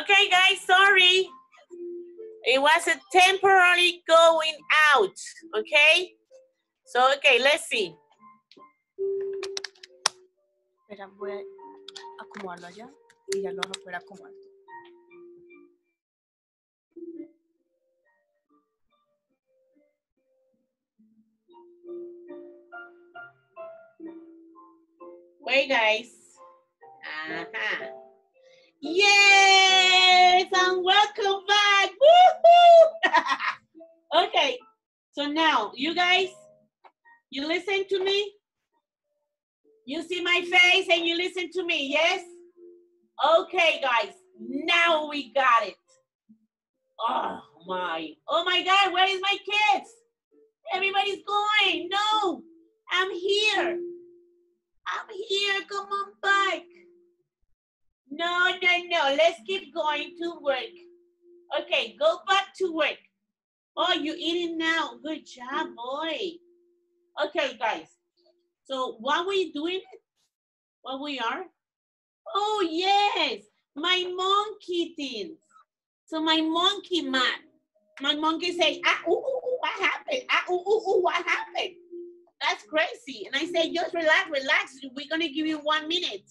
Okay, guys, sorry. It was a temporary going out, okay? So, okay, let's see. Espera, voy a acomodarlo allá y ya lo a poder acomodar. Wait, guys. Uh-huh. Yes, and welcome back. Woohoo! okay, so now you guys, you listen to me. You see my face and you listen to me, yes? Okay, guys, now we got it. Oh my, oh my God, where is my kids? Everybody's going. No, I'm here. I'm here. Come on back. No, no, no. Let's keep going to work. Okay, go back to work. Oh, you eating now. Good job, boy. Okay, guys. So what we doing? What we are? Oh, yes. My monkey things. So my monkey man. My monkey say, ah, ooh, ooh, what happened? Ah, ooh, ooh, ooh, what happened? That's crazy. And I say, just relax, relax. We're gonna give you one minute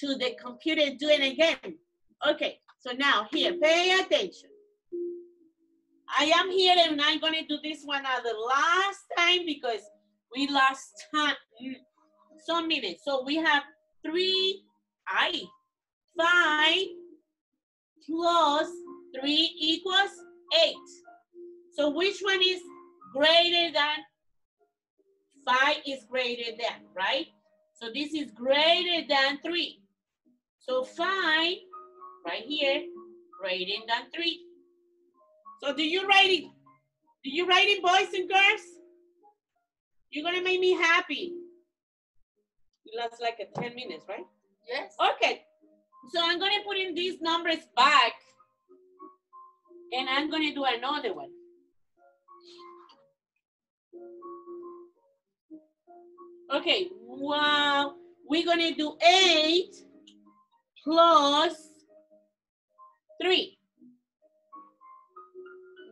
to the computer do it again. Okay, so now here, pay attention. I am here and I'm gonna do this one at the last time because we lost time, some minutes. So we have three, I, five plus three equals eight. So which one is greater than five is greater than, right? So this is greater than three. So five, right here, greater than three. So do you write it? Do you write it, boys and girls? You're gonna make me happy. It lasts like a 10 minutes, right? Yes. Okay, so I'm gonna put in these numbers back and I'm gonna do another one. Okay, wow, we're gonna do eight plus three.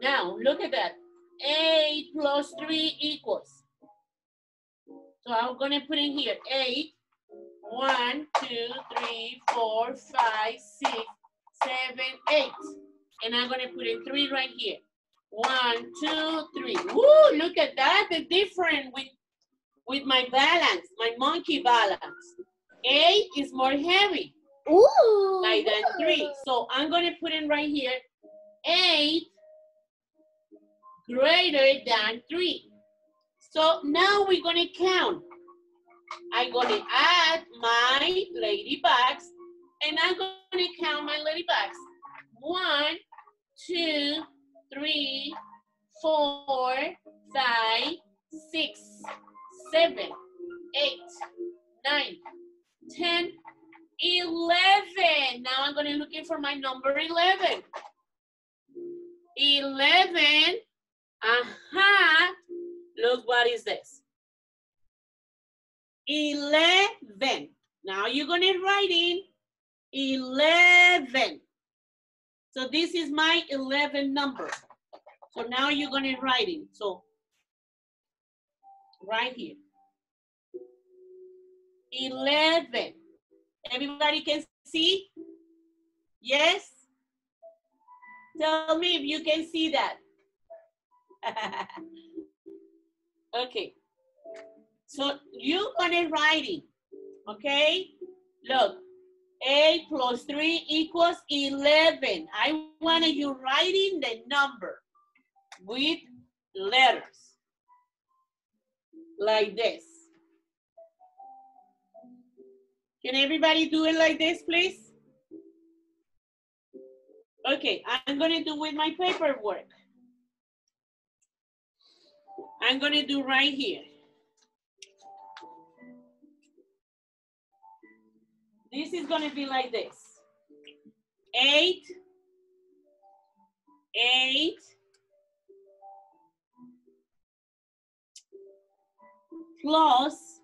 Now, look at that. Eight plus three equals. So I'm gonna put in here eight. One, two, three, four, five, six, seven, eight. And I'm gonna put in three right here. One, two, three. Woo, look at that, the difference with, with my balance, my monkey balance. Eight is more heavy, Ooh. like than three. So I'm gonna put in right here, eight greater than three. So now we're gonna count. I'm gonna add my ladybugs and I'm gonna count my ladybugs. One, two, three, four, five, six, seven, eight, nine, ten, eleven. Now I'm gonna looking for my number eleven. Eleven. Aha. Look what is this. 11. Now you're gonna write in 11. So this is my 11 number. So now you're gonna write in. So right here. 11. Everybody can see? Yes? Tell me if you can see that. okay. So you're gonna write it, okay? Look, 8 plus 3 equals 11. I wanted you writing the number with letters, like this. Can everybody do it like this, please? Okay, I'm gonna do with my paperwork. I'm gonna do right here. This is gonna be like this. Eight, eight, plus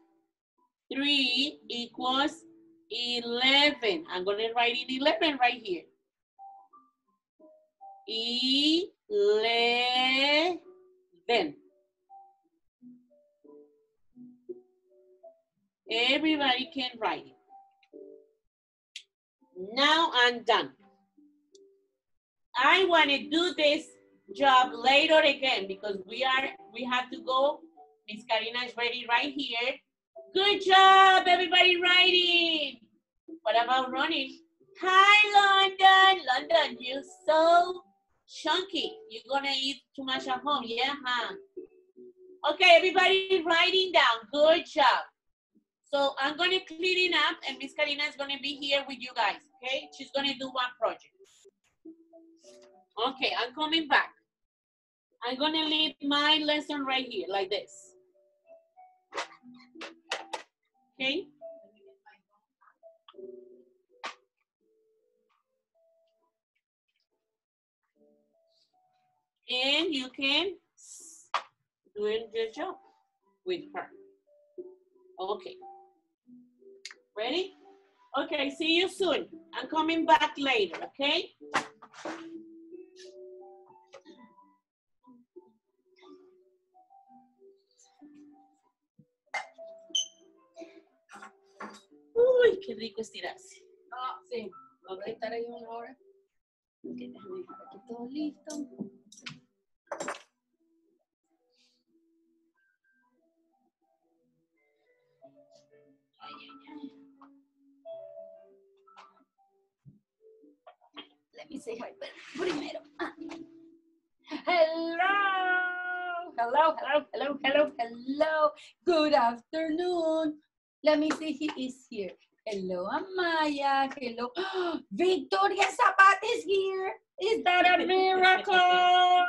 three equals 11. I'm going to write in 11 right here. Eleven. Everybody can write it. Now I'm done. I want to do this job later again because we are we have to go. Miss Karina is ready right here. Good job, everybody writing. What about running? Hi, London. London, you're so chunky. You're gonna eat too much at home, yeah, huh? Okay, everybody writing down. Good job. So I'm gonna clean it up and Miss Karina is gonna be here with you guys, okay? She's gonna do one project. Okay, I'm coming back. I'm gonna leave my lesson right here, like this. Okay? And you can do your job with her. Okay. Ready? Okay, see you soon. I'm coming back later, okay? Uy, qué rico estirarse. Ah, sí. Voy a estar ahí una hora. Ok, déjame dejar aquí todo listo. Ay, ay, ay. Let me say hi primero. Ah. Hello! Hello, hello, hello, hello, hello. Good afternoon. Let me see, he is here. Hello, Amaya. Hello. Victoria Zapata is here. Is that a miracle?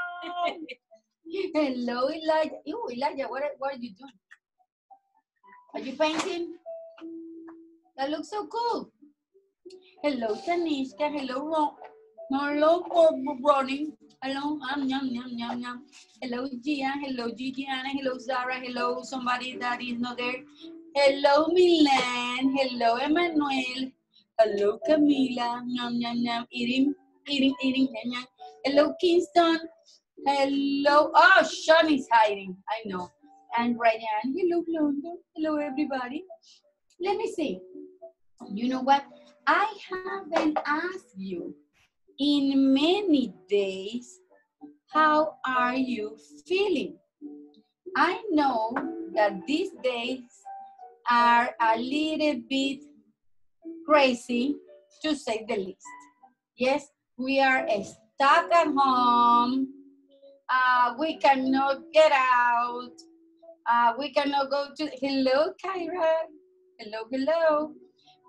Hello, Elijah. Oh, Elijah, what, are- what are you doing? Are you painting? That looks so cool. Hello, Tanishka. Hello, Ron. Hello, Ro- Ronnie. Hello, um, yum, yum, yum, yum. Hello, Gia. Hello, Gigiana. Hello, Zara. Hello, somebody that is not there. Hello, Milan. Hello, Emmanuel. Hello, Camila. Yum, yum, yum. Eating, eating, eating. Yum, yum. Hello, Kingston. Hello. Oh, Sean is hiding. I know. And Ryan. Hello, London. Hello, everybody. Let me see. You know what? I haven't asked you in many days, how are you feeling? I know that these days are a little bit crazy to say the least. Yes, we are stuck at home. Uh, we cannot get out. Uh, we cannot go to, hello, Kyra. Hello, hello.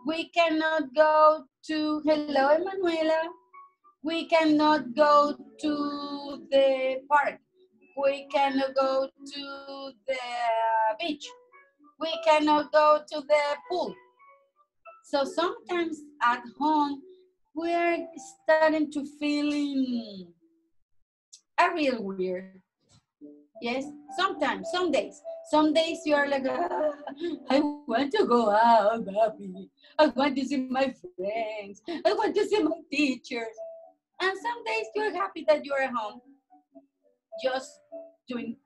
We cannot go to, hello, Emanuela. We cannot go to the park. We cannot go to the beach. We cannot go to the pool. So sometimes at home, we're starting to feeling a real weird. Yes, sometimes, some days. Some days you're like, "Ah, I want to go out, baby. I want to see my friends. I want to see my teachers. And some days you're happy that you're at home, just doing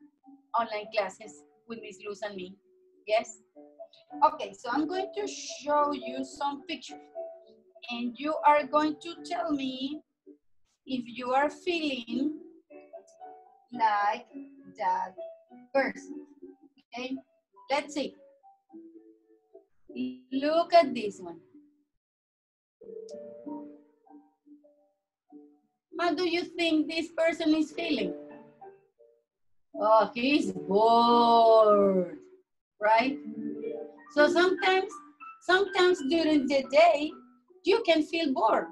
online classes with Miss Luz and me. Yes? Okay, so I'm going to show you some pictures. And you are going to tell me if you are feeling like that person. Okay, let's see. Look at this one. How do you think this person is feeling? Oh, he's bored, right? So sometimes, sometimes during the day, you can feel bored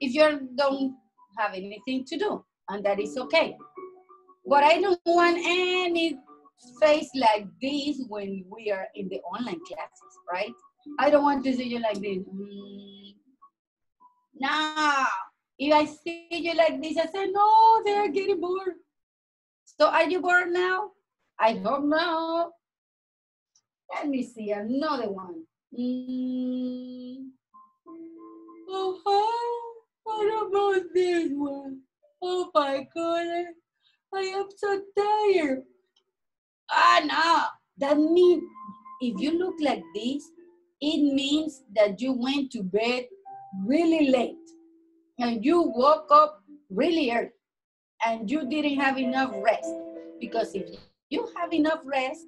if you don't have anything to do, and that is okay. But I don't want any face like this when we are in the online classes, right? I don't want to see you like this. Mm. No, if I see you like this, I say, no, they're getting bored. So are you bored now? I hope not. Let me see another one. Mm. Oh, hi. what about this one? Oh my goodness, I am so tired. Ah, no, that means if you look like this, it means that you went to bed really late and you woke up really early and you didn't have enough rest. Because if you have enough rest,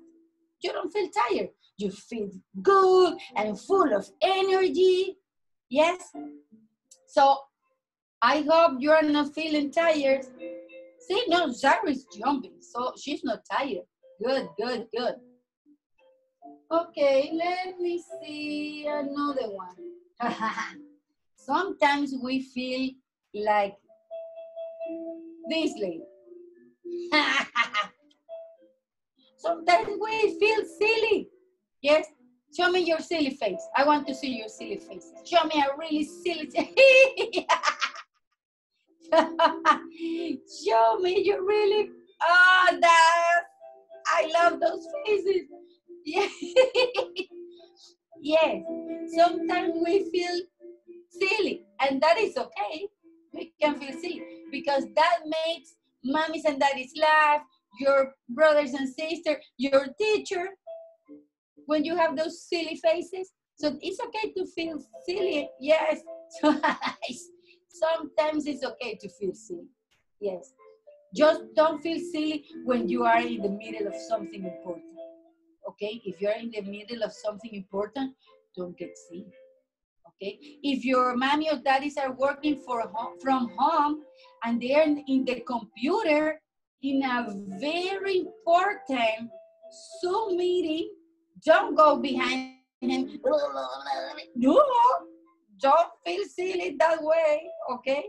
you don't feel tired. You feel good and full of energy. Yes? So I hope you are not feeling tired. See, no, Zara's jumping, so she's not tired. Good, good, good. Okay, let me see another one. Sometimes we feel like this lady. Sometimes we feel silly. Yes, show me your silly face. I want to see your silly face. Show me a really silly. show me you really. Oh, that I love those faces. Yeah. yes. Sometimes we feel silly, and that is okay. We can feel silly because that makes mommies and daddies laugh, your brothers and sisters, your teacher, when you have those silly faces. So it's okay to feel silly. Yes. Sometimes it's okay to feel silly. Yes. Just don't feel silly when you are in the middle of something important. Okay? If you're in the middle of something important, don't get silly. Okay? If your mommy or daddies are working for home, from home and they're in the computer in a very important Zoom meeting, don't go behind him. No, don't feel silly that way, okay?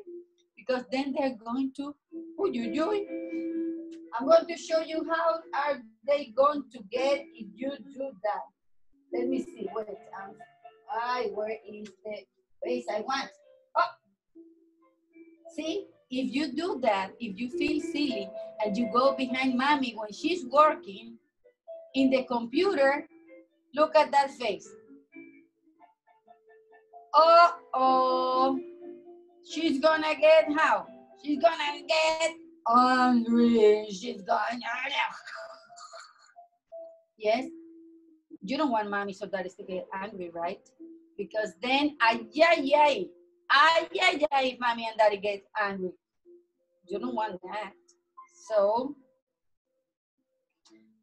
Because then they're going to, what you doing? I'm going to show you how are they going to get if you do that. Let me see. Wait, um, I where is the place I want? Oh, see, if you do that, if you feel silly and you go behind mommy when she's working in the computer, look at that face. Uh oh, she's gonna get how? She's gonna get angry. She's gonna, Yes, you don't want mommy so that is to get angry, right? Because then, ay, ay, ay, ay, ay, ay, mommy and daddy get angry. You don't want that. So,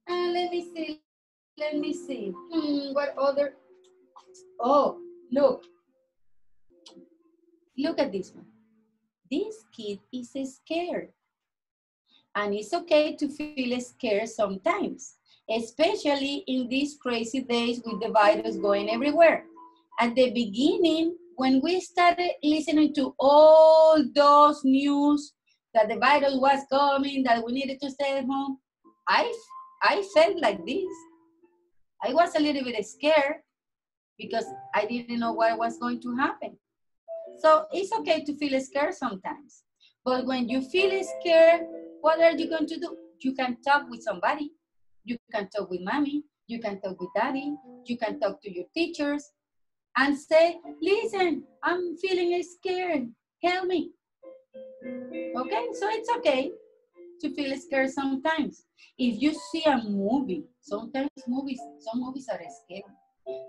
uh, let me see, let me see. Hmm, what other? Oh, look. Look at this one. This kid is scared. And it's okay to feel scared sometimes especially in these crazy days with the virus going everywhere. At the beginning, when we started listening to all those news that the virus was coming, that we needed to stay at home, I, I felt like this. I was a little bit scared because I didn't know what was going to happen. So it's okay to feel scared sometimes. But when you feel scared, what are you going to do? You can talk with somebody you can talk with mommy, you can talk with daddy, you can talk to your teachers and say, listen, I'm feeling scared, help me. Okay, so it's okay to feel scared sometimes. If you see a movie, sometimes movies, some movies are scary.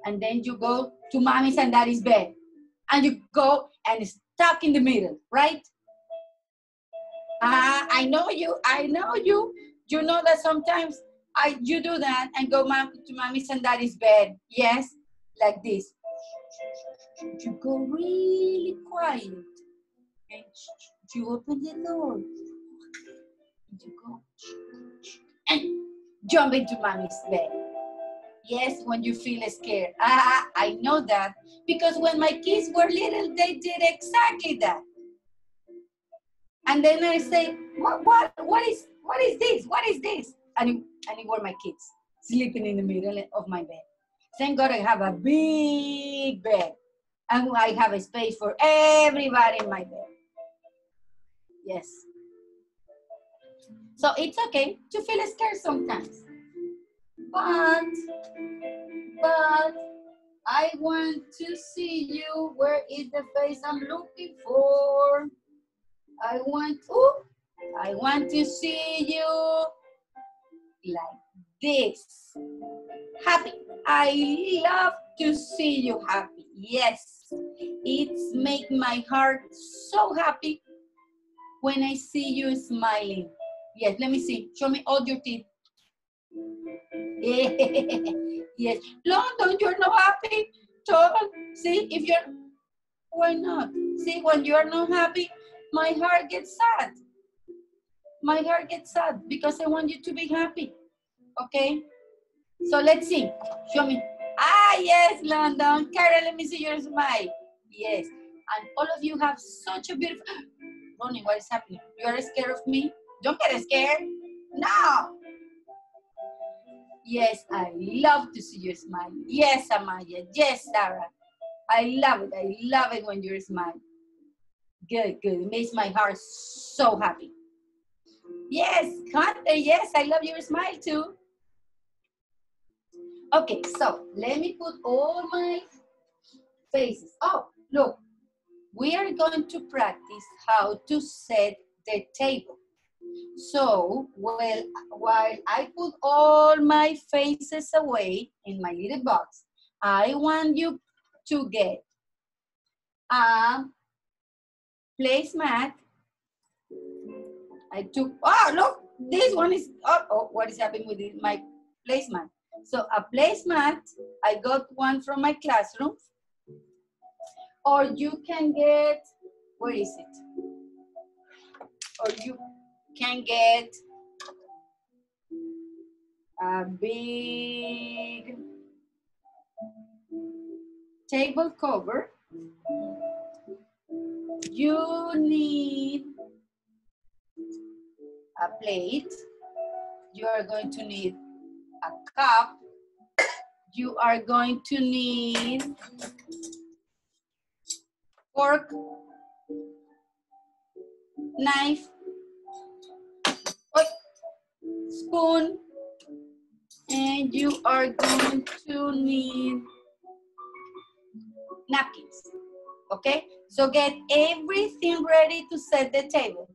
And then you go to mommy's and daddy's bed and you go and stuck in the middle, right? Uh, I know you, I know you. You know that sometimes I you do that and go mom, to mommy's and daddy's bed. Yes, like this. You go really quiet and you open the door. You go and jump into mommy's bed. Yes, when you feel scared. Ah, I know that because when my kids were little, they did exactly that. And then I say, what, what, what is, what is this? What is this? And and it were my kids sleeping in the middle of my bed. Thank God I have a big bed and I have a space for everybody in my bed. Yes. So it's okay to feel scared sometimes. But, but I want to see you. Where is the face I'm looking for? I want, oh, I want to see you like this. Happy. I love to see you happy. Yes, it's make my heart so happy when I see you smiling. Yes, let me see. Show me all your teeth. yes. London, you're not happy. John, see, if you're, why not? See, when you're not happy, my heart gets sad. My heart gets sad because I want you to be happy. Okay? So let's see. Show me. Ah, yes, London. Karen, let me see your smile. Yes. And all of you have such a beautiful. Ronnie, what is happening? You are scared of me? Don't get scared. No. Yes, I love to see you smile. Yes, Amaya. Yes, Sarah. I love it. I love it when you smile. Good, good. It makes my heart so happy. Yes, Hunter. Yes, I love your smile too. Okay, so let me put all my faces. Oh, look. We are going to practice how to set the table. So, well, while I put all my faces away in my little box, I want you to get a placemat. I took, oh, look, this one is, oh, oh what is happening with my placemat? So a placemat, I got one from my classroom, or you can get, where is it? Or you can get a big table cover. You need a plate. You are going to need a cup. You are going to need fork, knife, spoon, and you are going to need napkins, okay? So get everything ready to set the table.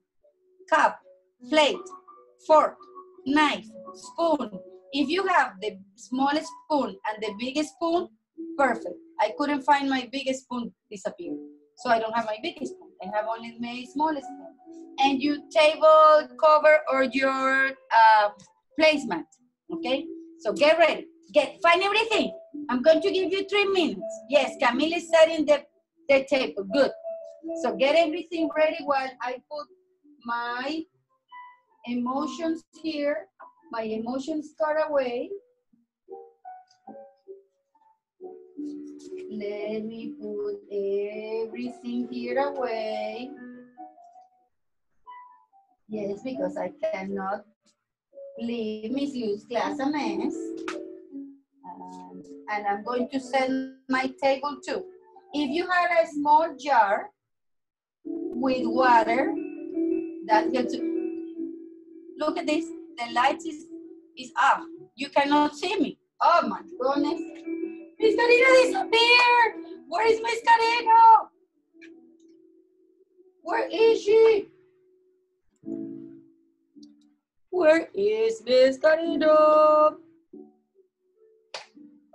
Cup, plate, fork, knife, spoon. If you have the smallest spoon and the biggest spoon, perfect. I couldn't find my biggest spoon disappeared. So I don't have my biggest spoon. I have only my smallest spoon. And you table cover or your uh, placemat, okay? So get ready. Get Find everything. I'm going to give you three minutes. Yes, Camille is setting the, the table. Good. So get everything ready while I put my emotions here. My emotions cut away. Let me put everything here away. Yes, because I cannot leave Miss Lou's class a mess. Um, and I'm going to set my table too. If you had a small jar with water, that helps. Look at this, the light is, is off. You cannot see me. Oh my goodness. Miss disappeared. Where is Miss Karina? Where is she? Where is Miss Karina?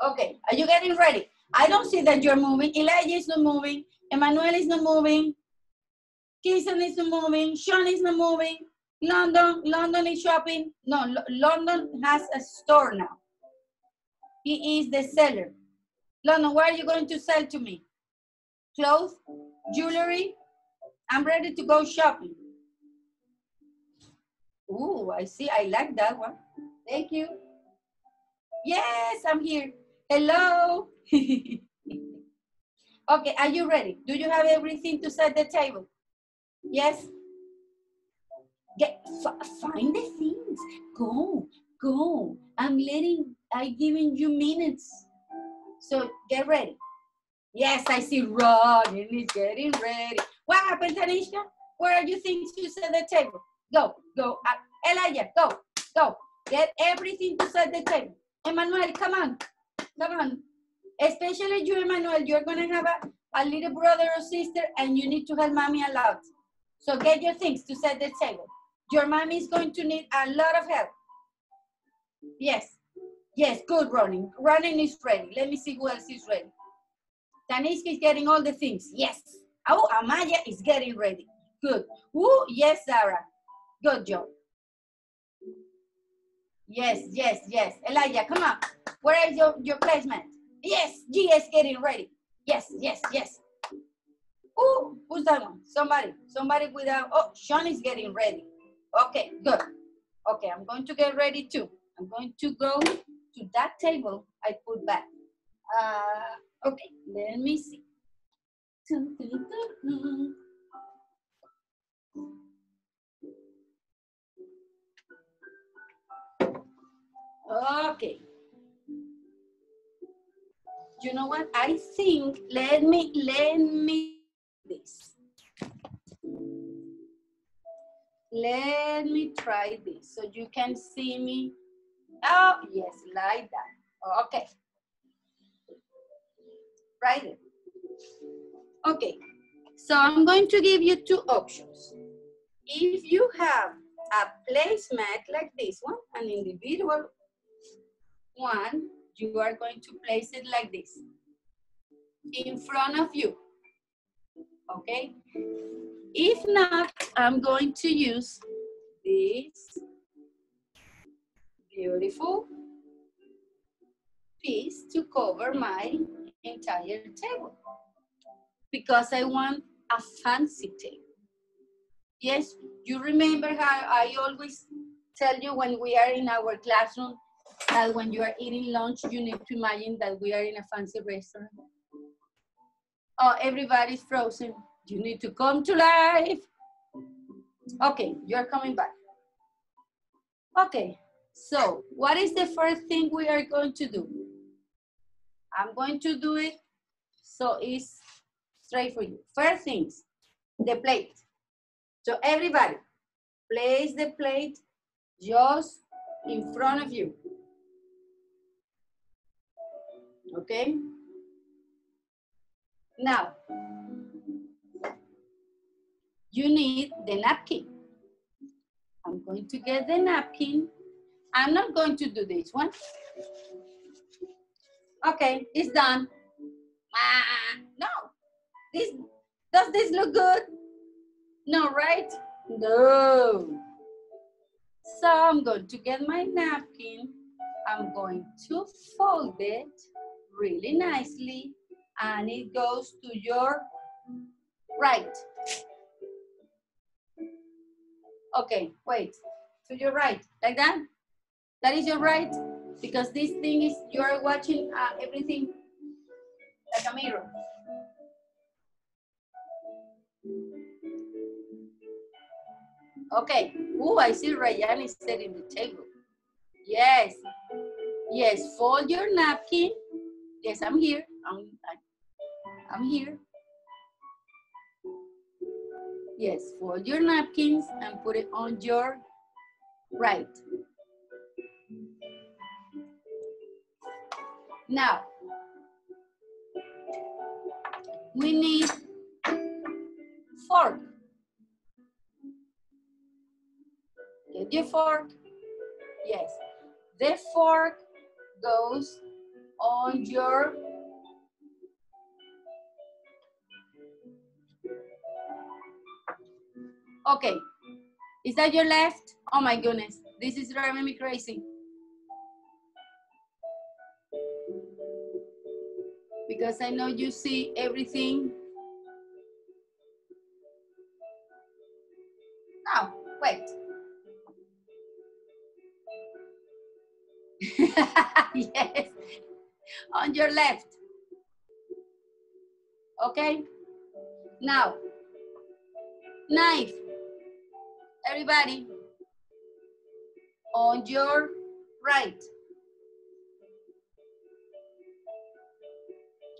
Okay, are you getting ready? I don't see that you're moving. Elijah is not moving. Emmanuel is not moving. Kisan is not moving. Sean is not moving. London, London is shopping. No, London has a store now. He is the seller. London, what are you going to sell to me? Clothes, jewelry? I'm ready to go shopping. Ooh, I see. I like that one. Thank you. Yes, I'm here. Hello. okay, are you ready? Do you have everything to set the table? Yes? Get find the things. Go, go. I'm letting, I giving you minutes. So get ready. Yes, I see Ron is getting ready. What happened, Tanisha? Where are you things to set the table? Go, go. Uh, Elijah, go, go. Get everything to set the table. Emmanuel, come on. Come on. Especially you, Emmanuel, you're gonna have a, a little brother or sister and you need to help mommy a lot. So get your things to set the table. Your mommy is going to need a lot of help. Yes, yes, good Ronnie. Ronnie is ready. Let me see who else is ready. Tanishka is getting all the things. Yes. Oh, Amaya is getting ready. Good. Ooh, yes, Sarah. Good job. Yes, yes, yes. Elijah, come on. Where is your, your placement? Yes, G is getting ready. Yes, yes, yes. Ooh, who's that one? Somebody, somebody without, oh, Sean is getting ready. Okay, good. Okay, I'm going to get ready too. I'm going to go to that table I put back. Uh, okay, let me see. Okay. You know what? I think, let me, let me, this. Let me try this so you can see me. Oh, yes, like that. Okay. Right there. Okay, so I'm going to give you two options. If you have a placemat like this one, an individual one, you are going to place it like this in front of you. Okay? If not, I'm going to use this beautiful piece to cover my entire table because I want a fancy table. Yes, you remember how I always tell you when we are in our classroom that when you are eating lunch, you need to imagine that we are in a fancy restaurant. Oh, everybody's frozen. You need to come to life. Okay, you're coming back. Okay, so what is the first thing we are going to do? I'm going to do it so it's straight for you. First things, the plate. So everybody, place the plate just in front of you. Okay? Now, you need the napkin. I'm going to get the napkin. I'm not going to do this one. Okay, it's done. Ah, no, this, does this look good? No, right? No. So I'm going to get my napkin. I'm going to fold it really nicely and it goes to your right. Okay, wait, to your right, like that? That is your right? Because this thing is, you are watching uh, everything like a mirror. Okay, oh, I see Ryan is setting the table. Yes, yes, fold your napkin. Yes, I'm here, I'm, I'm here. Yes, fold your napkins and put it on your right. Now, we need fork. Get your fork. Yes, the fork goes on your Okay, is that your left? Oh my goodness, this is driving me crazy. Because I know you see everything. Now, wait. yes, on your left. Okay, now, knife. Everybody, on your right.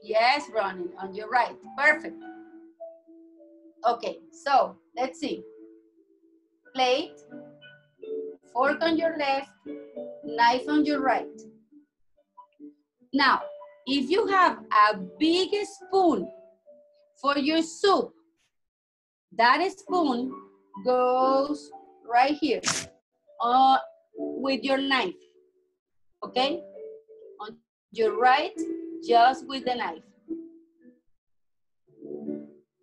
Yes, Ronnie, on your right. Perfect. Okay, so let's see. Plate, fork on your left, knife on your right. Now, if you have a big spoon for your soup, that spoon goes right here uh, with your knife, okay? On your right, just with the knife.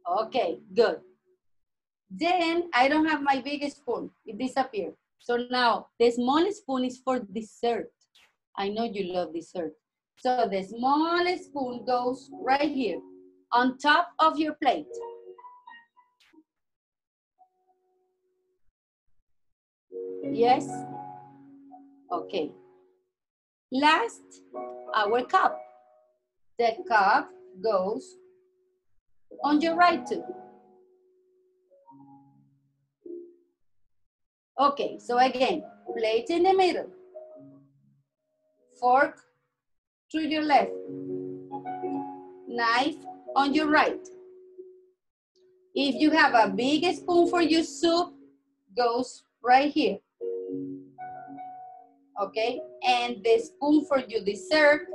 Okay, good. Then I don't have my big spoon, it disappeared. So now the small spoon is for dessert. I know you love dessert. So the small spoon goes right here on top of your plate. Yes? Okay. Last, our cup. The cup goes on your right too. Okay, so again, plate in the middle. Fork to your left. Knife on your right. If you have a big spoon for your soup, goes right here. Okay, and the spoon for your dessert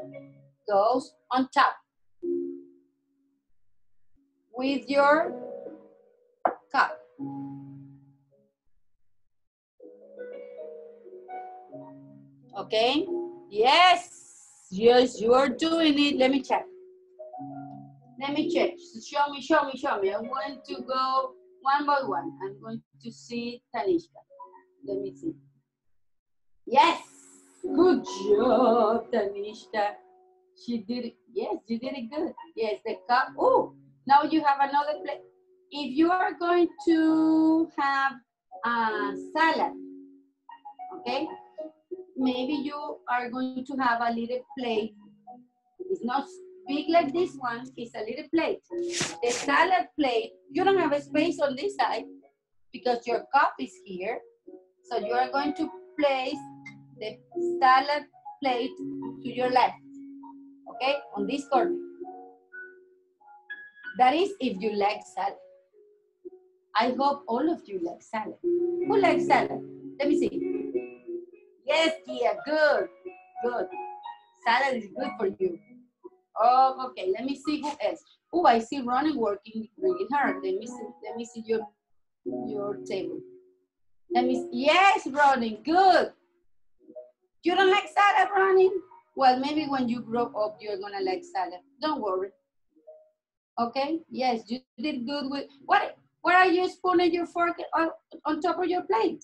goes on top. With your cup. Okay, yes, yes, you are doing it. Let me check. Let me check. Show me, show me, show me. I'm going to go one by one. I'm going to see Tanishka. Let me see. Yes, good job, Tanishka. She did it. Yes, you did it good. Yes, the cup. Oh, now you have another plate. If you are going to have a salad, okay, maybe you are going to have a little plate. It's not big like this one, it's a little plate. The salad plate, you don't have a space on this side because your cup is here. So you are going to place the salad plate to your left, okay, on this corner. That is if you like salad. I hope all of you like salad. Who likes salad? Let me see. Yes, Kia, good, good. Salad is good for you. Oh, okay, let me see who else. Oh, I see Ronnie working really hard. Let me see, let me see your, your table. Let me, see. yes, Ronnie, good. You don't like salad, Ronnie? Well, maybe when you grow up, you're gonna like salad. Don't worry. Okay, yes, you did good with, what, where are you spooning your fork on, on top of your plate?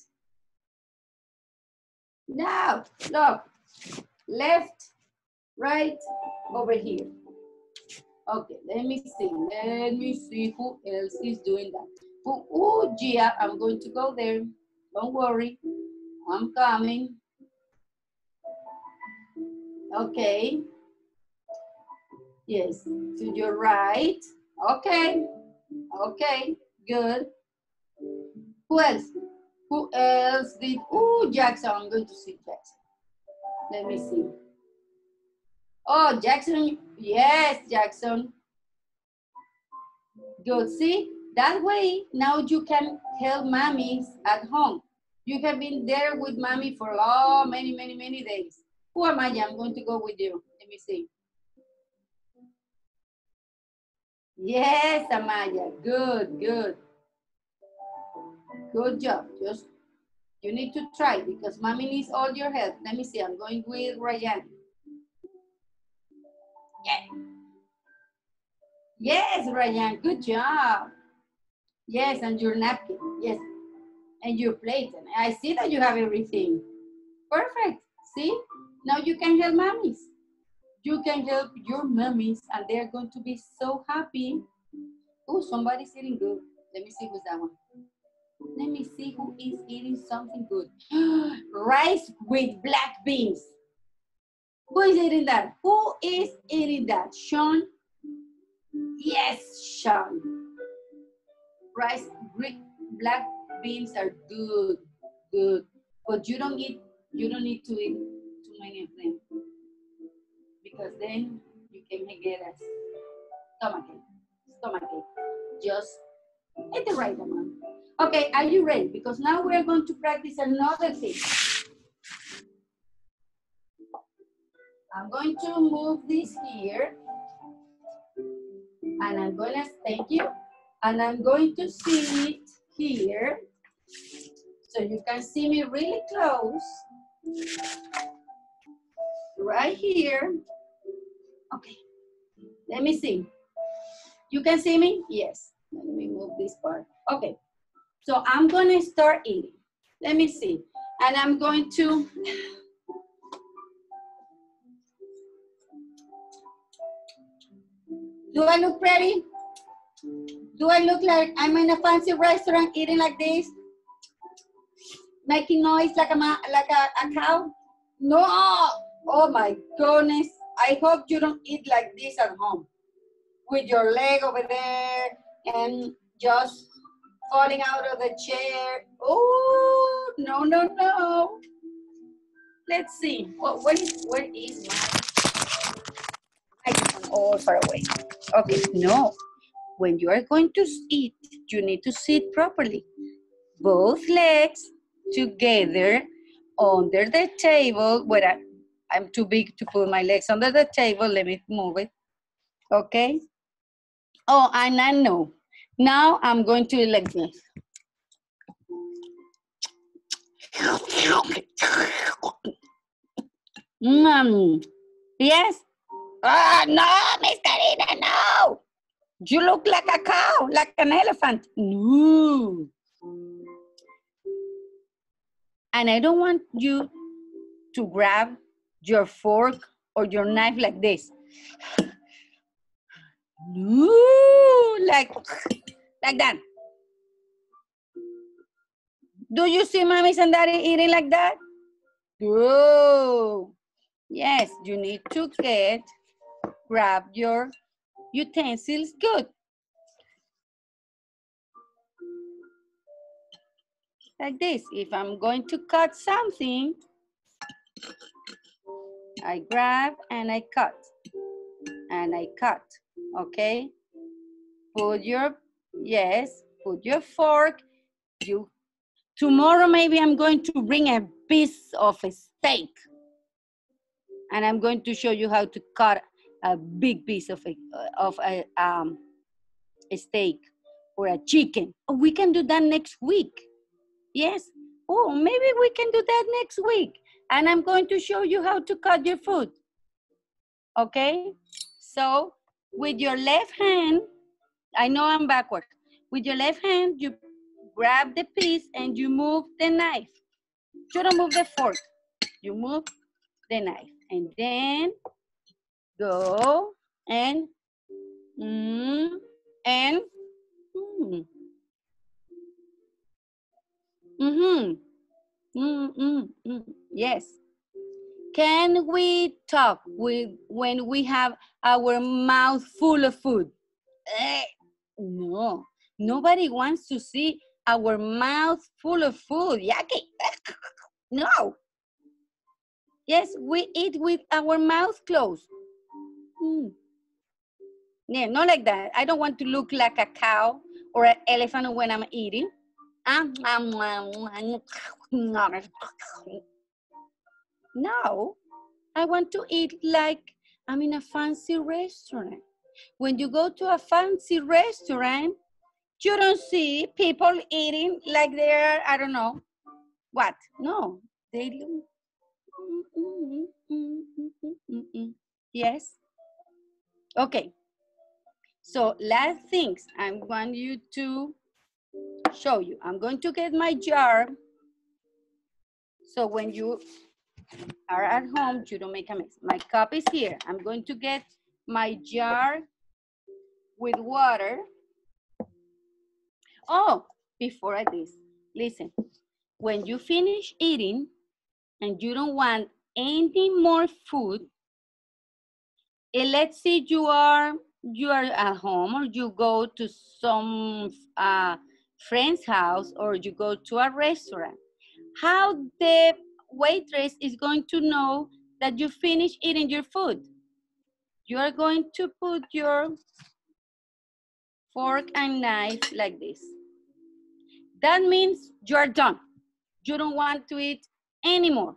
Now, look, left, right, over here. Okay, let me see, let me see who else is doing that. Oh Gia, I'm going to go there. Don't worry, I'm coming. Okay. Yes, to your right. Okay, okay, good. Who else? Who else did? Oh, Jackson. I'm going to see Jackson. Let me see. Oh, Jackson. Yes, Jackson. Good. See, that way now you can help mommies at home. You have been there with mommy for oh, many, many, many days. Who am I? I'm going to go with you. Let me see. Yes, Amaya. Good, good. Good job. Just you need to try because mommy needs all your help. Let me see. I'm going with Ryan. Yeah. Yes, Ryan. Good job. Yes, and your napkin. Yes. And your plate. I see that you have everything. Perfect. See? Now you can help mommies. You can help your mummies and they're going to be so happy. Oh, somebody's eating good. Let me see who's that one. Let me see who is eating something good. Rice with black beans. Who is eating that? Who is eating that? Sean? Yes, Sean. Rice, black beans are good, good. But you don't eat, you don't need to eat many of them because then you can get a stomachache. Stomachache. Just at the right amount. Okay, are you ready? Because now we're going to practice another thing. I'm going to move this here. And I'm gonna, thank you. And I'm going to see it here. So you can see me really close. Right here. Okay, let me see. You can see me? Yes. Let me move this part. Okay, so I'm gonna start eating. Let me see. And I'm going to, do I look pretty? Do I look like I'm in a fancy restaurant eating like this? Making noise like a, like a, a cow? No! Oh my goodness. I hope you don't eat like this at home. With your leg over there and just falling out of the chair. Oh, no, no, no. Let's see. What, what is, where is my microphone? Oh, far away. Okay, no. When you are going to eat, you need to sit properly. Both legs together under the table. Where I'm too big to put my legs under the table. Let me move it. Okay. Oh, and I know. Now I'm going to like this. Mm. Yes. Ah, no, Miss Karina, no. You look like a cow, like an elephant. No. And I don't want you to grab your fork or your knife like this. No, like, like that. Do you see mommy and daddy eating like that? Good. Yes, you need to get, grab your utensils good. Like this, if I'm going to cut something, I grab and I cut, and I cut, okay? Put your, yes, put your fork, you, tomorrow maybe I'm going to bring a piece of a steak, and I'm going to show you how to cut a big piece of a, of a, um, a steak or a chicken. We can do that next week. Yes. Oh, maybe we can do that next week. And I'm going to show you how to cut your food. Okay? So with your left hand, I know I'm backward. With your left hand, you grab the piece and you move the knife. You don't move the fork. You move the knife. And then go and mm, and mm. Mm-hmm. Mm, mm, mm. Yes. Can we talk with when we have our mouth full of food? Eh, no. Nobody wants to see our mouth full of food. Yucky. No. Yes, we eat with our mouth closed. Mm. Yeah, not like that. I don't want to look like a cow or an elephant when I'm eating. No, I want to eat like I'm in a fancy restaurant. When you go to a fancy restaurant, you don't see people eating like they're, I don't know, what? No, they do. Yes. Okay. So last things I want you to show you. I'm going to get my jar. So when you are at home, you don't make a mess. My cup is here. I'm going to get my jar with water. Oh, before I this, listen. When you finish eating and you don't want any more food, and let's say you are you are at home or you go to some uh, friend's house or you go to a restaurant, how the waitress is going to know that you finish eating your food? You are going to put your fork and knife like this. That means you are done. You don't want to eat anymore.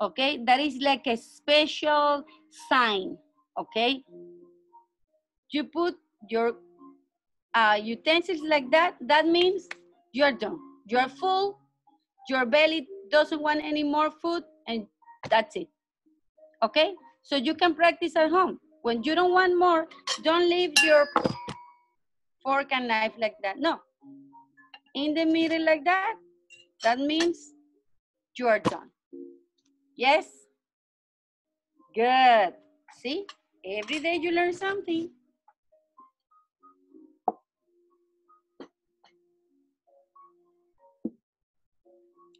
Okay, that is like a special sign. Okay, you put your uh, utensils like that. That means you're done. You're full. Your belly doesn't want any more food, and that's it. Okay, so you can practice at home. When you don't want more, don't leave your fork and knife like that. No, in the middle like that, that means you are done. Yes? Good. See, every day you learn something.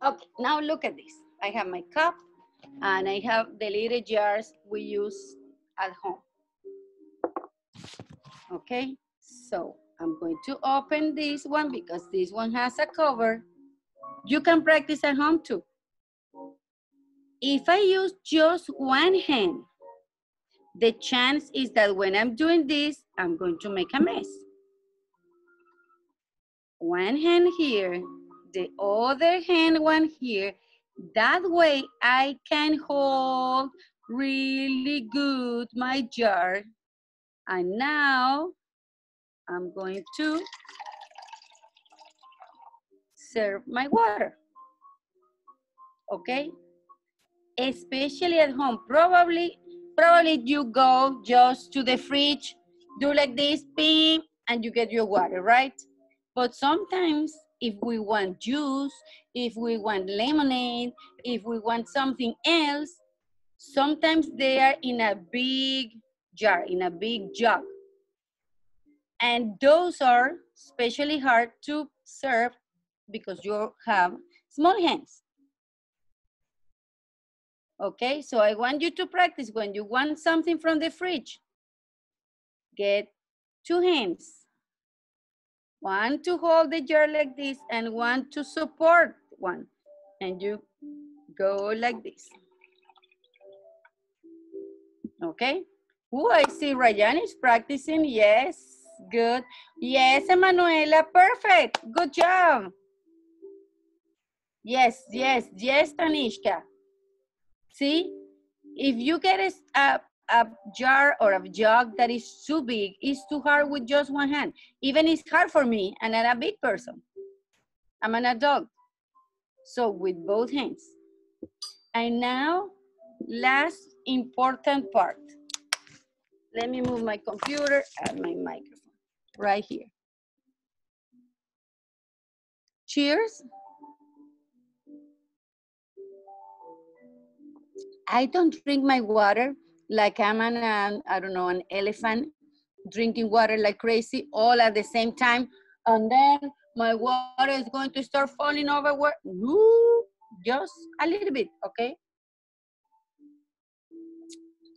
Okay, now look at this. I have my cup and I have the little jars we use at home. Okay, so I'm going to open this one because this one has a cover. You can practice at home too. If I use just one hand, the chance is that when I'm doing this, I'm going to make a mess. One hand here, the other hand one here. That way I can hold really good my jar. And now I'm going to serve my water. Okay? Especially at home. Probably, probably you go just to the fridge, do like this, beep, and you get your water, right? But sometimes if we want juice, if we want lemonade, if we want something else, sometimes they are in a big jar, in a big jug. And those are especially hard to serve because you have small hands. Okay, so I want you to practice when you want something from the fridge, get two hands one to hold the jar like this and one to support one. And you go like this. Okay. Oh, I see Ryan is practicing. Yes, good. Yes, Emanuela, perfect. Good job. Yes, yes, yes, Tanishka. See, if you get a, a, jar or a jug that is too big, is too hard with just one hand. Even it's hard for me, and I'm a big person. I'm an adult. So with both hands. And now, last important part. Let me move my computer and my microphone right here. Cheers. I don't drink my water like I'm an, uh, I don't know, an elephant drinking water like crazy all at the same time. And then my water is going to start falling over. Where, just a little bit, okay?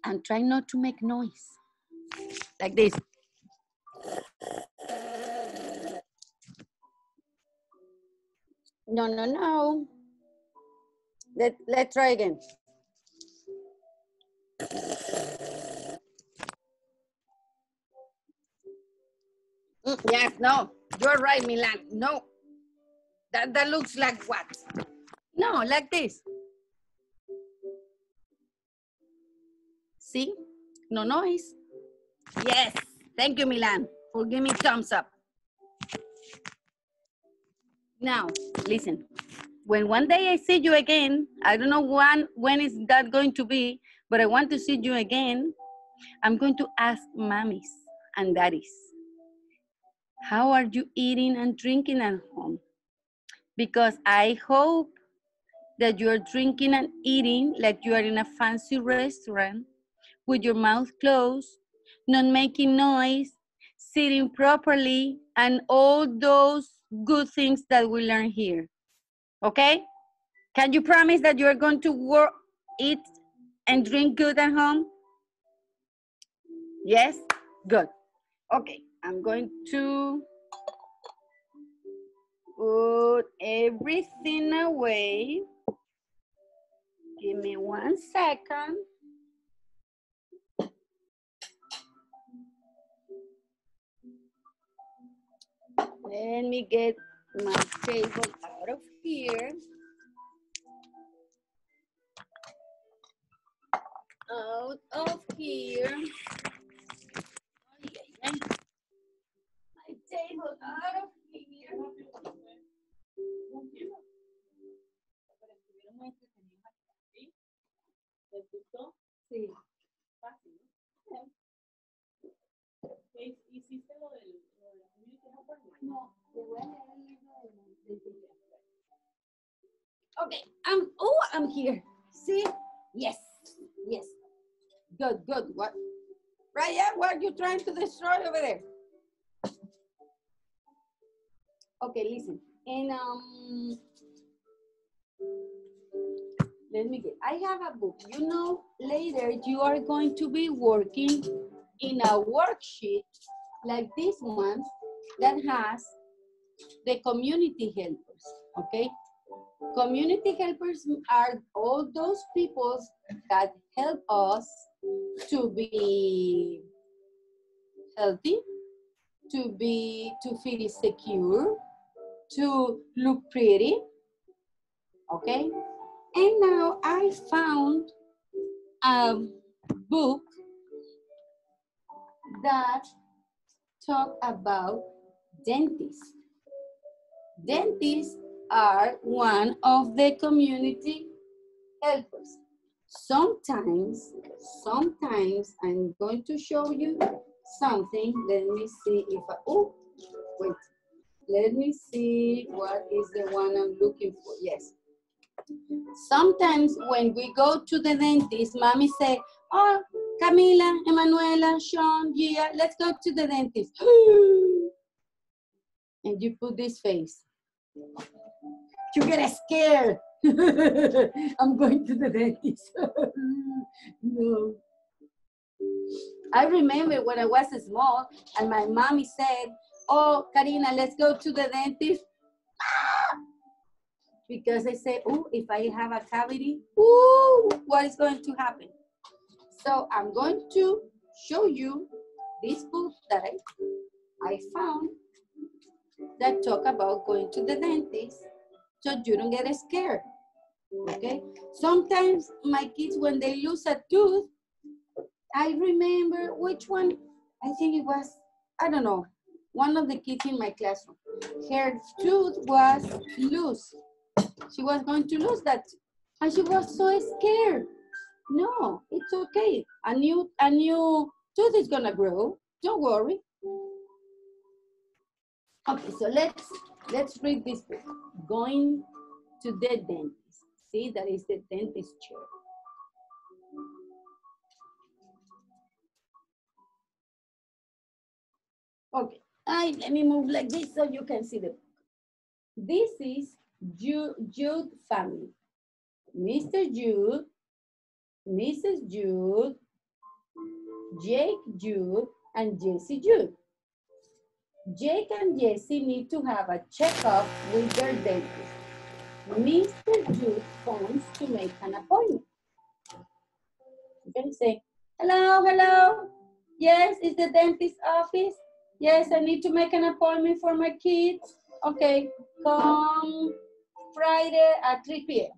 And try not to make noise like this. No, no, no. Let, let's try again. Mm, yes, no, you're right, Milan. No, that, that looks like what? No, like this. See? No noise. Yes, thank you, Milan, for giving me thumbs up. Now, listen. When one day I see you again, I don't know when, when is that going to be, but I want to see you again. I'm going to ask mommies and daddies, how are you eating and drinking at home? Because I hope that you are drinking and eating like you are in a fancy restaurant with your mouth closed, not making noise, sitting properly, and all those good things that we learn here. Okay? Can you promise that you are going to work, eat and drink good at home? Yes? Good. Okay, I'm going to put everything away. Give me one second. Let me get my table out of here. Out of here. My table out of here. Okay, I'm, oh, I'm here. See? Yes, yes. Good, good. What? Raya, what are you trying to destroy over there? Okay, listen. And um, let me get, I have a book. You know, later you are going to be working in a worksheet like this one that has the community helpers, okay? Community helpers are all those people that help us to be healthy, to be, to feel secure, to look pretty, okay? And now I found a book that talk about dentists. Dentists are one of the community helpers. Sometimes, sometimes I'm going to show you something. Let me see if I, oh, wait. Let me see what is the one I'm looking for. Yes. Sometimes when we go to the dentist, mommy say, oh, Camila, Emanuela, Sean, Gia, let's go to the dentist. and you put this face. You get scared. I'm going to the dentist. no. I remember when I was small and my mommy said, oh, Karina, let's go to the dentist. Because I say, oh, if I have a cavity, ooh, what is going to happen? So I'm going to show you this book that I, I found that talk about going to the dentist so you don't get scared. Okay? Sometimes my kids, when they lose a tooth, I remember which one, I think it was, I don't know, one of the kids in my classroom. Her tooth was loose. She was going to lose that. And she was so scared. No, it's okay. A new, a new tooth is gonna grow. Don't worry. Okay, so let's let's read this book. Going to the dentist. See, that is the dentist chair. Okay, I, let me move like this so you can see the book. This is Jude, Jude family. Mr. Jude, Mrs. Jude, Jake Jude, and Jesse Jude. Jake and Jesse need to have a checkup with their dentist. Mr. Jude phones to make an appointment. You can say, hello, hello. Yes, is the dentist office? Yes, I need to make an appointment for my kids. Okay, come Friday at 3 p.m.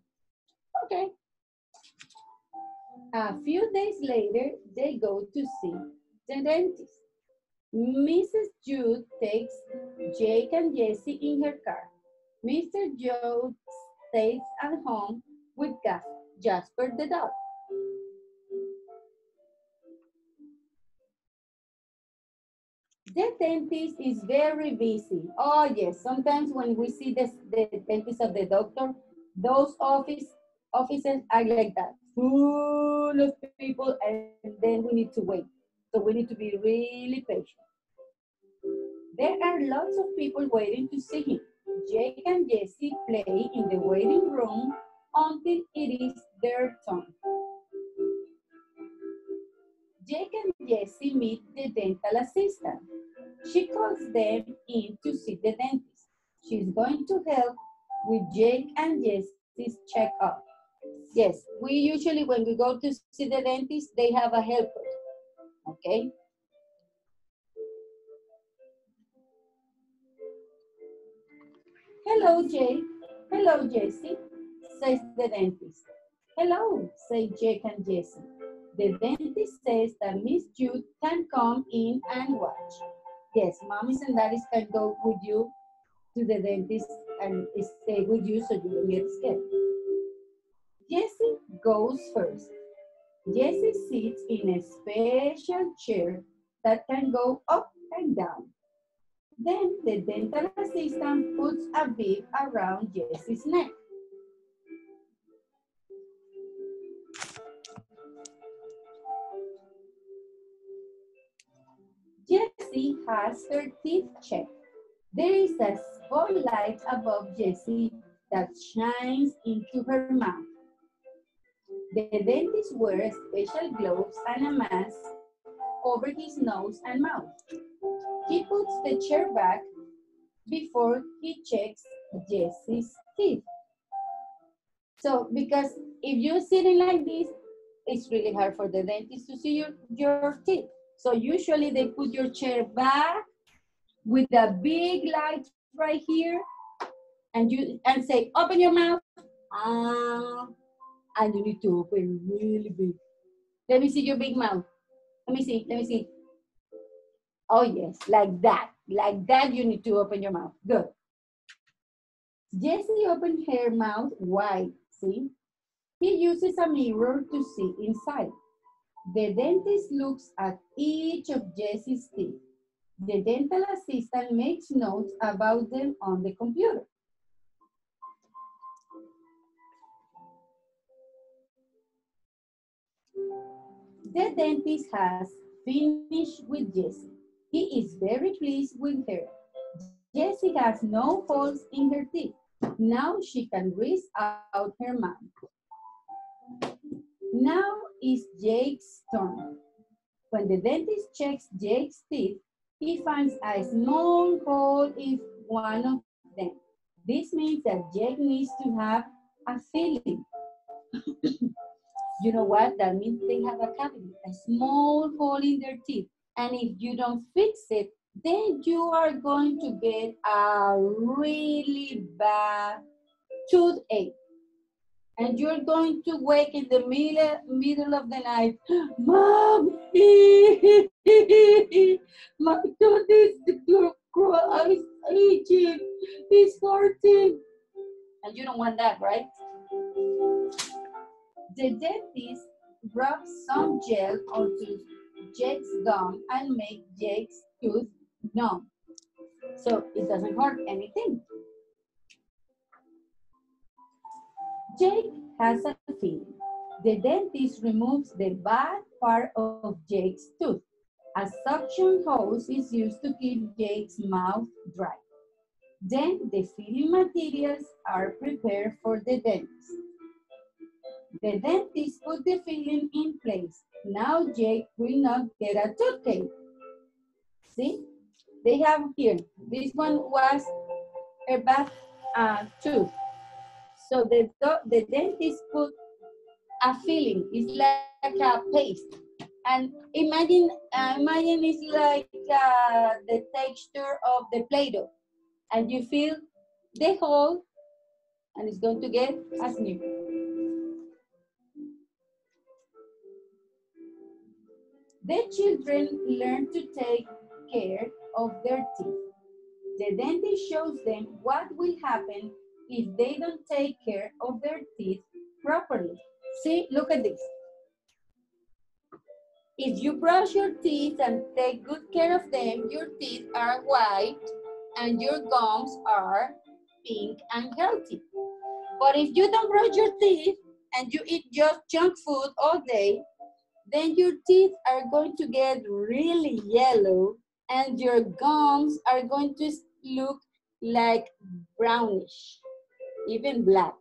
Okay. A few days later, they go to see the dentist. Mrs. Jude takes Jake and Jesse in her car. Mr. Jude stays at home with Gus, Jasper the dog. The dentist is very busy. Oh yes, sometimes when we see this, the dentist of the doctor, those office offices are like that, full of people, and then we need to wait. So we need to be really patient. There are lots of people waiting to see him. Jake and Jesse play in the waiting room until it is their turn. Jake and Jesse meet the dental assistant. She calls them in to see the dentist. She's going to help with Jake and Jesse's checkup. Yes, we usually, when we go to see the dentist, they have a helper. Okay? Hello, Jay. Hello, Jesse, says the dentist. Hello, say Jake and Jesse. The dentist says that Miss Jude can come in and watch. Yes, mommies and daddies can go with you to the dentist and stay with you so you don't get scared. Jessie goes first. Jessie sits in a special chair that can go up and down. Then the dental assistant puts a bib around Jessie's neck. Jessie has her teeth checked. There is a spotlight above Jessie that shines into her mouth. The dentist wears special gloves and a mask over his nose and mouth. He puts the chair back before he checks Jesse's teeth. So, because if you're sitting like this, it's really hard for the dentist to see your, your teeth. So usually they put your chair back with a big light right here and you and say, open your mouth. Ah, and you need to open really big. Let me see your big mouth. Let me see, let me see. Oh yes, like that. Like that you need to open your mouth. Good. Jessie opened her mouth wide, see? He uses a mirror to see inside. The dentist looks at each of Jessie's teeth. The dental assistant makes notes about them on the computer. The dentist has finished with Jessie. He is very pleased with her. Jessie has no holes in her teeth. Now she can rinse out her mouth. Now is Jake's turn. When the dentist checks Jake's teeth, he finds a small hole in one of them. This means that Jake needs to have a filling. You know what? That means they have a cavity, a small hole in their teeth. And if you don't fix it, then you are going to get a really bad toothache. And you're going to wake in the middle, middle of the night, Mom, my tooth is itching, it's hurting. And you don't want that, right? The dentist rubs some gel onto Jake's gum and make Jake's tooth numb. So it doesn't hurt anything. Jake has a feeling. The dentist removes the bad part of Jake's tooth. A suction hose is used to keep Jake's mouth dry. Then the filling materials are prepared for the dentist. The dentist put the filling in place. Now Jake will not get a toothache. See? They have here, this one was a bad uh, tooth. So the, the dentist put a filling, it's like a paste. And imagine, uh, imagine it's like uh, the texture of the Play-Doh. And you feel the hole and it's going to get as new. The children learn to take care of their teeth. The dentist shows them what will happen if they don't take care of their teeth properly. See, look at this. If you brush your teeth and take good care of them, your teeth are white and your gums are pink and healthy. But if you don't brush your teeth and you eat just junk food all day, then your teeth are going to get really yellow and your gums are going to look like brownish, even black.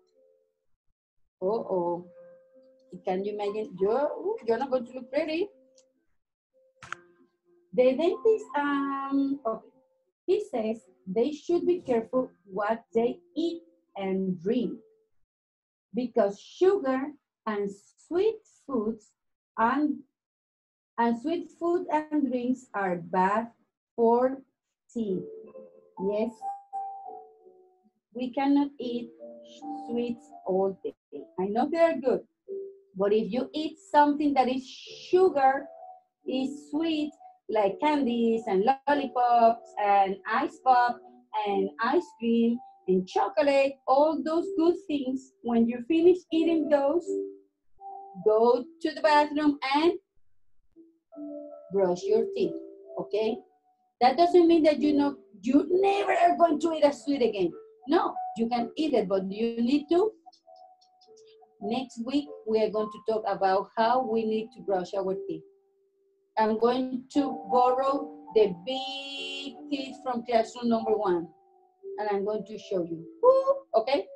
Uh-oh. Can you imagine? You're, you're not going to look pretty. The dentist, um, okay. he says they should be careful what they eat and drink because sugar and sweet foods and, and sweet food and drinks are bad for teeth. Yes, we cannot eat sweets all day. I know they're good, But if you eat something that is sugar, is sweet, like candies and lollipops and ice pop and ice cream and chocolate, all those good things, when you finish eating those, go to the bathroom and brush your teeth, okay? That doesn't mean that you know you never are going to eat a sweet again. No, you can eat it, but you need to. Next week, we are going to talk about how we need to brush our teeth. I'm going to borrow the big teeth from classroom number one, and I'm going to show you. Woo, okay?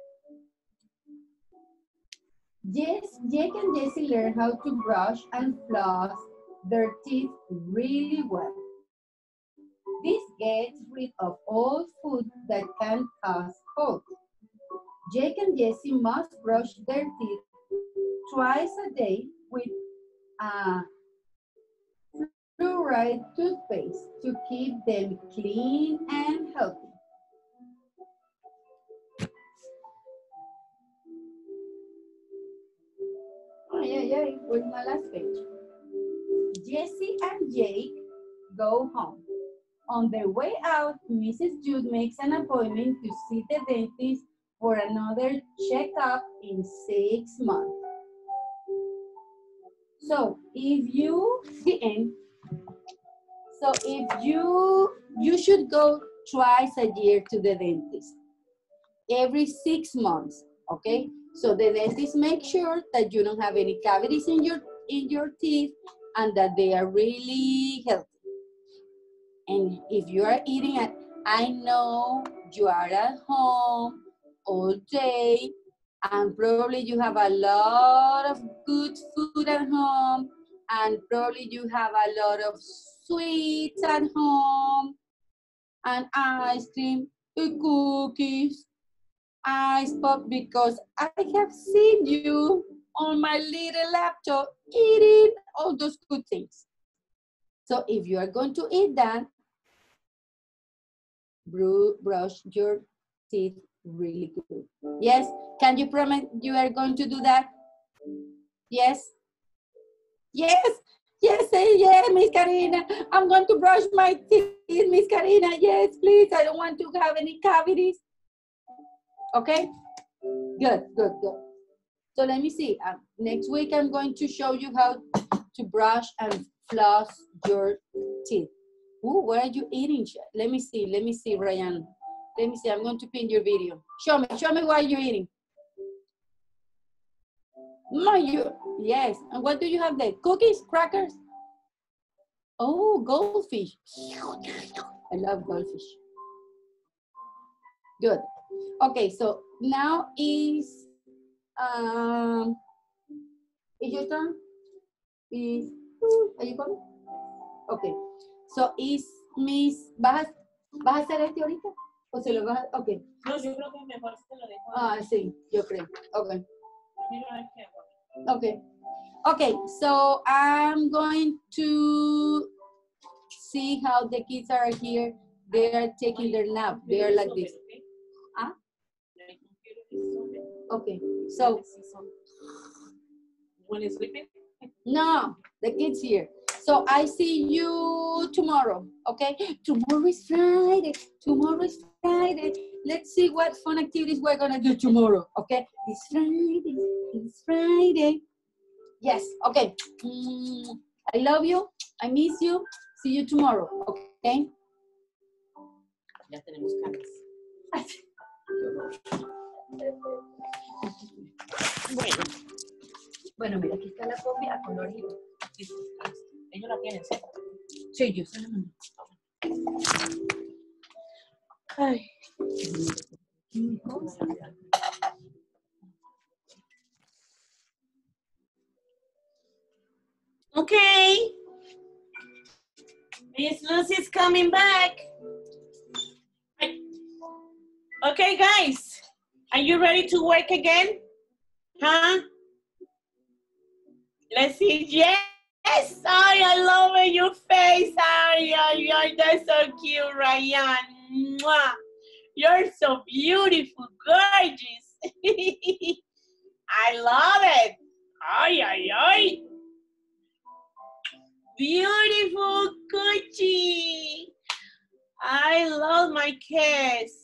Yes, Jake and Jessie learn how to brush and floss their teeth really well. This gets rid of all food that can cause cold. Jake and Jessie must brush their teeth twice a day with a fluoride toothpaste to keep them clean and healthy. Ay, ay, ay, where's my last page? Jessie and Jake go home. On their way out, Mrs. Jude makes an appointment to see the dentist for another checkup in six months. So if you, the end, so if you, you should go twice a year to the dentist, every six months, okay? So the dentist makes sure that you don't have any cavities in your, in your teeth and that they are really healthy. And if you are eating at, I know you are at home all day and probably you have a lot of good food at home and probably you have a lot of sweets at home and ice cream, cookies, ice pop because I have seen you on my little laptop eating all those good things. So if you are going to eat that, brush your teeth really good. Yes, can you promise you are going to do that? Yes? Yes, yes, say yes, Miss Karina. I'm going to brush my teeth, Miss Karina. Yes, please. I don't want to have any cavities. Okay? Good, good, good. So let me see. Uh, next week, I'm going to show you how to brush and floss your teeth. Ooh, what are you eating? Let me see. Let me see, Ryan. Let me see. I'm going to pin your video. Show me. Show me what you're eating. No, you. Yes. And what do you have there? Cookies, crackers. Oh, goldfish. I love goldfish. Good. Okay, so now is um is your turn? Is are you coming? Okay. So is Miss ¿vas, a- ¿vas a hacer este ahorita? ¿O se lo vas a okay. No, yo creo que mejor te lo dejo. Ah, sí, yo creo. Okay. Primero a ver qué hago. Okay. Okay, so I'm going to see how the kids are here. They are taking their nap. They are like this. Okay, so When is sleeping? no, the kids here. So I see you tomorrow, okay? Tomorrow is Friday. Tomorrow is Friday. Let's see what fun activities we're gonna do tomorrow, okay? It's Friday. It's Friday. Yes, okay. Mm, I love you. I miss you. See you tomorrow, okay? Ya tenemos. Bueno, Bueno, mira, aquí está la copia a sí, sí. ellos la tienen, ¿sí? Sí, yo se la mandé. Ay. Okay. Miss Lucy's coming back. Okay, guys. Are you ready to work again? Huh? Let's see. Yes. Ay, I love your face. Ay, ay, ay, that's so cute, Ryan. Mwah. You're so beautiful, gorgeous. I love it. Ay, ay, Beautiful Gucci. I love my kids.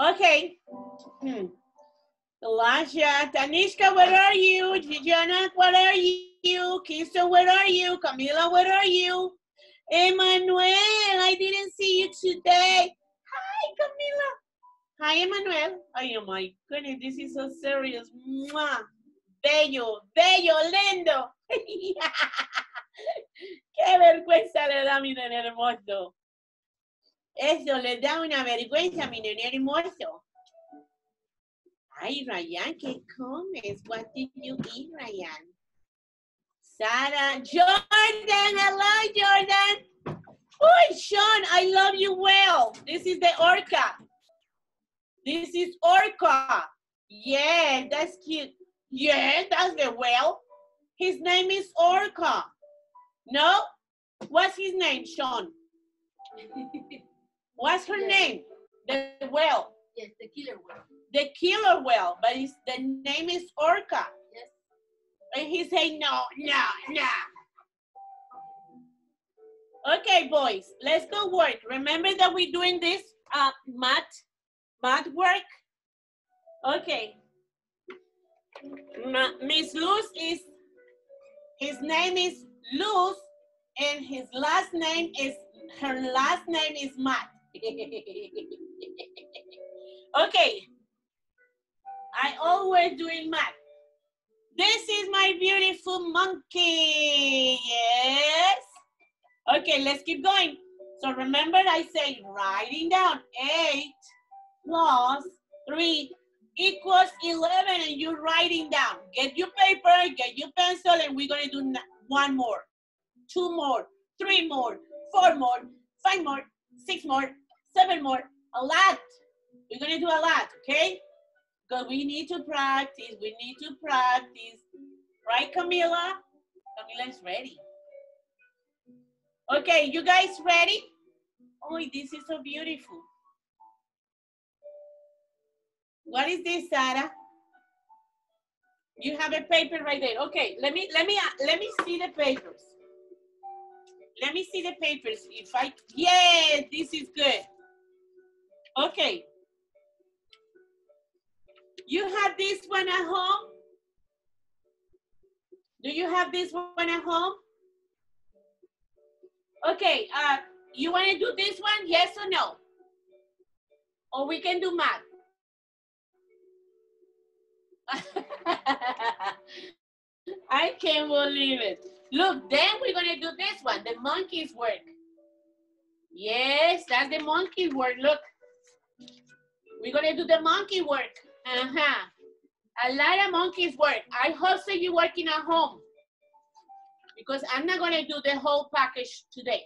Okay. Hmm. Elijah, Tanishka, where are you? Gianna, where are you? Kingston, where are you? Camila, where are you? Emmanuel, I didn't see you today. Hi, Camila. Hi, Emmanuel. Oh my goodness, this is so serious. Mwah. Bello, bello, lindo. Qué vergüenza le da mi nene hermoso. Eso le da una vergüenza mi nene hermoso. Ay, Ryan, ¿qué comes? What did you eat, Ryan? Sarah, Jordan, hello, Jordan. Oh, Sean, I love you well. This is the orca. This is orca. Yeah, that's cute. Yeah, that's the whale. His name is orca. No? What's his name, Sean? What's her Yes. name? The whale. Yes, the killer one. The killer whale, but his, the name is orca. Yes. And he say no, no, no. Okay, boys, let's go work. Remember that we're doing this uh, math, math work? Okay. Miss Luz is, his name is Luz, and his last name is, her last name is Matt. okay. I always doing math. This is my beautiful monkey. Yes. Okay, let's keep going. So remember I say writing down 8 plus 3 equals 11 and you're writing down. Get your paper, get your pencil, and we're gonna do one more, two more, three more, four more, five more, six more, seven more, a lot. We're gonna do a lot, okay? Because we need to practice, we need to practice. Right, Camila? Camila is ready. Okay, you guys ready? Oh, this is so beautiful. What is this, Sarah? You have a paper right there. Okay, let me let me let me see the papers. Let me see the papers. If I yes, this is good. Okay. You have this one at home? Do you have this one at home? Okay, uh, you want to do this one? Yes or no? Or we can do math. I can't believe it. Look, then we're gonna do this one, the monkey's work. Yes, that's the monkey work. Look, we're gonna do the monkey work. Uh-huh. A lot of monkeys work. I hope so you're working at home because I'm not gonna do the whole package today.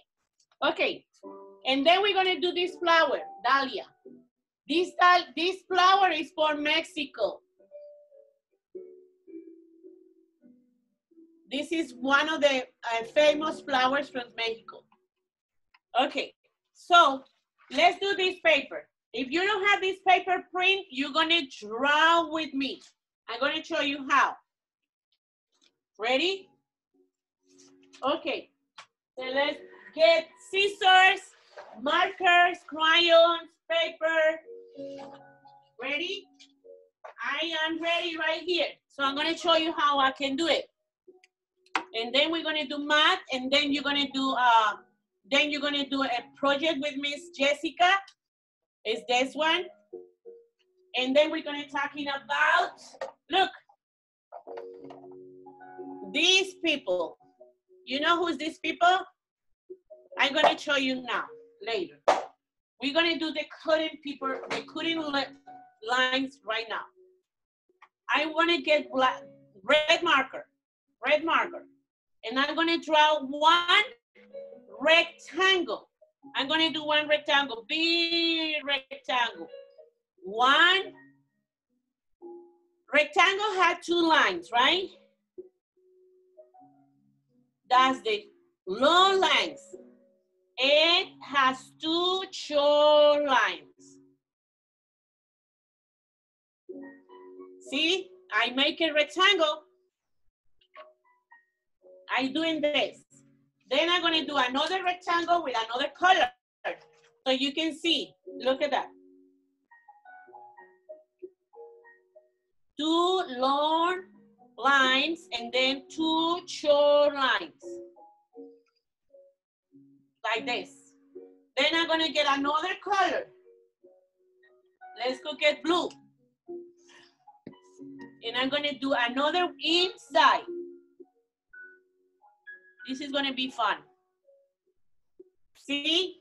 Okay, and then we're gonna do this flower, dahlia. This, this flower is for Mexico. This is one of the uh, famous flowers from Mexico. Okay, so let's do this paper. If you don't have this paper print, you're gonna draw with me. I'm gonna show you how. Ready? Okay, so let's get scissors, markers, crayons, paper. Ready? I am ready right here. So I'm gonna show you how I can do it. And then we're gonna do math, and then you're gonna do, uh, then you're gonna do a project with Miss Jessica. Is this one? And then we're gonna talking about, look, these people. You know who's these people? I'm gonna show you now, later. We're gonna do the cutting people, the cutting li- lines right now. I wanna get black, red marker, red marker. And I'm gonna draw one rectangle. I'm gonna do one rectangle, big rectangle. One rectangle had two lines, right? That's the long lines. It has two short lines. See, I make a rectangle. I doing this. Then I'm gonna do another rectangle with another color. So you can see, look at that. Two long lines and then two short lines. Like this. Then I'm gonna get another color. Let's go get blue. And I'm gonna do another inside. This is gonna be fun. See?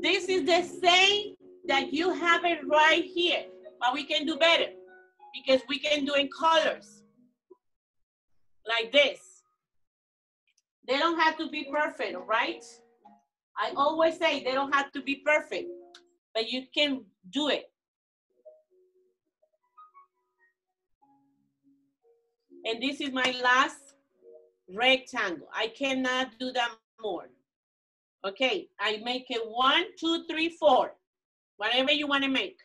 This is the same that you have it right here, but we can do better because we can do in colors like this. They don't have to be perfect, right? I always say they don't have to be perfect, but you can do it. And this is my last rectangle. I cannot do that more. Okay, I make it one, two, three, four. Whatever you want to make.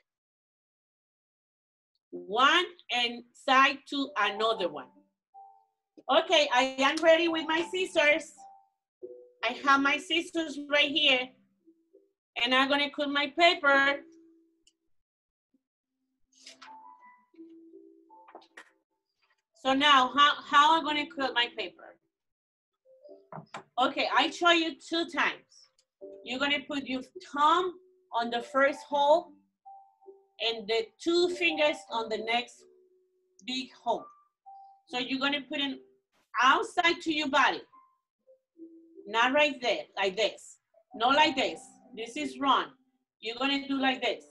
One and side to another one. Okay, I am ready with my scissors. I have my scissors right here. And I'm gonna cut my paper. So now, how, how am I gonna cut my paper? Okay, I show you two times. You're gonna put your thumb on the first hole and the two fingers on the next big hole. So you're gonna put it outside to your body. Not right there, like this. Not like this. This is wrong. You're gonna do like this.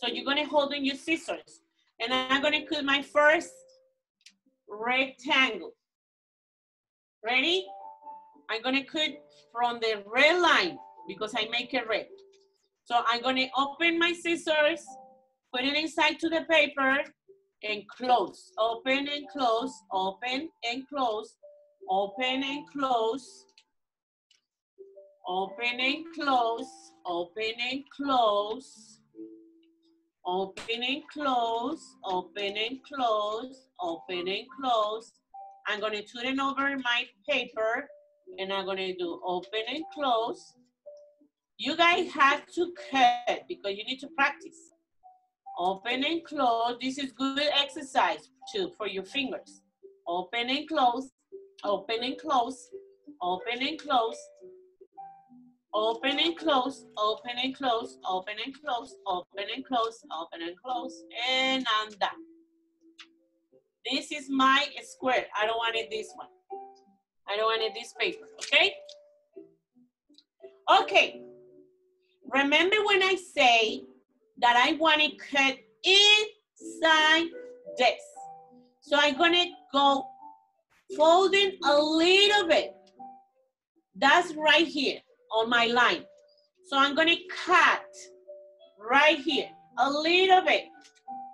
So you're gonna hold in your scissors. And I'm gonna cut my first rectangle. Ready? I'm gonna cut from the red line because I make it red. So I'm gonna open my scissors, put it inside to the paper and close. Open and close, open and close, open and close, open and close, open and close, open and close, open and close, open and close. I'm gonna turn over my paper and I'm gonna do open and close. You guys have to cut because you need to practice. Open and close. This is good exercise too for your fingers. Open and close, open and close, open and close, open and close, open and close, open and close, open and close, open and close, and I'm done. This is my square. I don't want it this one. I don't want it this paper, okay? Okay. Remember when I say that I want to cut inside this. So I'm gonna go folding a little bit. That's right here on my line. So I'm gonna cut right here, a little bit,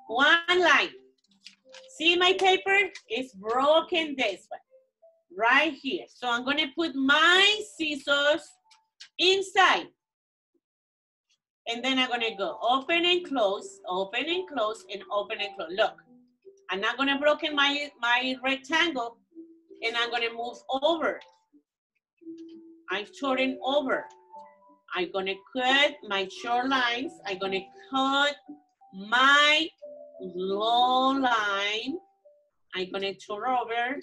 one line. See my paper? It's broken this way, right here. So I'm gonna put my scissors inside. And then I'm gonna go open and close, open and close, and open and close. Look, I'm not gonna broken my, my rectangle and I'm gonna move over. I'm shorting over. I'm gonna cut my short lines. I'm gonna cut my long line. I'm gonna turn over.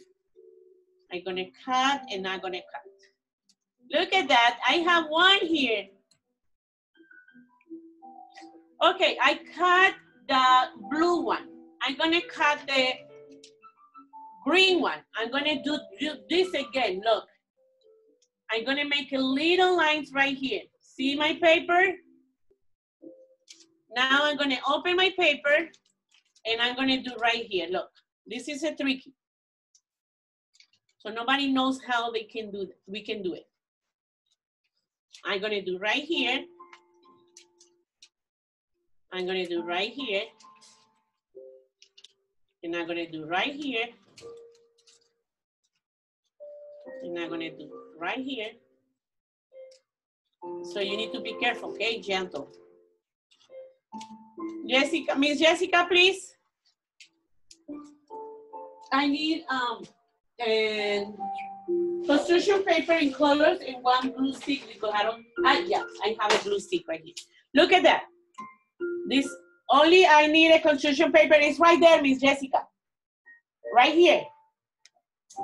I'm gonna cut and I'm gonna cut. Look at that, I have one here. Okay, I cut the blue one. I'm gonna cut the green one. I'm gonna do this again, look. I'm gonna make a little lines right here. See my paper? Now I'm gonna open my paper and I'm gonna do right here, look. This is a tricky. So nobody knows how they can do, we can do it. I'm gonna do right here. I'm gonna do right here. And I'm gonna do right here. And I'm gonna do right here. So you need to be careful, okay? Gentle. Jessica, Miss Jessica, please. I need um and construction paper in colors and one glue stick because I don't, ah, yeah, I have a glue stick right here. Look at that. This, only I need a construction paper. It's right there, Miss Jessica. Right here.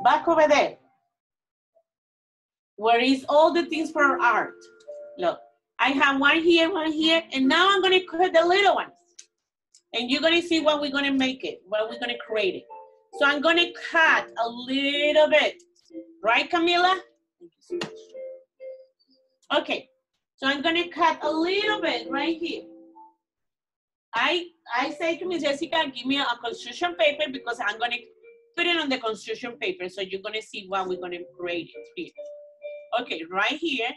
Back over there. Where is all the things for art? Look, I have one here, one here, and now I'm gonna cut the little ones. And you're gonna see what we're gonna make it, what we're gonna create it. So I'm gonna cut a little bit. Right, Camila? Okay, so I'm gonna cut a little bit right here. I I say to Miss Jessica, give me a construction paper because I'm gonna put it on the construction paper. So you're gonna see what we're gonna create it here. Okay, right here,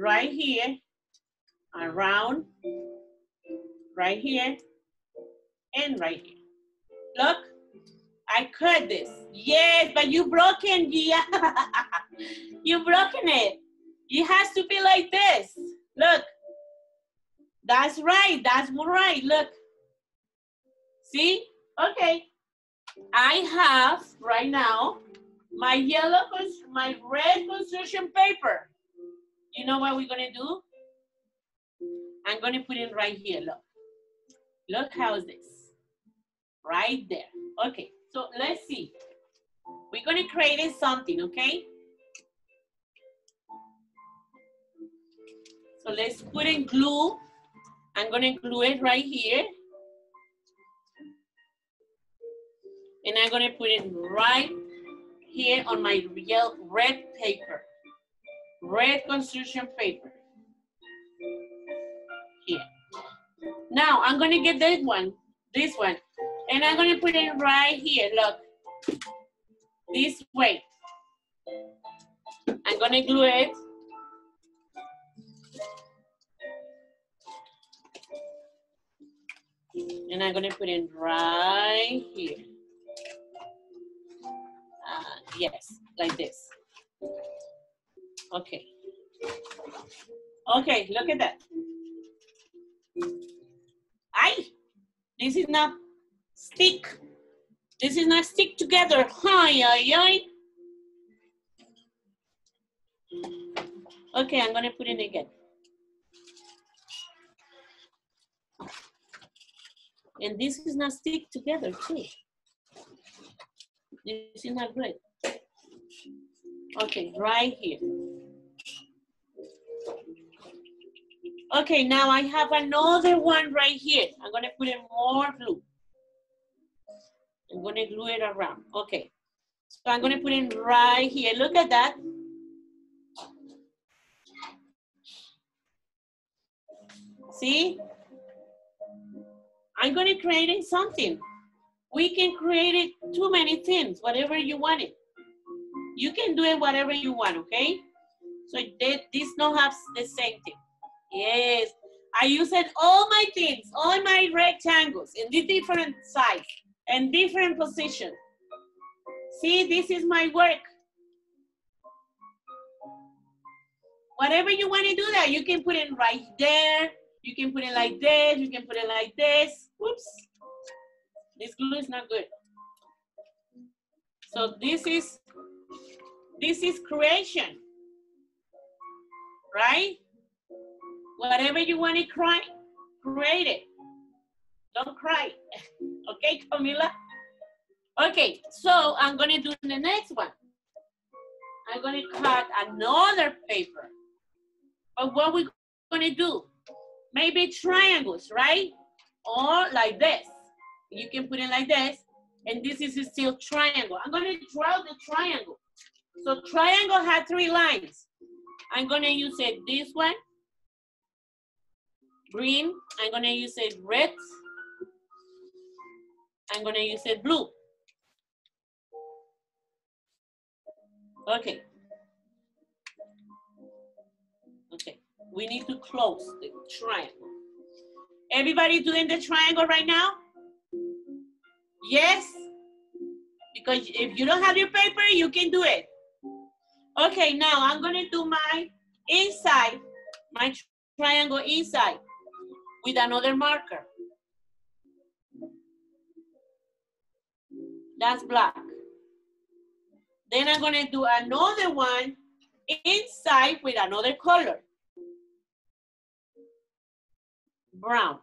right here, around, right here, and right here. Look, I cut this. Yes, but you broken, Gia. you broken it. It has to be like this. Look. That's right. That's right. Look. See? Okay. I have right now my yellow, my red construction paper. You know what we're gonna do? I'm gonna put it right here, look. Look how is this, right there. Okay, so let's see. We're gonna create something, okay? So let's put in glue. I'm gonna glue it right here. And I'm gonna put it right here on my real red paper. Red construction paper. Here. Now I'm gonna get this one, this one, and I'm gonna put it right here, look. This way. I'm gonna glue it. And I'm gonna put it right here. Yes, like this. Okay. Okay, look at that. I, this is not stick. This is not stick together. Hi, hi, hi. Okay, I'm gonna put it again. And this is not stick together too. This is not great. Okay, right here. Okay, now I have another one right here. I'm gonna put in more glue. I'm gonna glue it around. Okay, so I'm gonna put in right here. Look at that. See? I'm gonna create something. We can create it too many things, whatever you want it. You can do it whatever you want, okay? So they, this not have the same thing. Yes, I use it all my things, all my rectangles in the different size and different position. See, this is my work. Whatever you want to do that, you can put it right there. You can put it like this. You can put it like this. Whoops. This glue is not good. So this is this is creation, right? Whatever you want to cry, create it. Don't cry. okay, Camila? Okay, so I'm gonna do the next one. I'm gonna cut another paper. But what we're gonna do? Maybe triangles, right? Or like this. You can put it like this. And this is a still triangle. I'm gonna draw the triangle. So triangle had three lines. I'm gonna use it this one, green. I'm gonna use it red. I'm gonna use it blue. Okay. Okay, we need to close the triangle. Everybody doing the triangle right now? Yes? Because if you don't have your paper, you can do it. Okay, now I'm gonna do my inside, my triangle inside with another marker. That's black. Then I'm gonna do another one inside with another color. Brown.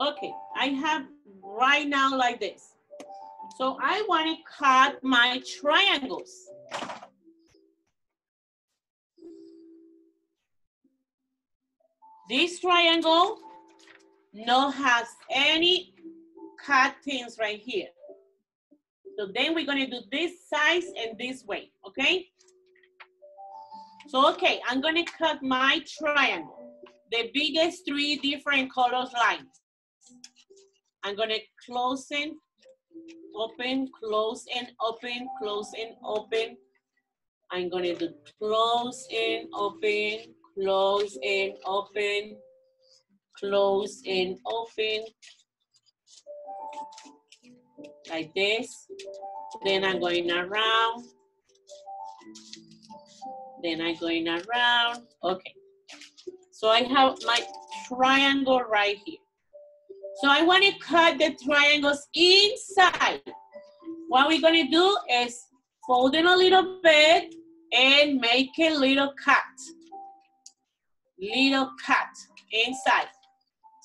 Okay, I have right now like this. So I want to cut my triangles. This triangle no has any cut things right here. So then we're gonna do this size and this way, okay? So, okay, I'm gonna cut my triangle, the biggest three different colors lines. I'm gonna close and open, close and open, close and open. I'm gonna do close and open, close and open, close and open. Like this. Then I'm going around. Then I'm going around. Okay. So I have my triangle right here. So I want to cut the triangles inside. What we're going to do is fold in a little bit and make a little cut. Little cut inside.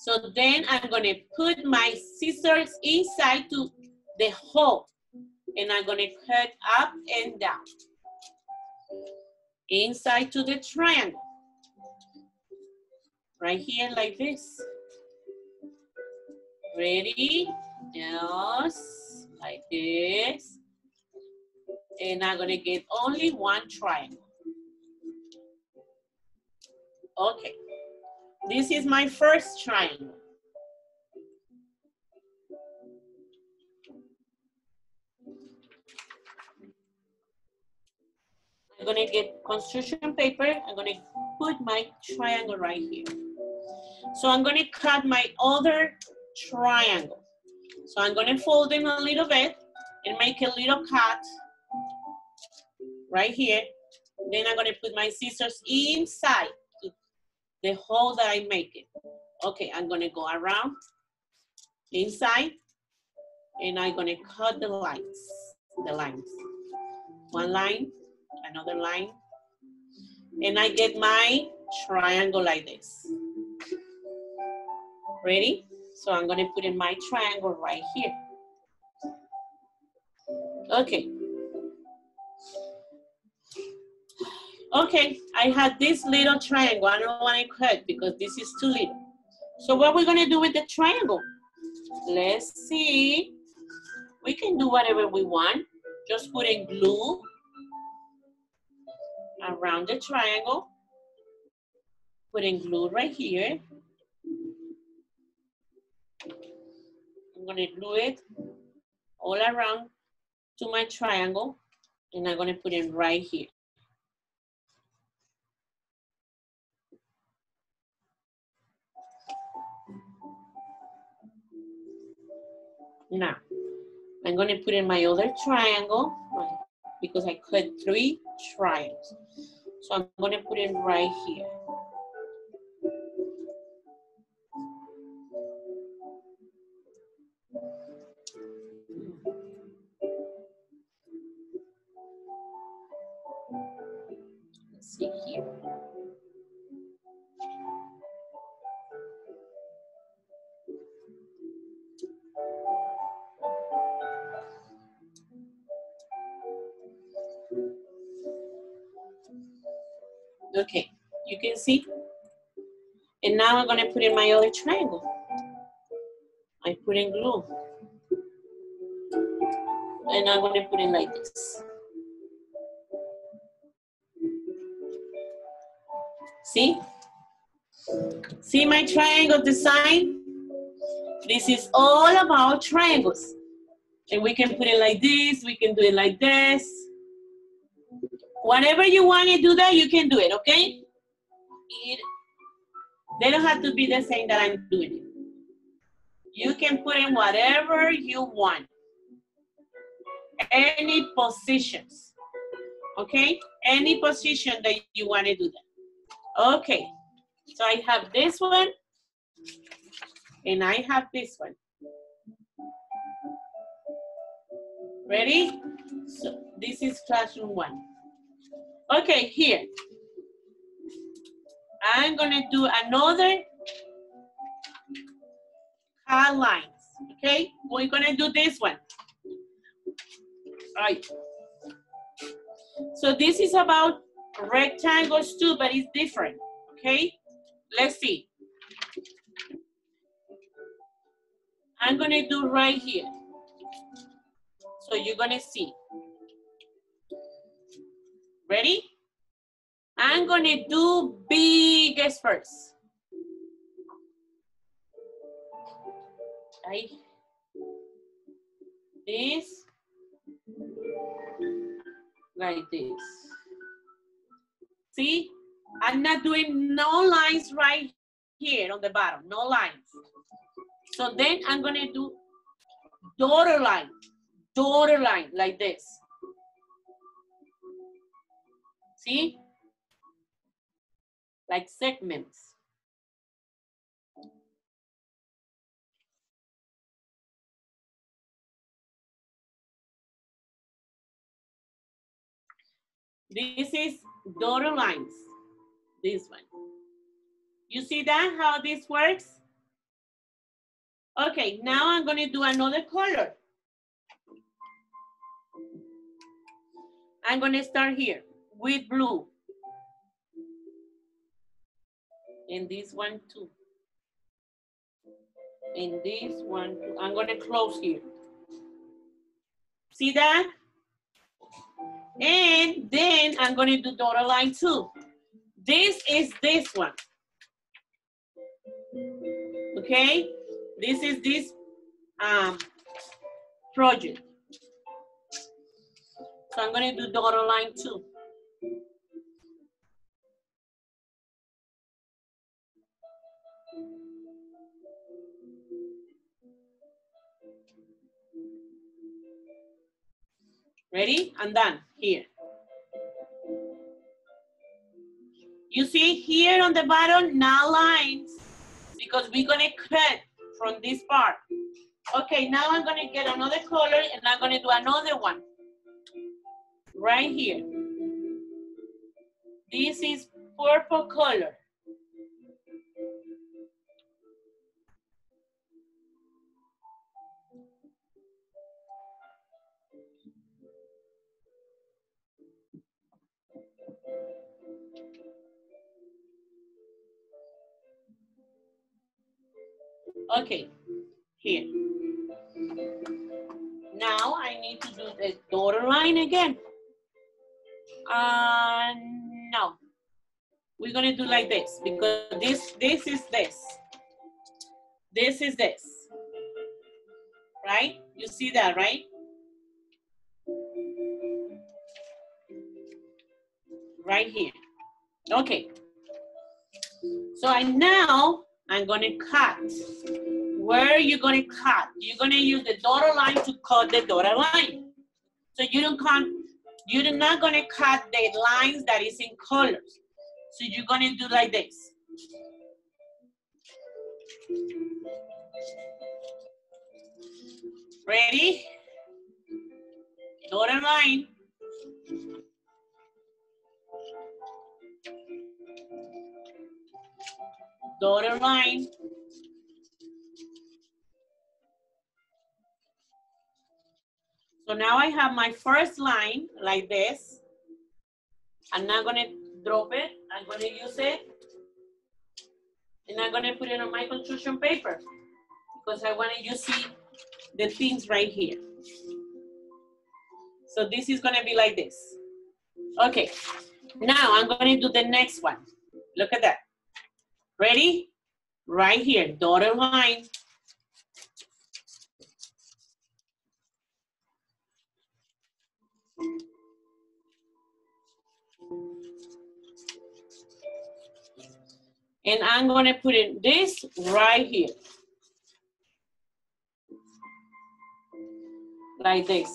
So then I'm going to put my scissors inside to the hole. And I'm going to cut up and down. Inside to the triangle. Right here like this. Ready? Yes, like this. And I'm gonna get only one triangle. Okay, this is my first triangle. I'm gonna get construction paper. I'm gonna put my triangle right here. So I'm gonna cut my other triangle. So I'm gonna fold them a little bit and make a little cut right here. Then I'm gonna put my scissors inside the hole that I make it. Okay, I'm gonna go around inside and I'm gonna cut the lines, the lines. One line, another line, and I get my triangle like this. Ready? So I'm gonna put in my triangle right here. Okay. Okay, I had this little triangle. I don't want to cut because this is too little. So what we're gonna do with the triangle? Let's see. We can do whatever we want. Just put in glue around the triangle. Put in glue right here. I'm gonna glue it all around to my triangle and I'm gonna put it right here. Now, I'm gonna put in my other triangle because I cut three triangles. So I'm gonna put it right here. Okay, you can see. And now I'm gonna put in my other triangle. I put in glue. And I'm gonna put in like this. See? See my triangle design? This is all about triangles. And we can put it like this, we can do it like this. Whatever you want to do that, you can do it, okay? It, they don't have to be the same that I'm doing it. You can put in whatever you want. Any positions, okay? Any position that you want to do that. Okay, So I have this one, and I have this one. Ready? So this is classroom one. Okay, here. I'm gonna do another lines, okay? We're gonna do this one. All right. So this is about rectangles too, but it's different, okay? Let's see. I'm gonna do right here. So you're gonna see. Ready? I'm gonna do biggest first. Right? This, like this. See, I'm not doing no lines right here on the bottom, no lines. So then I'm gonna do daughter line, daughter line like this. See? Like segments. This is dotted lines, this one. You see that, how this works? Okay, now I'm gonna do another color. I'm gonna start here with blue. And this one too. And this one too. I'm gonna close here. See that? And then I'm gonna do daughter line two. This is this one. Okay? This is this um, project. So I'm gonna do daughter line two. Ready? I'm done here. You see here on the bottom, now lines, because we're gonna cut from this part. Okay, now I'm gonna get another color and I'm gonna do another one. Right here. This is purple color. Okay, here. Now I need to do the daughter line again. Uh, no. We're gonna do like this because this, this is this. This is this. Right? You see that, right? Right here. Okay. So I now I'm gonna cut. Where are you gonna cut? You're gonna use the dotted line to cut the dotted line. So you don't cut, you're not gonna cut the lines that is in colors. So you're gonna do like this. Ready? Line. daughter line. So now I have my first line like this. I'm not gonna drop it. I'm gonna use it. And I'm gonna put it on my construction paper because I to see the things right here. So this is gonna be like this. Okay, now I'm gonna do the next one. Look at that. Ready? Right here, dotted line. And I'm gonna put in this right here. Like this.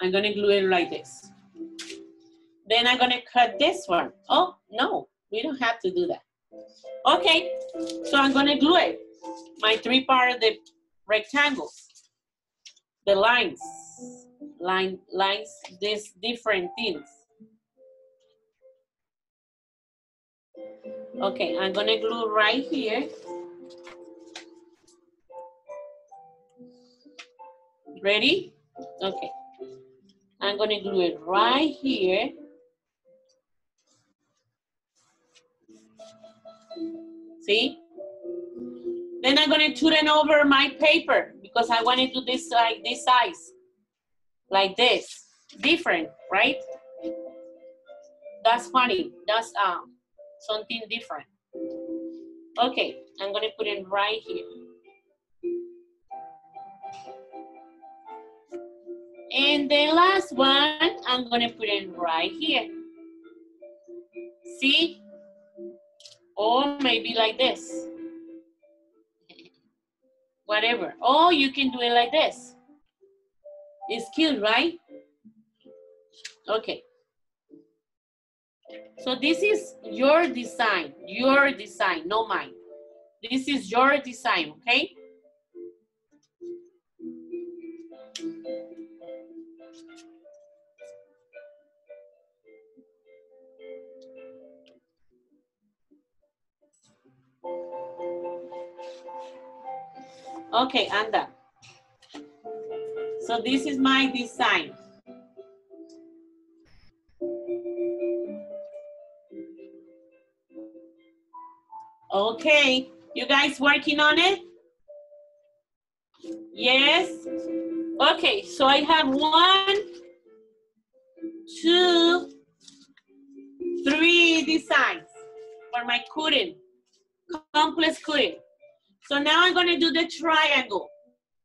I'm gonna glue it like this. Then I'm gonna cut this one. Oh, no, We don't have to do that. Okay, so I'm gonna glue it. My three part of the rectangles. The lines, line, lines, these different things. Okay, I'm gonna glue right here. Ready? Okay. I'm gonna glue it right here. See? Then I'm gonna turn over my paper because I want to this like this size. Like this. Different, right? That's funny. That's um something different. Okay, I'm gonna put it right here. And the last one, I'm gonna put it right here. See? Or maybe like this. Whatever. Or you can do it like this. It's cute, right? Okay. So this is your design, your design, no mine. This is your design, okay? Okay, anda. So this is my design. Okay, you guys working on it? Yes? Okay, so I have one, two, three designs for my curtain, complex curtain. So now I'm gonna do the triangle.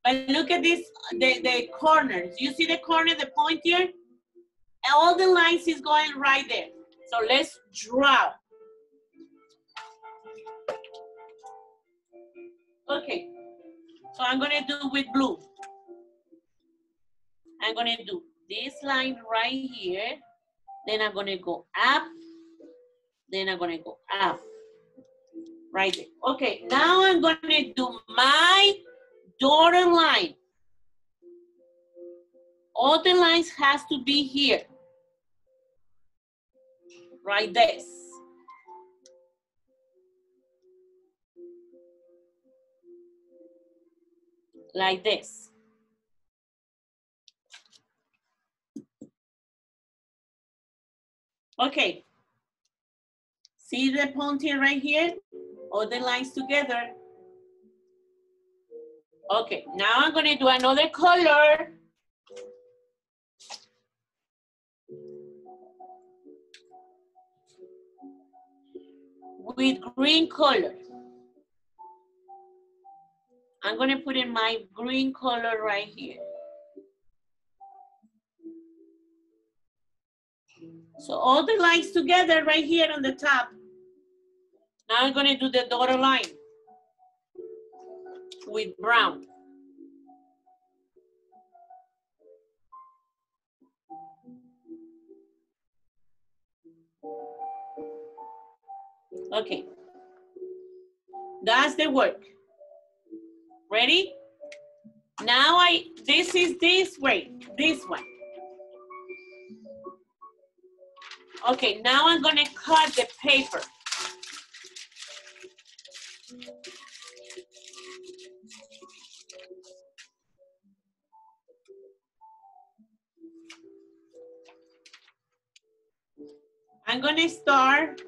But look at this, the, the corners. You see the corner, the point here? All the lines is going right there. So let's draw. Okay, so I'm gonna do with blue. I'm gonna do this line right here. Then I'm gonna go up. Then I'm gonna go up. Right there. Okay, now I'm gonna do my dotted line. All the lines has to be here. Right this. Like this. Okay. See the pointing right here? All the lines together. Okay, now I'm gonna do another color. With green color. I'm gonna put in my green color right here. So all the lines together right here on the top. Now I'm gonna do the dotted line with brown. Okay. That's the work. Ready? Now I, this is this way, this one. Okay, now I'm gonna cut the paper. I'm gonna start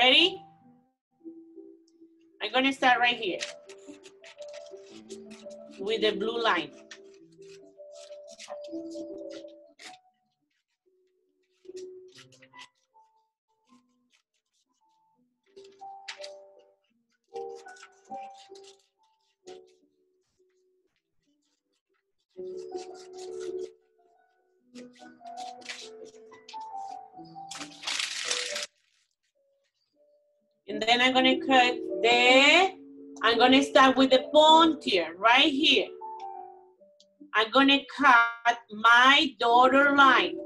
Ready? I'm gonna start right here with the blue line. And then I'm gonna cut the, I'm gonna start with the point here, right here. I'm gonna cut my daughter line.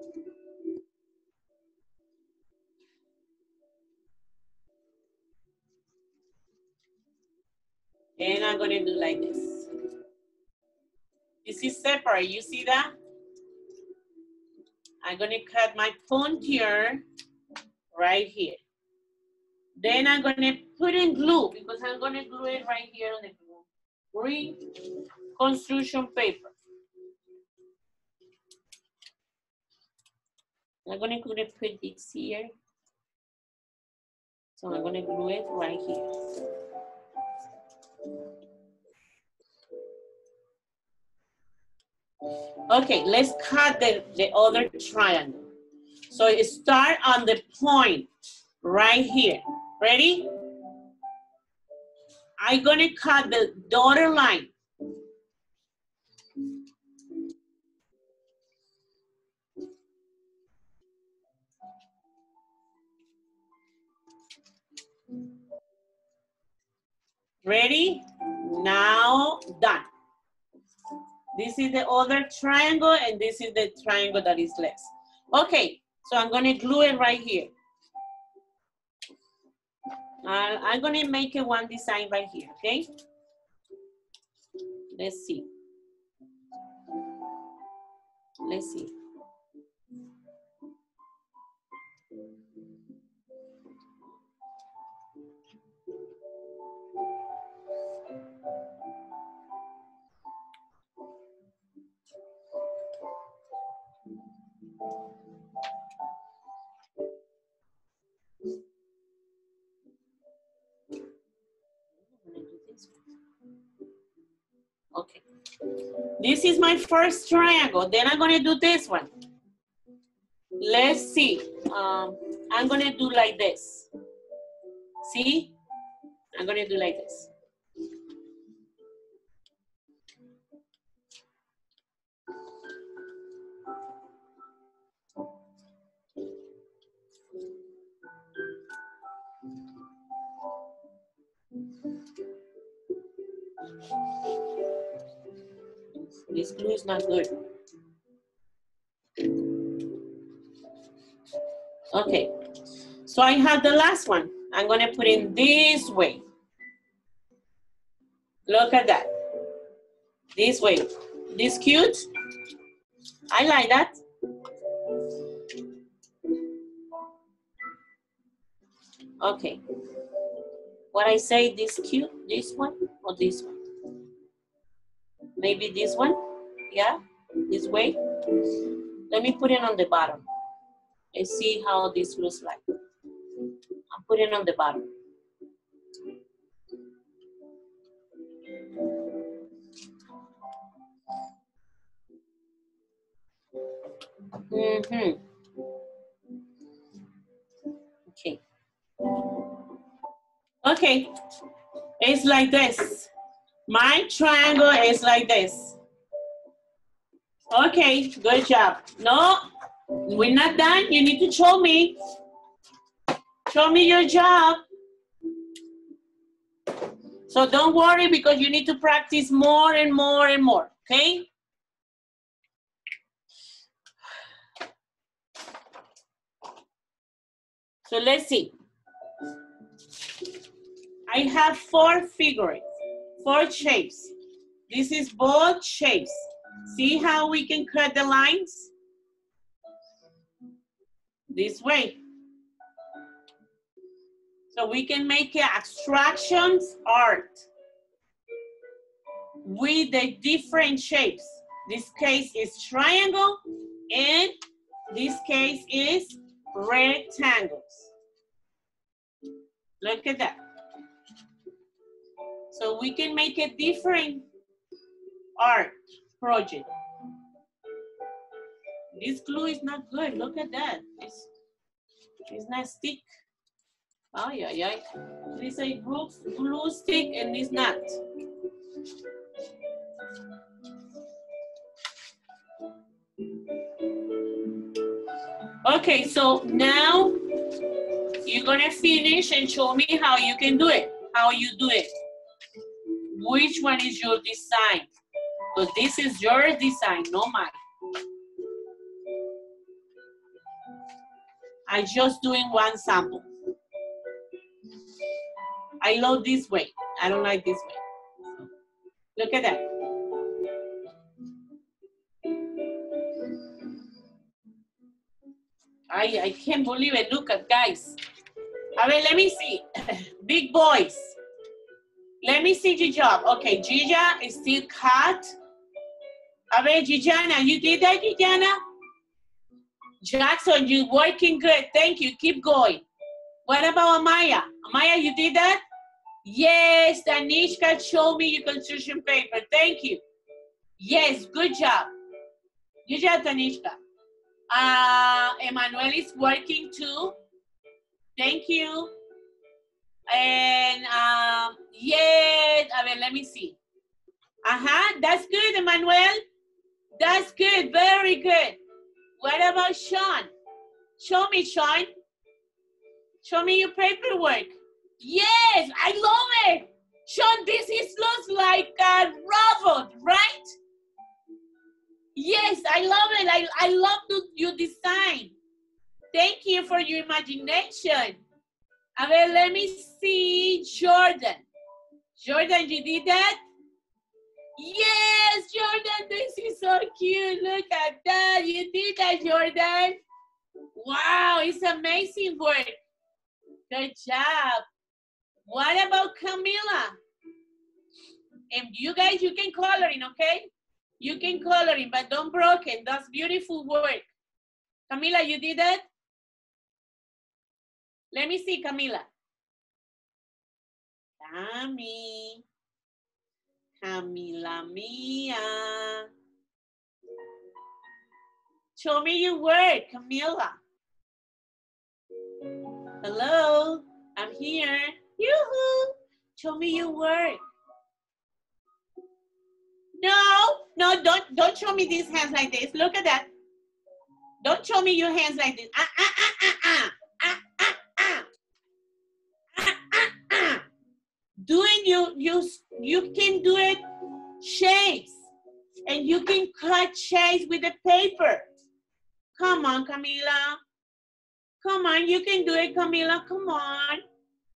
And I'm gonna do like this. This is separate, you see that? I'm gonna cut my point here, right here. Then I'm gonna put in glue because I'm gonna glue it right here on the. Green construction paper. I'm gonna put this here. So I'm gonna glue it right here. Okay, let's cut the, the other triangle. So it start on the point right here. Ready? I'm gonna cut the daughter line. Ready? Now done. This is the other triangle and this is the triangle that is less. Okay, so I'm gonna glue it right here. I'm gonna make a one design right here, okay? Let's see. Let's see. This is my first triangle. Then I'm gonna do this one. Let's see. Um, I'm gonna do like this. See? I'm gonna do like this. This glue is not good. Okay, so I have the last one. I'm gonna put in this way. Look at that. This way. This cute? I like that. Okay. What I say, this cute, this one or this one? Maybe this one, yeah, this way. Let me put it on the bottom and see how this looks like. I'm putting on the bottom. Mm-hmm. Okay. Okay, it's like this. My triangle is like this. Okay, good job. No, we're not done. You need to show me. Show me your job. So don't worry because you need to practice more and more and more, okay? So let's see. I have four figures, four shapes. This is both shapes. See how we can cut the lines? This way. So we can make abstractions art with the different shapes. This case is triangle and this case is rectangles. Look at that. So we can make a different art project. This glue is not good. Look at that. It's, it's not stick. Oh, yeah, yeah. Is a glue, glue stick and it's not. Okay, so now you're gonna finish and show me how you can do it, how you do it. Which one is your design? Because this is your design, not mine. I'm just doing one sample. I love this way. I don't like this way. Look at that. I, I can't believe it. Look at guys. Ver, let me see. Big boys. Let me see job. Okay, Gija is still cut. Ver, Gijana, you did that, Gijana? Jackson, you're working good. Thank you. Keep going. What about Amaya? Amaya, you did that? Yes, Tanishka show me your construction paper. Thank you. Yes, good job. Good job, Tanishka. Uh, Emmanuel is working too. Thank you. And um, yes, ver, let me see. Uh-huh, that's good, Emmanuel. That's good, very good. What about Sean? Show me, Sean. Show me your paperwork. Yes, I love it. Sean, this is looks like a robot, right? Yes, I love it. I, I love the, your design. Thank you for your imagination. A ver, let me see Jordan. Jordan, you did that? Yes, Jordan, this is so cute. Look at that. You did that, Jordan. Wow, it's amazing work. Good job. What about Camila? And you guys, you can color in, okay? You can color in, but don't broken. That's beautiful work. Camila, you did that? Let me see, Camila. Tammy. Camila mía. Show me your work, Camila. Hello, I'm here. Yoo-hoo. Show me your work. No, no, don't don't show me these hands like this. Look at that. Don't show me your hands like this. Ah, ah, ah. Ah, ah, ah. Ah, ah, ah. Doing you you you can do it shapes and you can cut shapes with the paper. Come on, Camila. Come on, you can do it, Camila. Come on.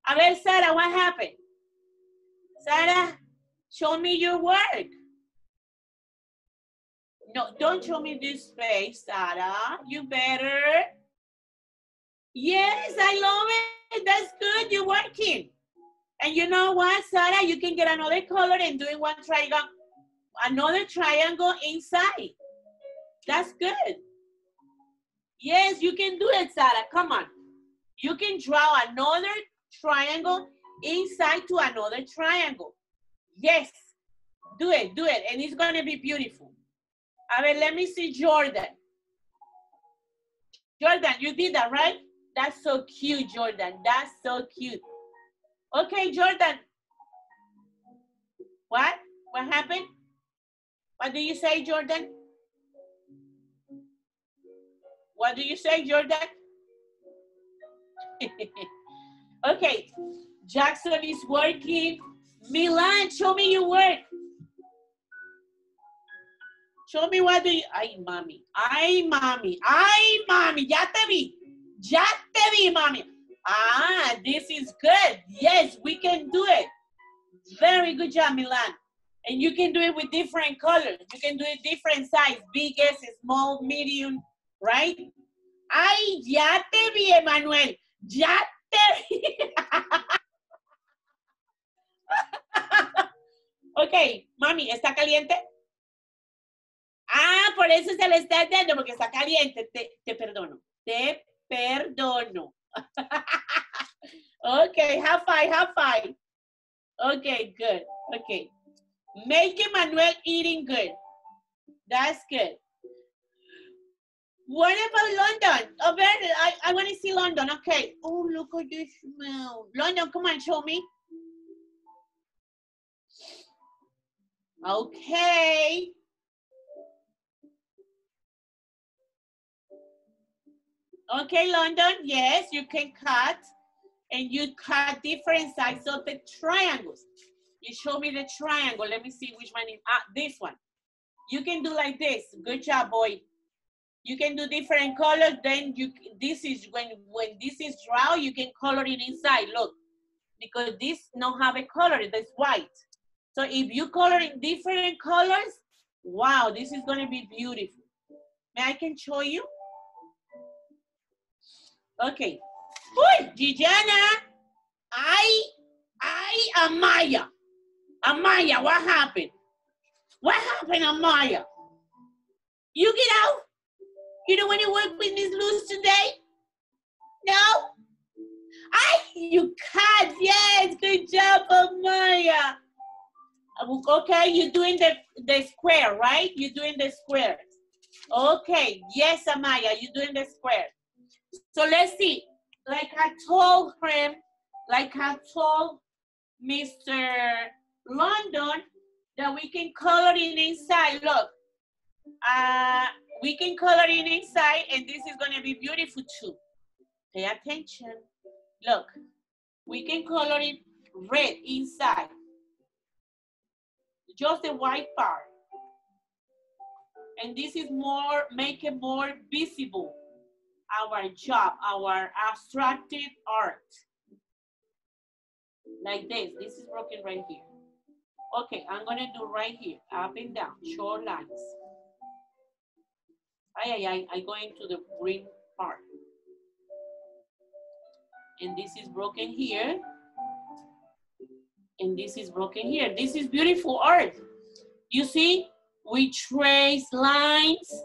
A ver, Sarah, what happened? Sarah, show me your work. No, don't show me this face, Sarah. You better. Yes, I love it. That's good. You're working. And you know what, Sarah? You can get another color and doing one triangle, another triangle inside. That's good. Yes, you can do it, Sarah. Come on. You can draw another triangle inside to another triangle. Yes, do it, do it. And it's going to be beautiful. A ver, let me see Jordan. Jordan, you did that, right? That's so cute, Jordan. That's so cute. Okay, Jordan. What? What happened? What do you say, Jordan? What do you say, Jordan? okay, Jackson is working. Milan, show me your work. Show me what do you, ay, mami, ay, mami, ay, mami, ya te vi, ya te vi, mami. Ah, this is good. Yes, we can do it. Very good job, Milan. And you can do it with different colors. You can do it different size, biggest, small, medium, right? Ay, ya te vi, Emmanuel. Ya te vi. ok, mami, ¿está caliente? Ah, por eso se le está dando, porque está caliente. Te, te perdono. Te perdono. okay, have five, have five. Okay, good. Okay. Make Emmanuel eating good. That's good. What about London? Oh, very, I, I want to see London. Okay. Oh, look at this smell. London, come on, show me. Okay. Okay, London, yes, you can cut and you cut different sides of the triangles. You show me the triangle. Let me see which one is, ah, this one. You can do like this. Good job, boy. You can do different colors. Then you this is when when this is dry, you can color it inside. Look, because this don't have a color. That's white. So if you color in different colors, wow, this is gonna be beautiful. May I can show you? Okay. Uy, Gigiana, I, I, Amaya. Amaya, what happened? What happened, Amaya? You get out? You don't want to work with Miss Luz today? No? I, you cat, yes, good job, Amaya. Okay, you're doing the, the square, right? You're doing the square. Okay, yes, Amaya, you're doing the square. So let's see. Like I told him, like I told Mr. London, that we can color in inside. Look, uh, we can color in inside, and this is gonna be beautiful too. Pay attention. Look, we can color it red inside. Just the white part. And this is more, make it more visible our job, our abstracted art. Like this, this is broken right here. Okay, I'm gonna do right here, up and down, short lines. Ay, ay, ay, I go into the green part. And this is broken here. And this is broken here. This is beautiful art. You see, we trace lines,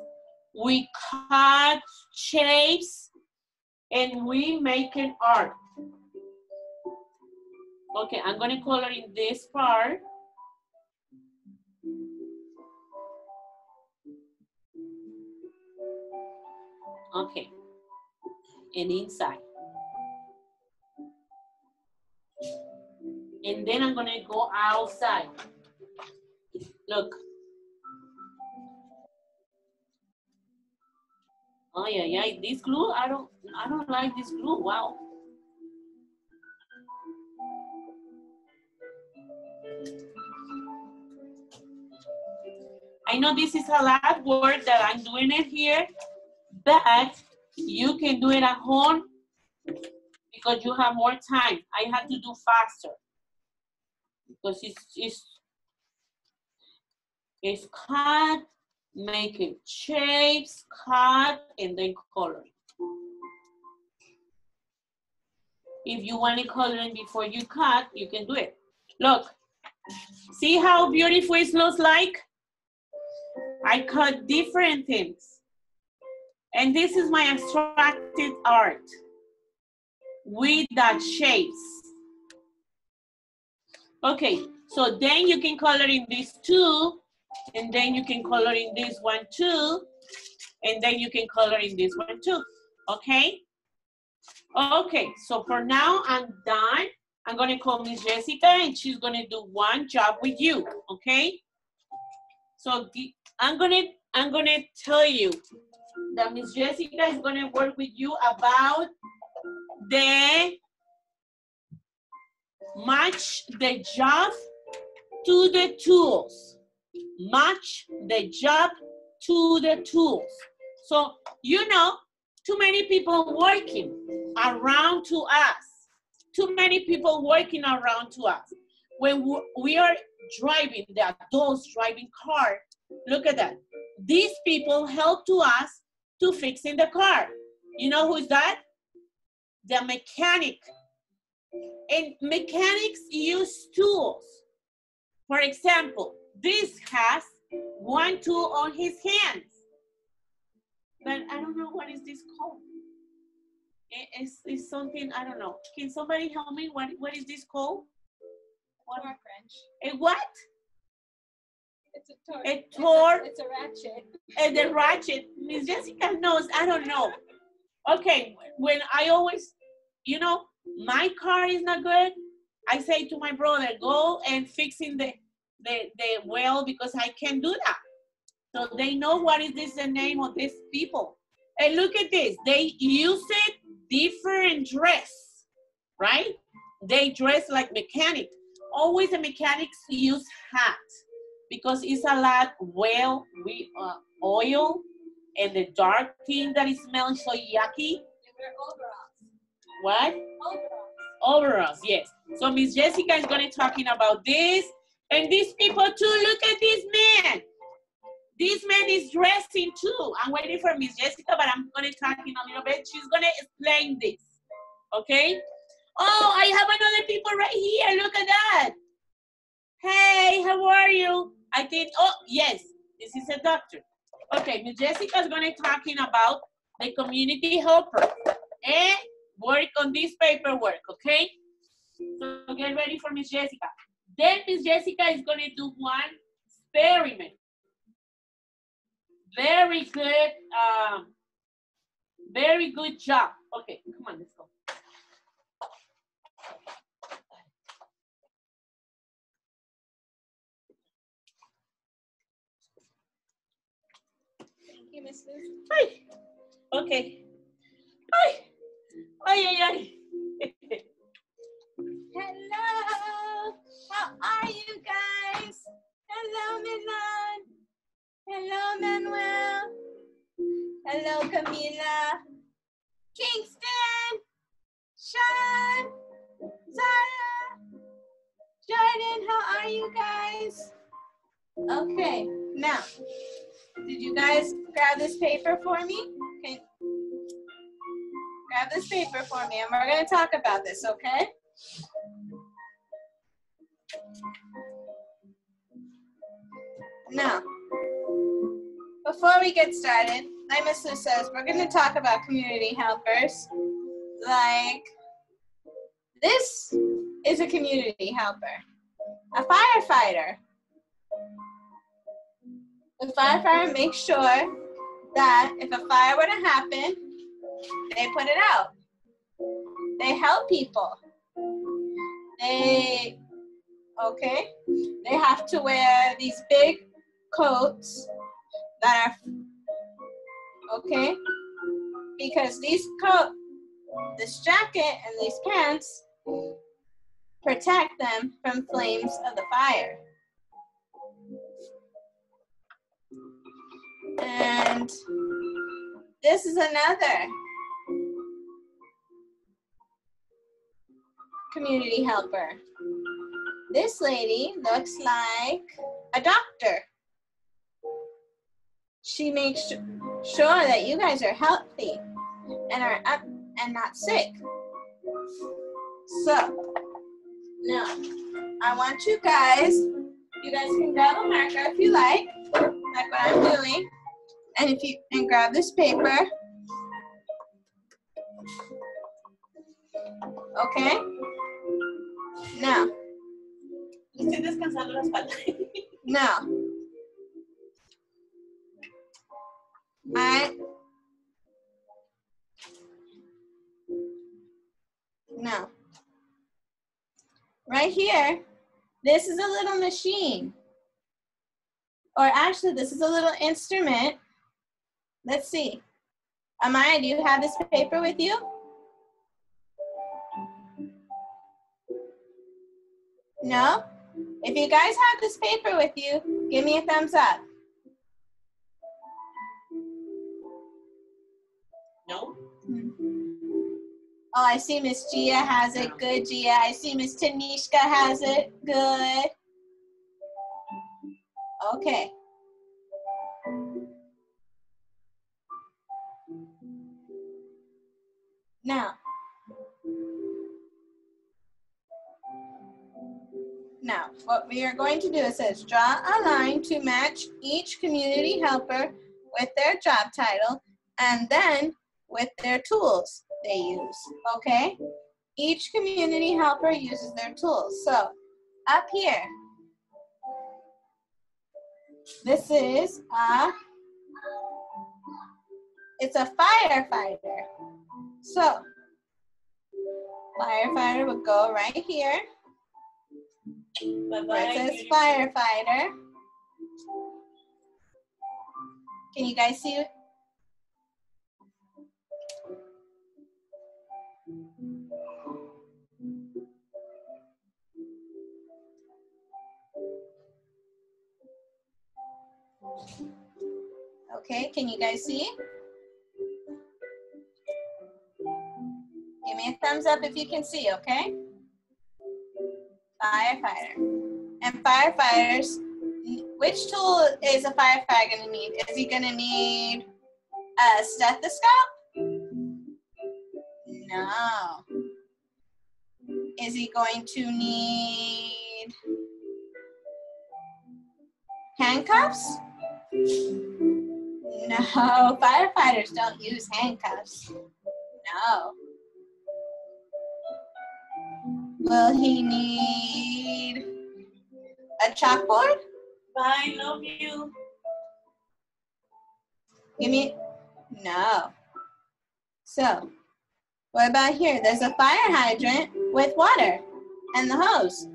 we cut shapes, and we make an art. Okay, I'm gonna color in this part. Okay, and inside. And then I'm gonna go outside. Look. Oh yeah, yeah. This glue, I don't, I don't like this glue. Wow. I know this is a lot work that I'm doing it here, but you can do it at home because you have more time. I have to do faster because it's, it's, it's cut, making shapes, cut, and then coloring. If you want to coloring before you cut, you can do it. Look, see how beautiful it looks like? I cut different things. And this is my abstracted art with that shapes. Okay, so then you can color in this too, and then you can color in this one too, and then you can color in this one too, okay? Okay, so for now I'm done. I'm gonna call Miss Jessica and she's gonna do one job with you, okay? So I'm gonna I'm gonna tell you that Miss Jessica is gonna work with you about the match the job to the tools. Match the job to the tools. So you know, too many people working around to us. Too many people working around to us. When we are driving, the adults driving car, look at that. These people help to us to fixing the car. You know who's that? The mechanic. And mechanics use tools. For example, this has one tool on his hands. But I don't know what is this called. It's, it's something, I don't know. Can somebody help me? What, what is this called? What? Torque wrench. A what? It's a torque. A torque. It's a, it's a ratchet. And the ratchet. Miss Jessica knows, I don't know. Okay, when I always, you know, my car is not good, I say to my brother, go and fixing the, the, the well because I can do that. So they know what is this the name of these people. And look at this, they use it different dress, right? They dress like mechanic. Always the mechanics use hat because it's a lot well with uh, oil and the dark thing that is smelling so yucky. What? Overalls, yes. So Miss Jessica is going to talking about this. And these people too, look at this man. This man is dressing too. I'm waiting for Miss Jessica, but I'm going to talk in a little bit. She's going to explain this. Okay? Oh, I have another people right here. Look at that. Hey, how are you? I think, oh, yes, this is a doctor. Okay, Miss Jessica is going to talking about the community helper and work on this paperwork, okay? So get ready for Miss Jessica. Then Miss Jessica is going to do one experiment. Very good, um, very good job. Okay, come on, let's go. Thank you, Miss. Ay, okay. Ay, ay, ay, ay. Hello. How are you guys? Hello, Milan. Hello, Manuel. Hello, Camila. Kingston. Sean. Zara. Jordan, how are you guys? Okay, now, did you guys grab this paper for me? Okay. Grab this paper for me, and we're going to talk about this, okay? Now, before we get started, like Miss Lou says, we're going to talk about community helpers. Like, this is a community helper, a firefighter. The firefighter makes sure that if a fire were to happen, they put it out. They help people. They, okay, they have to wear these big coats that are, okay, because these coat, this jacket and these pants protect them from flames of the fire. And this is another community helper. This lady looks like a doctor. She makes sure that you guys are healthy and are up and not sick. So, now I want you guys, you guys can grab a marker if you like, like what I'm doing. And if you and grab this paper. Okay? Now, Estoy descansando la espalda. now. I now. Right here, this is a little machine. Or actually, this is a little instrument. Let's see. Amaya, do you have this paper with you? No? If you guys have this paper with you, give me a thumbs up. No? Mm-hmm. Oh, I see Miss Gia has it. Good, Gia. I see Miss Tanishka has it. Good. Okay. Now. Now, what we are going to do is says draw a line to match each community helper with their job title and then with their tools they use, okay? Each community helper uses their tools. So, up here, this is a, it's a firefighter. So, firefighter would go right here, it says firefighter. Can you guys see it? Okay, can you guys see? Give me a thumbs up if you can see, okay? Firefighter. And firefighters, which tool is a firefighter gonna need? Is he gonna need a stethoscope? No. Is he going to need handcuffs? No, firefighters don't use handcuffs. No. Will he need a chalkboard? Bye, love you. Give me, no. So, what about here? There's a fire hydrant with water and the hose.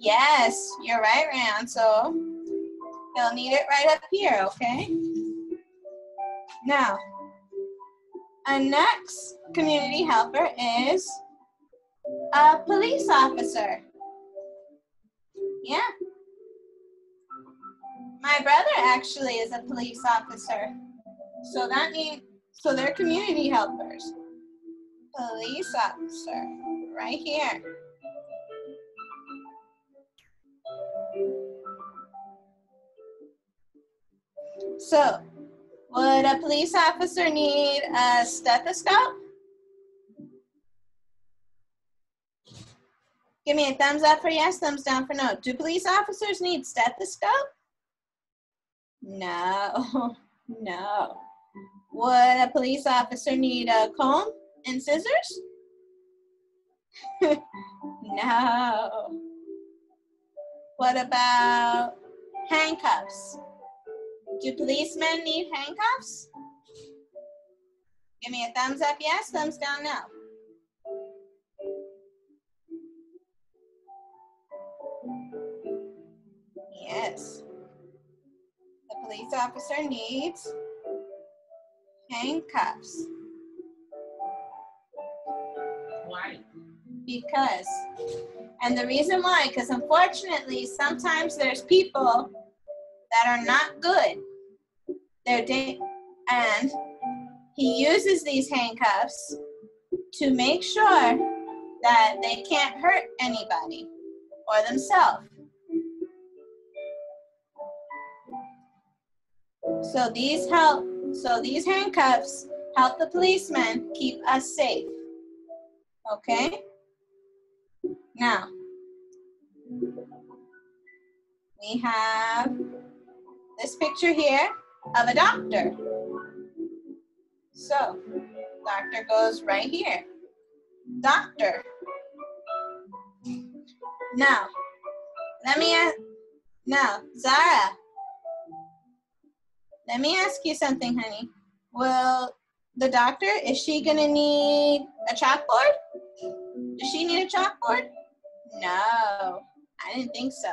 Yes, you're right, Ryan. So, he'll need it right up here, okay? Now, our next community helper is a police officer. Yeah. My brother actually is a police officer. So that means, so they're community helpers. Police officer, right here. So, would a police officer need a stethoscope? Give me a thumbs up for yes, thumbs down for no. Do police officers need stethoscope? No, no. Would a police officer need a comb and scissors? no. What about handcuffs? Do policemen need handcuffs? Give me a thumbs up, yes, thumbs down, no. Yes. The police officer needs handcuffs Why? because, and the reason why, because unfortunately, sometimes there's people that are not good. They're da- and he uses these handcuffs to make sure that they can't hurt anybody or themselves. So these help, so these handcuffs help the policemen keep us safe. Okay? Now, we have this picture here of a doctor. So, doctor goes right here. Doctor. Now, let me ask, now, Zara, let me ask you something, honey. Will the doctor, is she gonna need a chalkboard? Does she need a chalkboard? No, I didn't think so.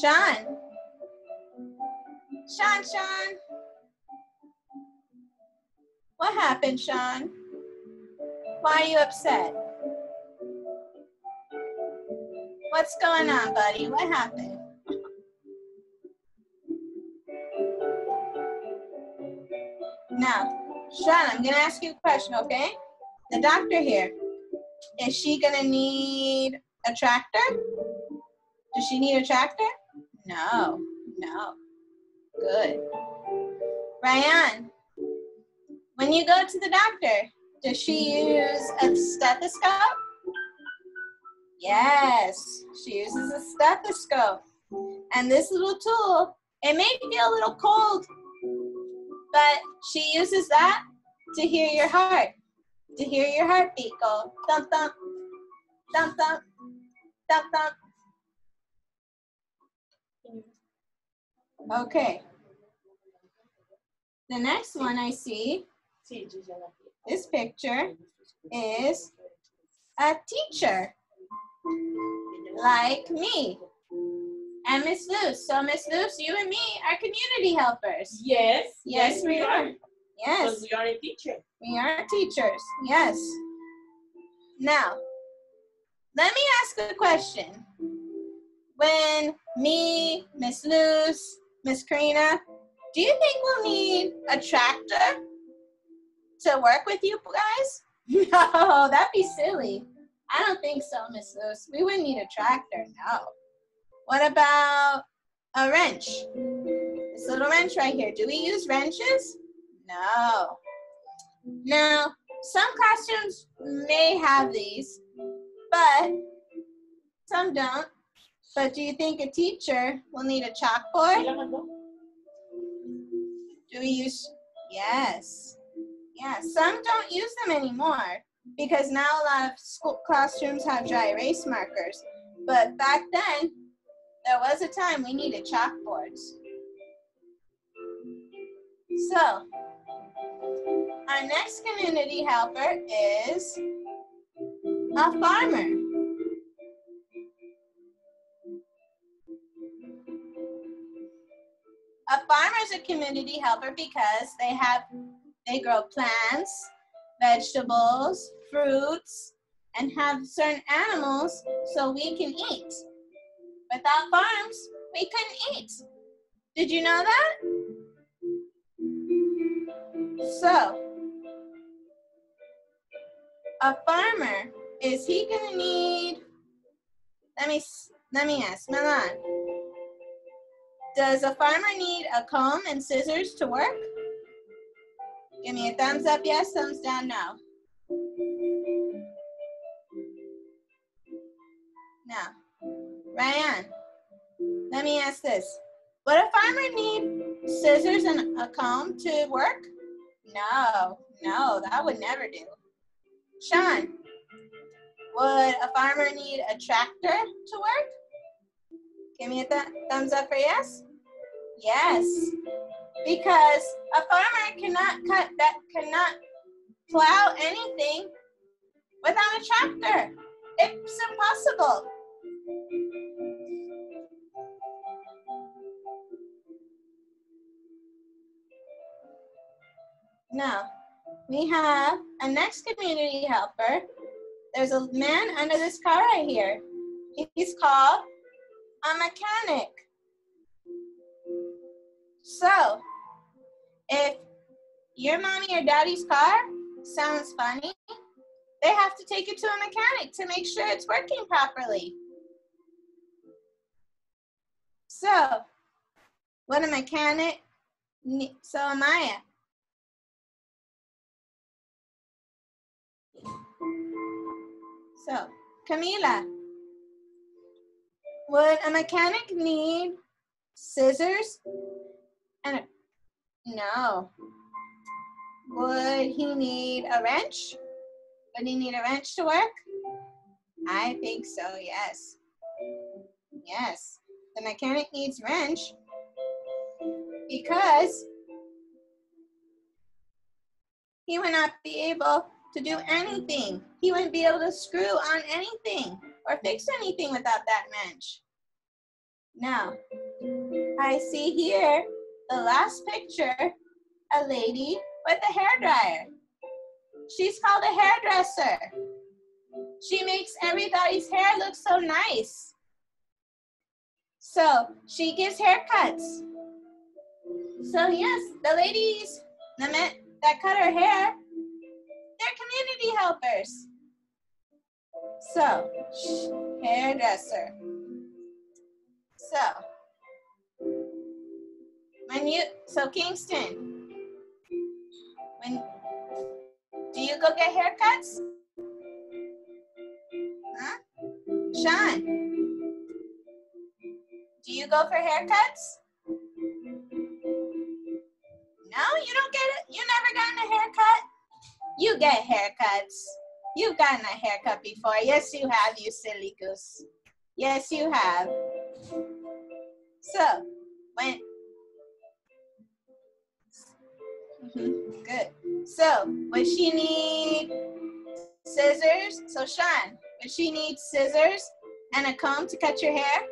Sean. Sean, Sean. What happened, Sean? Why are you upset? What's going on, buddy? What happened? Now, Sean, I'm gonna ask you a question, okay? The doctor here, is she gonna need a tractor? Does she need a tractor? No, no. Good. Ryan, when you go to the doctor, does she use a stethoscope? Yes, she uses a stethoscope. And this little tool, it may feel a little cold, but she uses that to hear your heart, to hear your heartbeat go thump thump, thump thump, thump thump. Okay. The next one I see, this picture, is a teacher like me and Miss Luz. So Miss Luz, you and me are community helpers. Yes, Yes, we are. Yes, Because we are a teacher. we are teachers. Yes. Now, let me ask a question. when me, Miss Luz, Miss Karina, do you think we'll need a tractor to work with you guys? No, that'd be silly. I don't think so, Miss Luz. We wouldn't need a tractor, no. What about a wrench? This little wrench right here. Do we use wrenches? No. Now, some classrooms may have these, but some don't. But do you think a teacher will need a chalkboard? Do we use, yes. Yeah, some don't use them anymore because now a lot of school classrooms have dry erase markers. But back then, there was a time we needed chalkboards. So, our next community helper is a farmer. A farmer is a community helper because they have they grow plants, vegetables, fruits, and have certain animals so we can eat. Without farms, we couldn't eat. Did you know that? So, a farmer, is he gonna need, let me, let me ask, Milan, does a farmer need a comb and scissors to work? Give me a thumbs up, yes, thumbs down, no. Now, Ryan, let me ask this. Would a farmer need scissors and a comb to work? No, no, that would never do. Sean, would a farmer need a tractor to work? Give me a th thumbs up for yes. Yes, because a farmer cannot cut that cannot plow anything without a tractor. It's impossible. Now, we have a next community helper. There's a man under this car right here. He's called a mechanic. So, if your mommy or daddy's car sounds funny, they have to take it to a mechanic to make sure it's working properly. So, what a mechanic, so Maya, So, Camila, would a mechanic need scissors and a, no. Would he need a wrench? Would he need a wrench to work? I think so, yes. Yes, the mechanic needs wrench because he would not be able to do anything. He wouldn't be able to screw on anything or fix anything without that wrench. Now, I see here the last picture, a lady with a hair dryer. She's called a hairdresser. She makes everybody's hair look so nice. So she gives haircuts. So yes, the ladies that cut her hair helpers. So, hairdresser. So, when you, so Kingston, when, do you go get haircuts? Huh? Sean, do you go for haircuts? No, you don't get it. You never gotten a haircut? You get haircuts. You've gotten a haircut before. Yes, you have, you silly goose. Yes, you have. So, when. Good. So, would she need scissors? So, Sean, would she need scissors and a comb to cut your hair?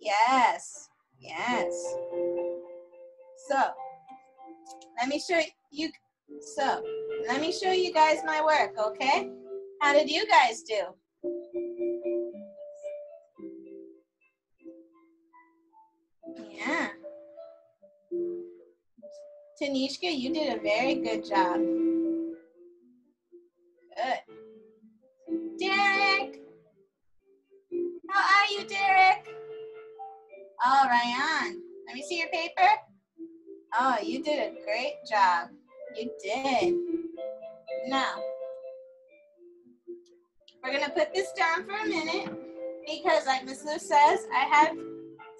Yes. Yes. So, let me show you. So let me show you guys my work, okay? How did you guys do? Yeah. Tanishka, you did a very good job. Good. Derek! How are you, Derek? Oh, Ryan, let me see your paper. Oh, you did a great job. You did. Now, we're gonna put this down for a minute because like Miss Lou says, I have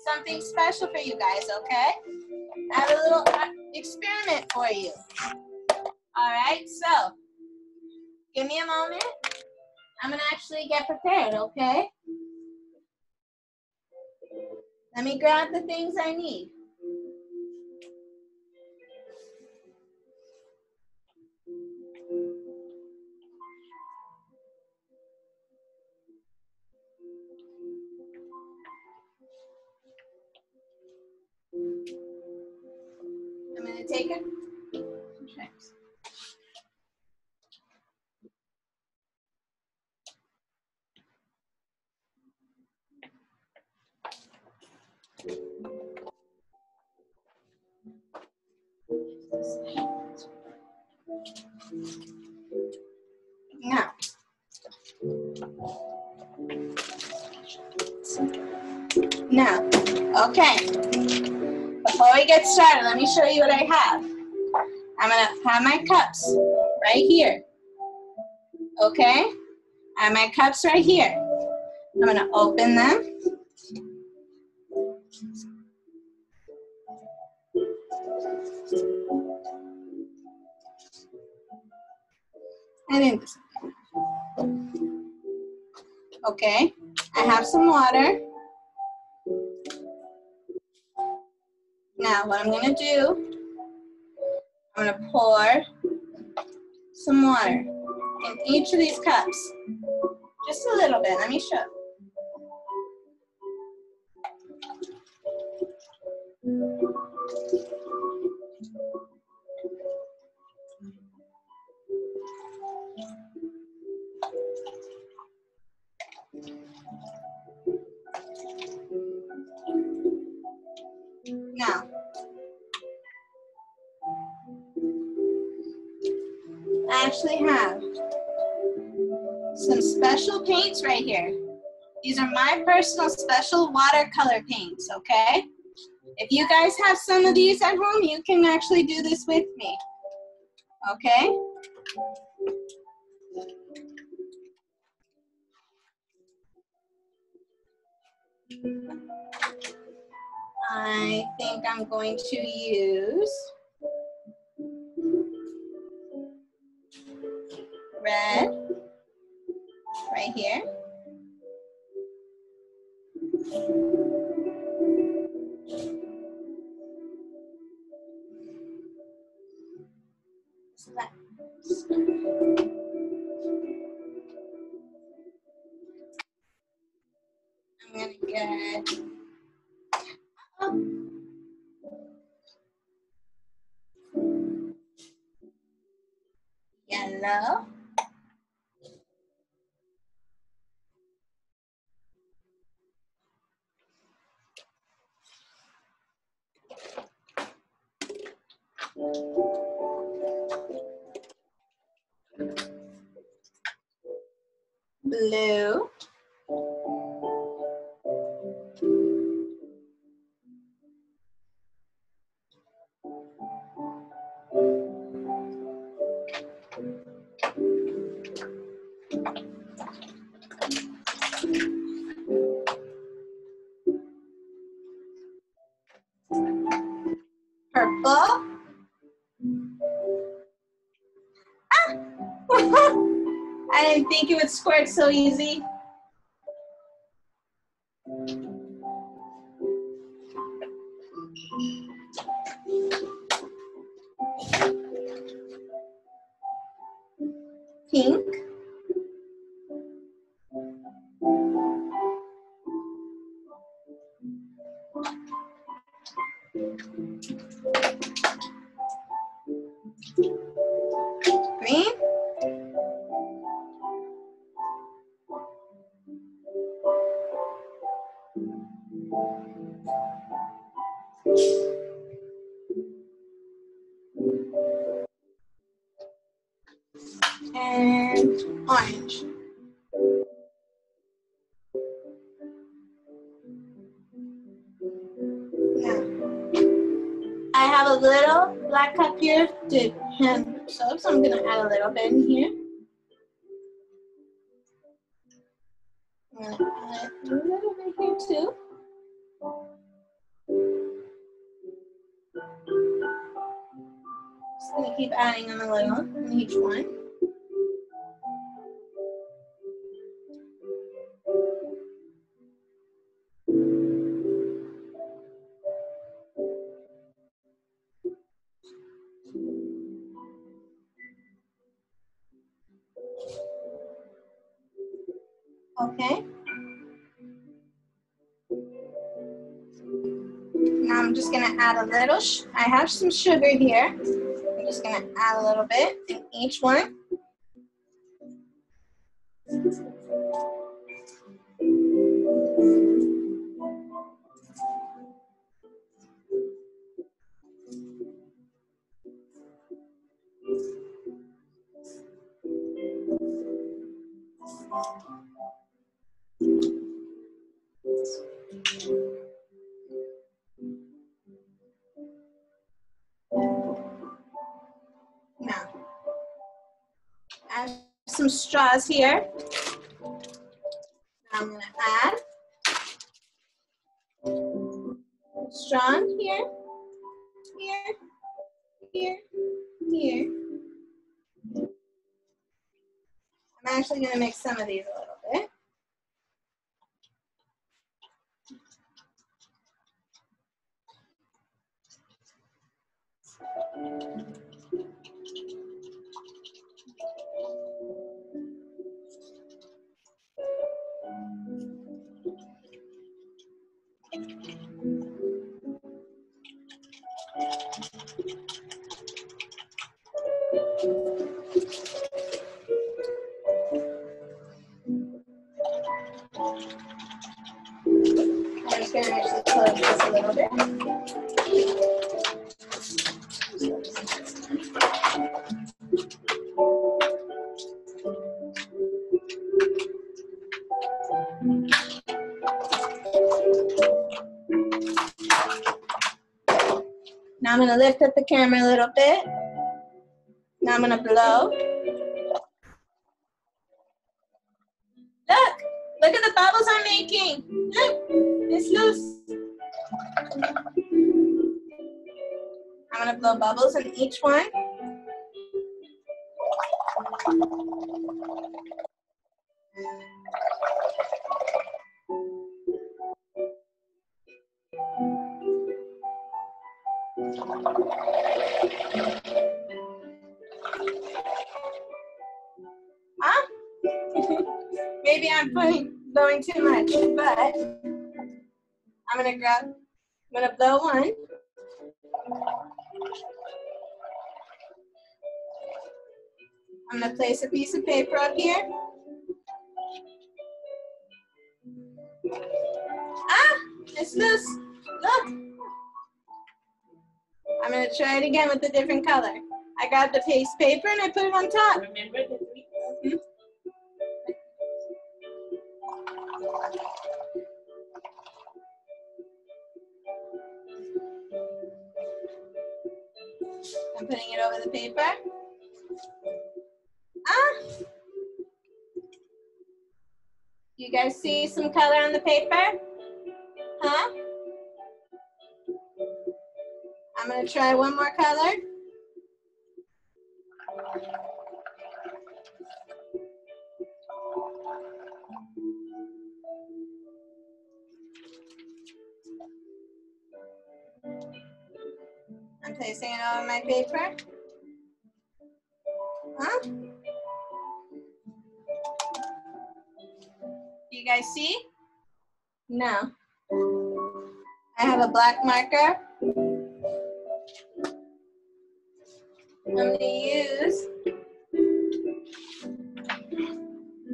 something special for you guys, okay? I have a little uh, experiment for you. All right, so give me a moment. I'm gonna actually get prepared, okay? Let me grab the things I need. I'm gonna take it. Now. Now, okay. We get started, let me show you what I have. I'm gonna have my cups right here. Okay? I have my cups right here. I'm gonna open them. I think. Okay, I have some water. Now what I'm gonna do, I'm gonna pour some water in each of these cups. Just a little bit, let me show. Personal special watercolor paints, okay? If you guys have some of these at home, you can actually do this with me, okay? I think I'm going to use would so easy. Little, I have some sugar here. I'm just gonna add a little bit in each one. Straws here. I'm gonna add straw here, here, here, here. I'm actually gonna make some of these a little camera a little bit. Now I'm gonna blow. Look, look at the bubbles I'm making. Look, it's loose. I'm gonna blow bubbles in each one. A piece of paper up here. Ah, it's loose. Look. I'm gonna try it again with a different color. I grabbed a paste paper and I put it on top. See some color on the paper? Huh? I'm gonna try one more color. I'm placing it on my paper. Black marker. I'm gonna use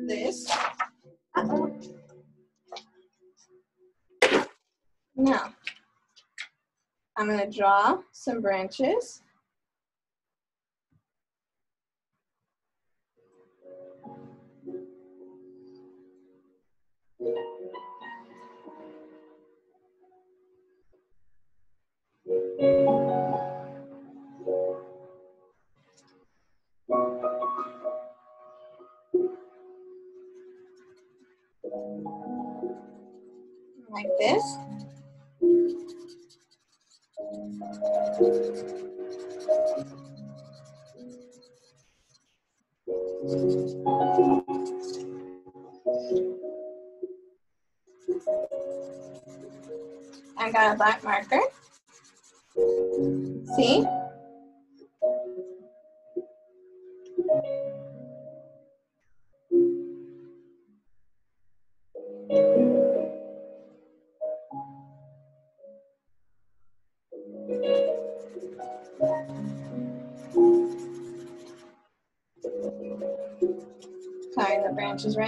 this. Now, I'm gonna draw some branches.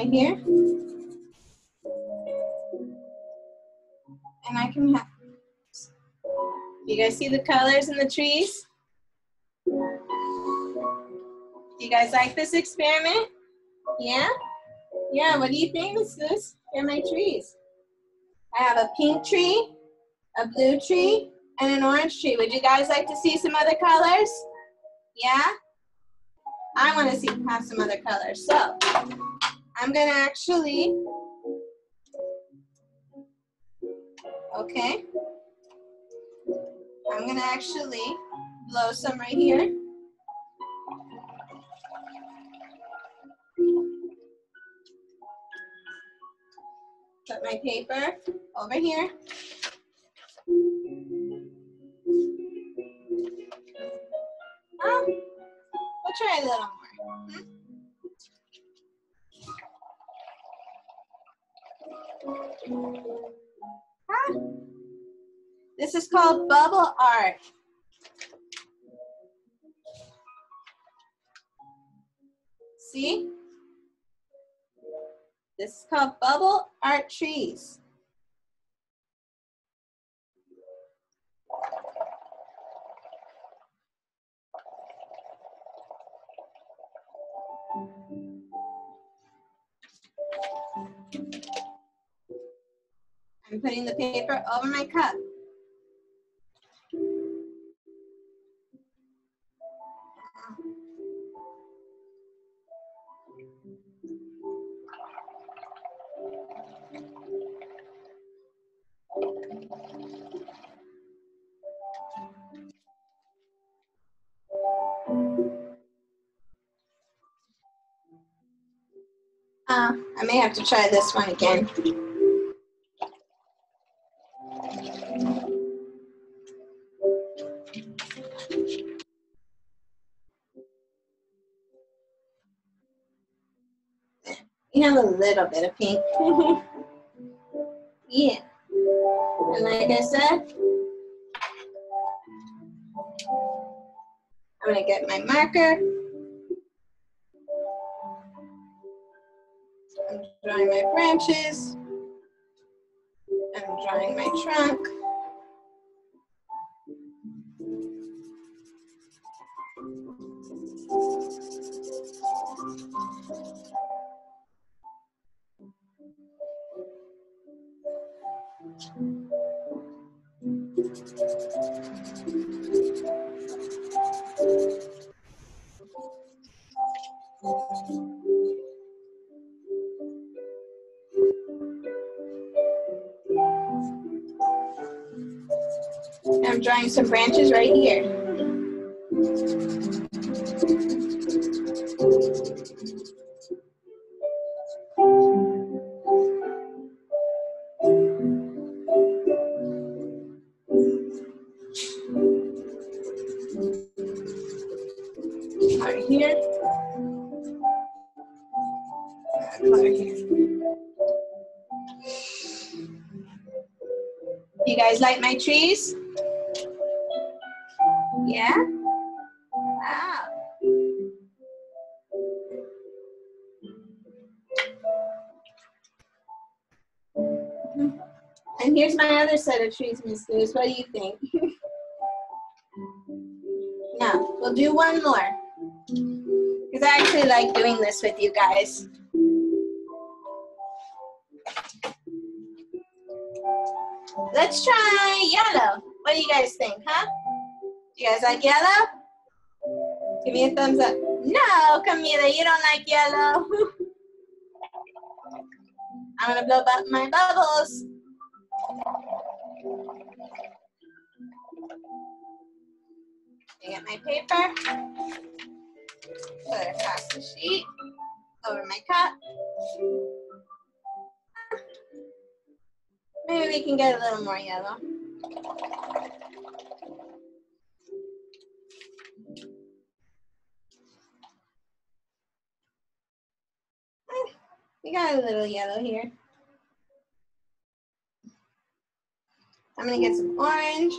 Right here. And I can have, you guys see the colors in the trees? Do you guys like this experiment? Yeah? Yeah, what do you think, this? Here are my trees. I have a pink tree, a blue tree, and an orange tree. Would you guys like to see some other colors? Yeah? I want to see have some other colors. So I'm gonna actually, okay. I'm gonna actually blow some right here. Put my paper over here. Oh, we'll try a little more. Hmm? This is called bubble art. See? This is called bubble art trees. Putting the paper over my cup. Uh, I may have to try this one again. Little bit of pink. yeah. And like I said, I'm gonna get my marker. I'm drawing my branches. Branches right here. Trees, Miss. What do you think? no, we'll do one more. Because I actually like doing this with you guys. Let's try yellow. What do you guys think, huh? Do you guys like yellow? Give me a thumbs up. No, Camila, you don't like yellow. I'm gonna blow up my bubbles. I get my paper, put it across the sheet, over my cup. Maybe we can get a little more yellow. We got a little yellow here. I'm gonna get some orange.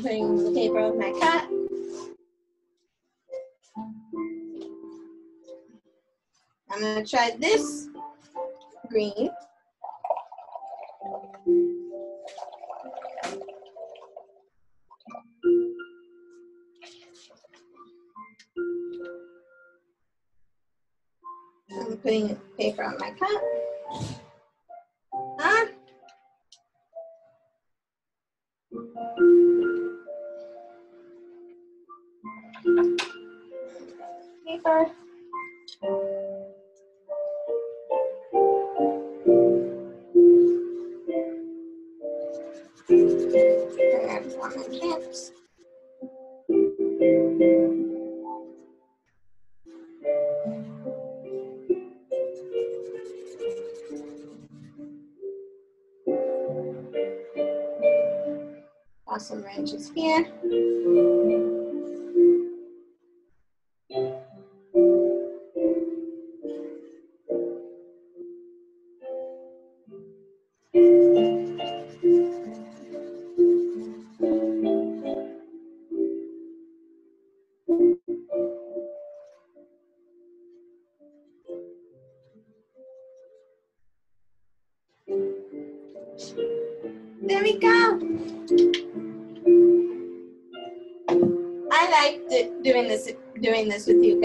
Putting the paper over my cup. I'm gonna try this green. I'm putting paper on my cup.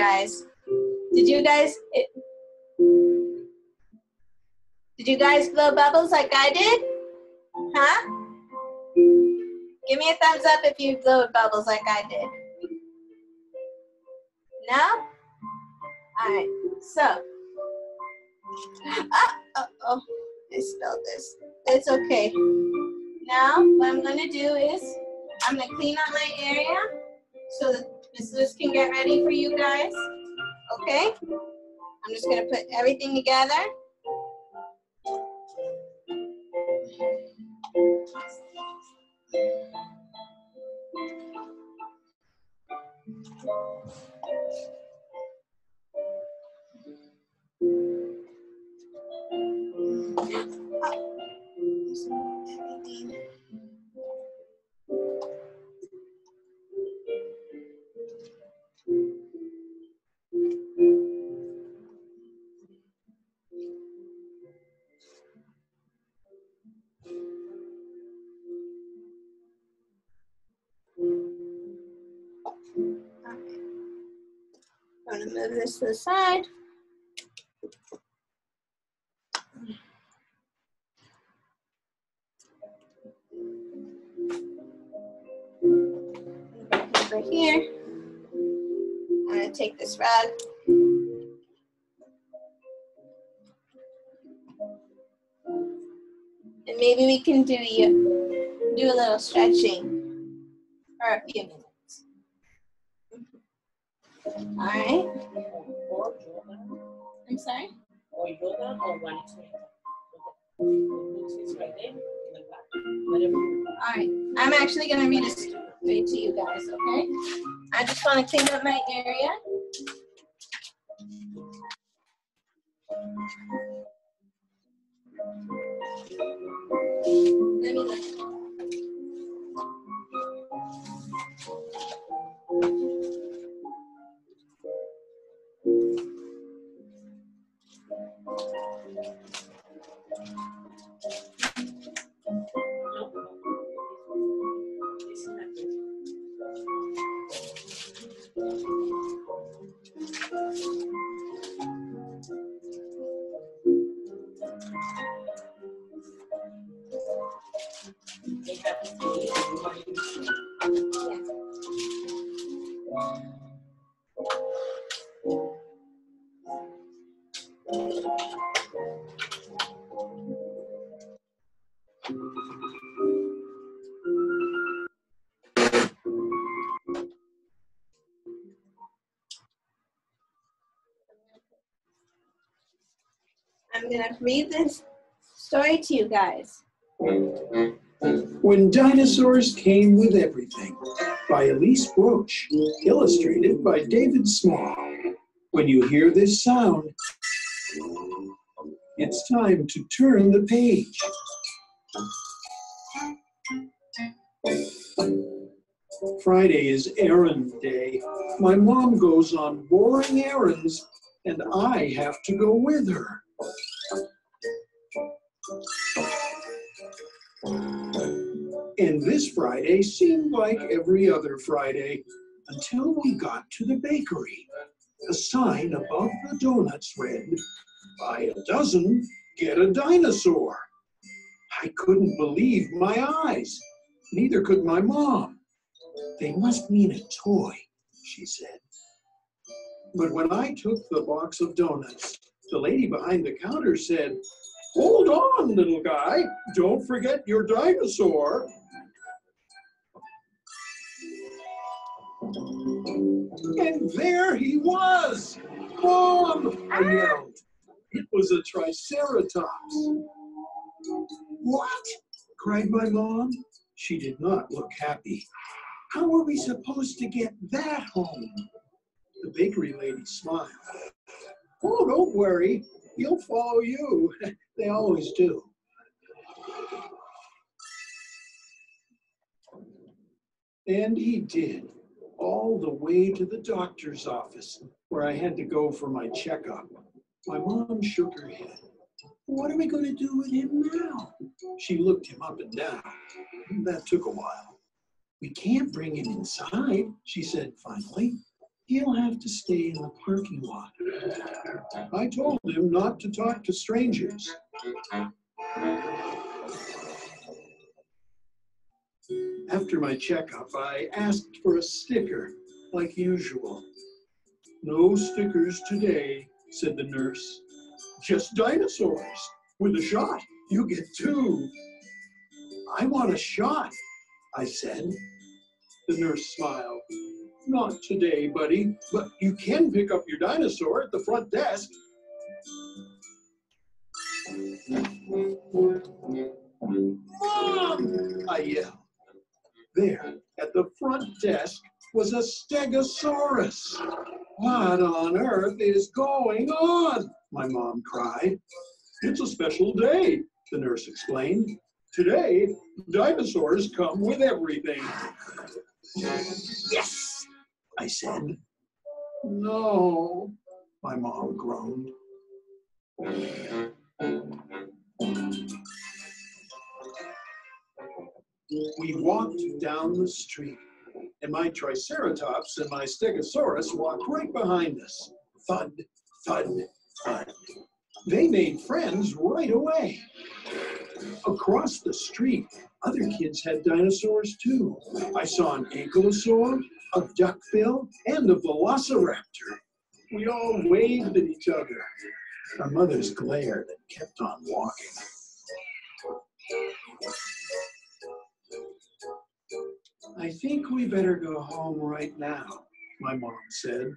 Guys. Did you guys it, Did you guys blow bubbles like I did? Huh? Give me a thumbs up if you blew bubbles like I did. No? Alright, so ah, uh oh, I spelled this. It's okay. Now, what I'm gonna do is I'm gonna clean up my area so that Liz can get ready for you guys. Okay? I'm just gonna put everything together. To the side. Over here. I'm gonna take this rug. And maybe we can do you do a little stretching for a few minutes. All right. Or yoga, I'm sorry. or one back. All right. I'm actually gonna read it straight to you guys. Okay. I just want to clean up my area. Read this story to you guys. When Dinosaurs Came with Everything by Elise Broach, illustrated by David Small. When you hear this sound, it's time to turn the page. Friday is errand day. My mom goes on boring errands, and I have to go with her. And this Friday seemed like every other Friday until we got to the bakery. A sign above the donuts read, Buy a dozen, get a dinosaur. I couldn't believe my eyes. Neither could my mom. They must mean a toy, she said. But when I took the box of donuts, the lady behind the counter said, Hold on, little guy. Don't forget your dinosaur. And there he was. Mom, I ah! yelled. It was a triceratops. What? cried my mom. She did not look happy. How are we supposed to get that home? The bakery lady smiled. Oh, don't worry. He'll follow you. they always do. And he did, all the way to the doctor's office, where I had to go for my checkup. My mom shook her head. What are we going to do with him now? She looked him up and down. That took a while. We can't bring him inside, she said finally. He'll have to stay in the parking lot. I told him not to talk to strangers. After my checkup, I asked for a sticker, like usual. No stickers today, said the nurse. Just dinosaurs. With a shot, you get two. I want a shot, I said. The nurse smiled. Not today, buddy, but you can pick up your dinosaur at the front desk. Mom! I yelled. There, at the front desk, was a stegosaurus. What on earth is going on? My mom cried. It's a special day, the nurse explained. Today, dinosaurs come with everything. Yes, I said. No, my mom groaned. We walked down the street, and my Triceratops and my Stegosaurus walked right behind us. Thud, thud, thud. They made friends right away. Across the street, other kids had dinosaurs too. I saw an ankylosaur, a duckbill, and a velociraptor. We all waved at each other. Our mothers glared and kept on walking. I think we better go home right now, my mom said.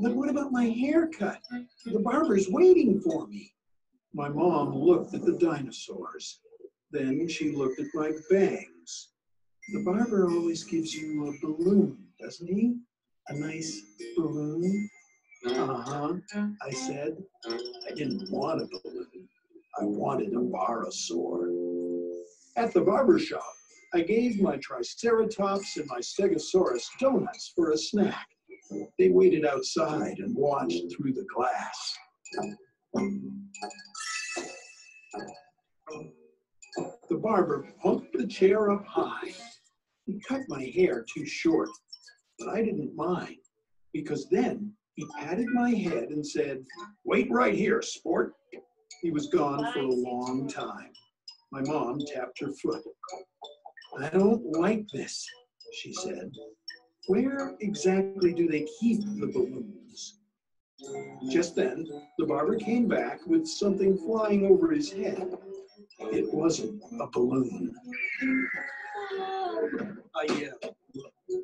But what about my haircut? The barber's waiting for me. My mom looked at the dinosaurs. Then she looked at my bangs. The barber always gives you a balloon, doesn't he? A nice balloon? Uh-huh, I said. I didn't want a balloon. I wanted a barosaur. At the barber shop, I gave my Triceratops and my Stegosaurus donuts for a snack. They waited outside and watched through the glass. The barber pumped the chair up high. He cut my hair too short, but I didn't mind because then he patted my head and said, Wait right here, sport. He was gone for a long time. My mom tapped her foot. I don't like this, she said. Where exactly do they keep the balloons? Just then, the barber came back with something flying over his head. It wasn't a balloon. I yelled.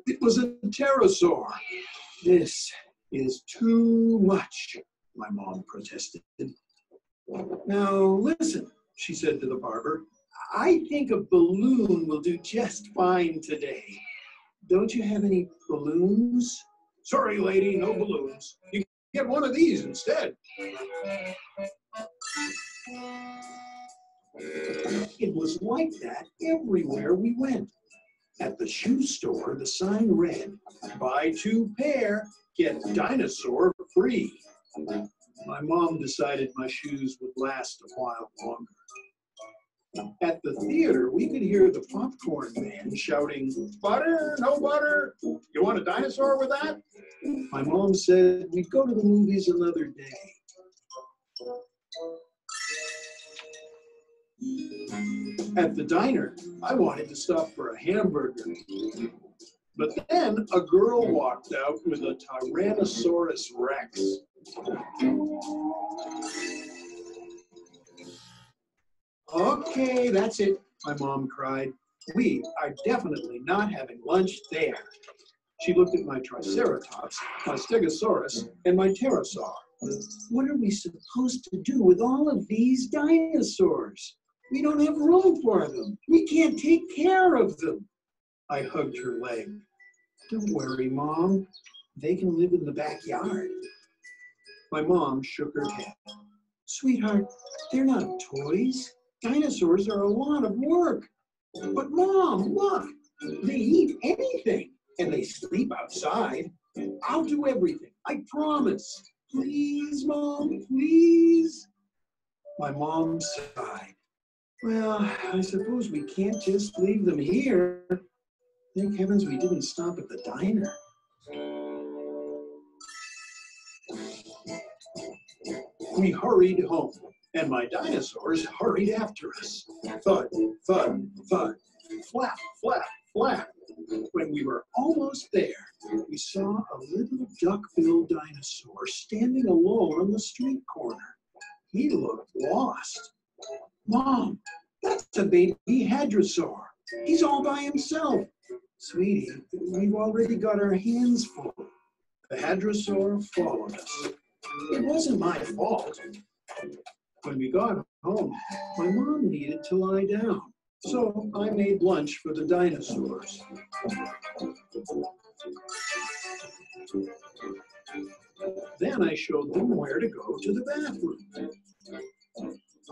It was a pterosaur. This is too much, my mom protested. Now, listen, she said to the barber. I think a balloon will do just fine today. Don't you have any balloons? Sorry, lady, no balloons. You can get one of these instead. It was like that everywhere we went. At the shoe store, the sign read, buy two pair, get dinosaur free. My mom decided my shoes would last a while longer. At the theater, we could hear the popcorn man shouting, Butter, no butter. You want a dinosaur with that? My mom said we'd go to the movies another day. At the diner, I wanted to stop for a hamburger. But then a girl walked out with a Tyrannosaurus Rex. Okay, that's it, my mom cried. We are definitely not having lunch there. She looked at my Triceratops, my Stegosaurus, and my Pterosaur. What are we supposed to do with all of these dinosaurs? We don't have room for them. We can't take care of them. I hugged her leg. Don't worry, Mom. They can live in the backyard. My mom shook her head. Sweetheart, they're not toys. Dinosaurs are a lot of work. But Mom, look, they eat anything and they sleep outside. I'll do everything. I promise. Please, Mom, please. My mom sighed. Well, I suppose we can't just leave them here. Thank heavens we didn't stop at the diner. We hurried home, and my dinosaurs hurried after us. Thud, thud, thud, flap, flap, flap. When we were almost there, we saw a little duck-billed dinosaur standing alone on the street corner. He looked lost. Mom, that's a baby hadrosaur. He's all by himself. Sweetie, we've already got our hands full. The hadrosaur followed us. It wasn't my fault. When we got home, my mom needed to lie down. So I made lunch for the dinosaurs. Then I showed them where to go to the bathroom.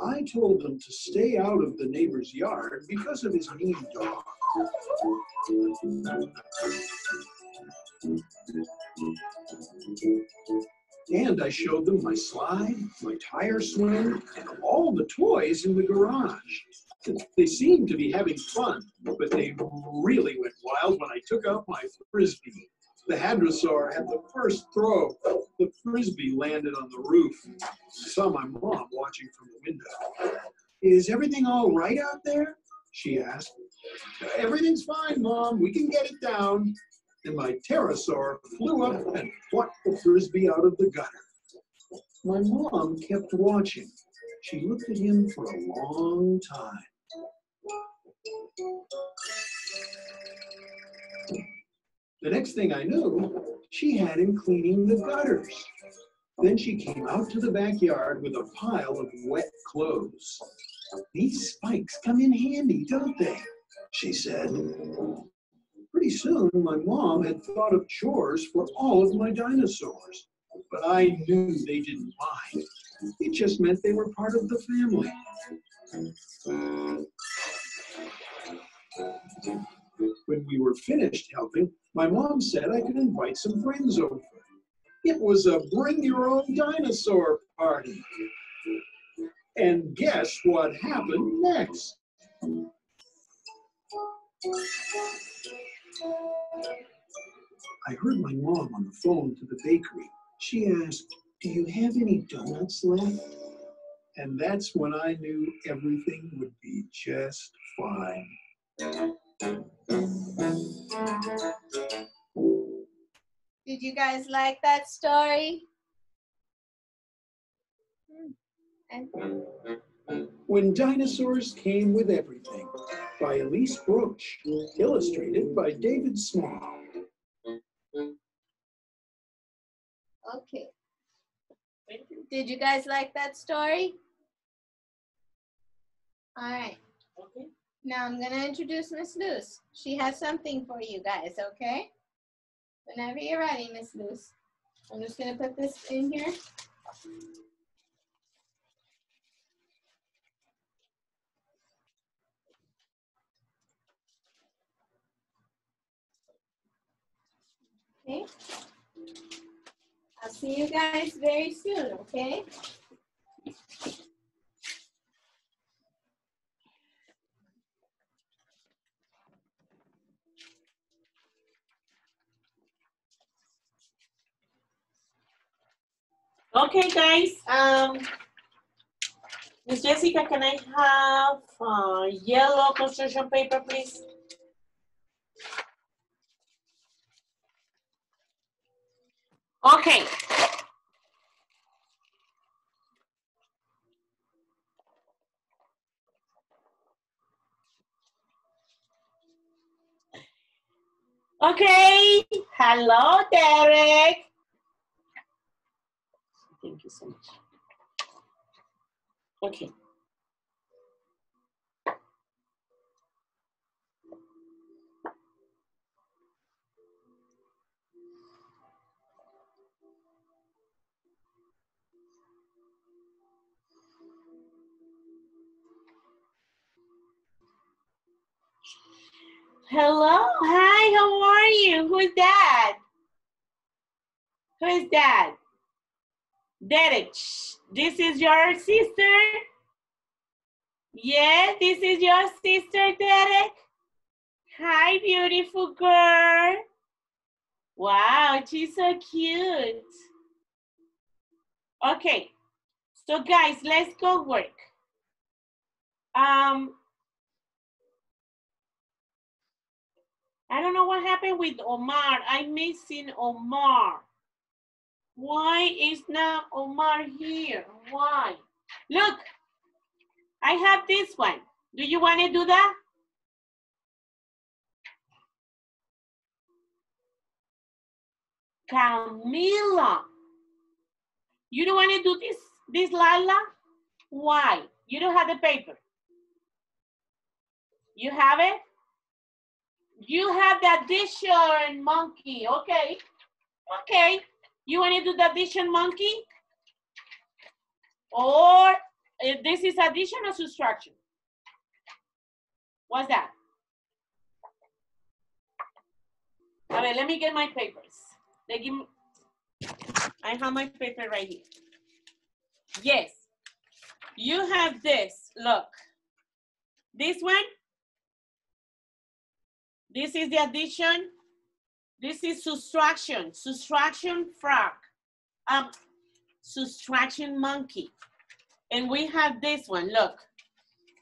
I told them to stay out of the neighbor's yard because of his mean dog. And I showed them my slide, my tire swing, and all the toys in the garage. They seemed to be having fun, but they really went wild when I took out my frisbee. The hadrosaur had the first throw. The frisbee landed on the roof. I saw my mom watching from the window. Is everything all right out there? She asked. Everything's fine, Mom. We can get it down. And my pterosaur flew up and plucked the frisbee out of the gutter. My mom kept watching. She looked at him for a long time. The next thing I knew, she had him cleaning the gutters. Then she came out to the backyard with a pile of wet clothes. These spikes come in handy, don't they? She said. Pretty soon, my mom had thought of chores for all of my dinosaurs, but I knew they didn't mind. It just meant they were part of the family. When we were finished helping, my mom said I could invite some friends over. It was a bring your own dinosaur party. And guess what happened next? I heard my mom on the phone to the bakery. She asked, Do you have any donuts left? And that's when I knew everything would be just fine. Did you guys like that story? Hmm. And When Dinosaurs Came with Everything by Elise Broach, illustrated by David Small. okay. Did you guys like that story? All right. Okay. Now I'm gonna introduce Miss Luz. She has something for you guys, okay? Whenever you're ready, Miss Luz. I'm just gonna put this in here. Okay. I'll see you guys very soon, okay? Okay, guys. Um, Miss Jessica, can I have uh, yellow construction paper, please? Okay. Okay. Hello, Derek. Thank you so much. Okay. Hello, hi, how are you? Who is that? Who is that? Derek, this is your sister? Yes, this is your sister, Derek. Hi, beautiful girl. Wow, she's so cute. Okay, so guys, let's go work. Um, I don't know what happened with Omar. I'm missing Omar. Why is not Omar here? Why? Look, I have this one. Do you want to do that? Camila. You don't want to do this, this Lala? Why? You don't have the paper. You have it? You have the addition monkey. Okay. Okay. You want to do the addition monkey? Or if this is addition or subtraction? What's that? Ver, let me get my papers. They give me, I have my paper right here. Yes. You have this. Look. This one. This is the addition. This is subtraction. Subtraction frog. Um, subtraction monkey. And we have this one. Look.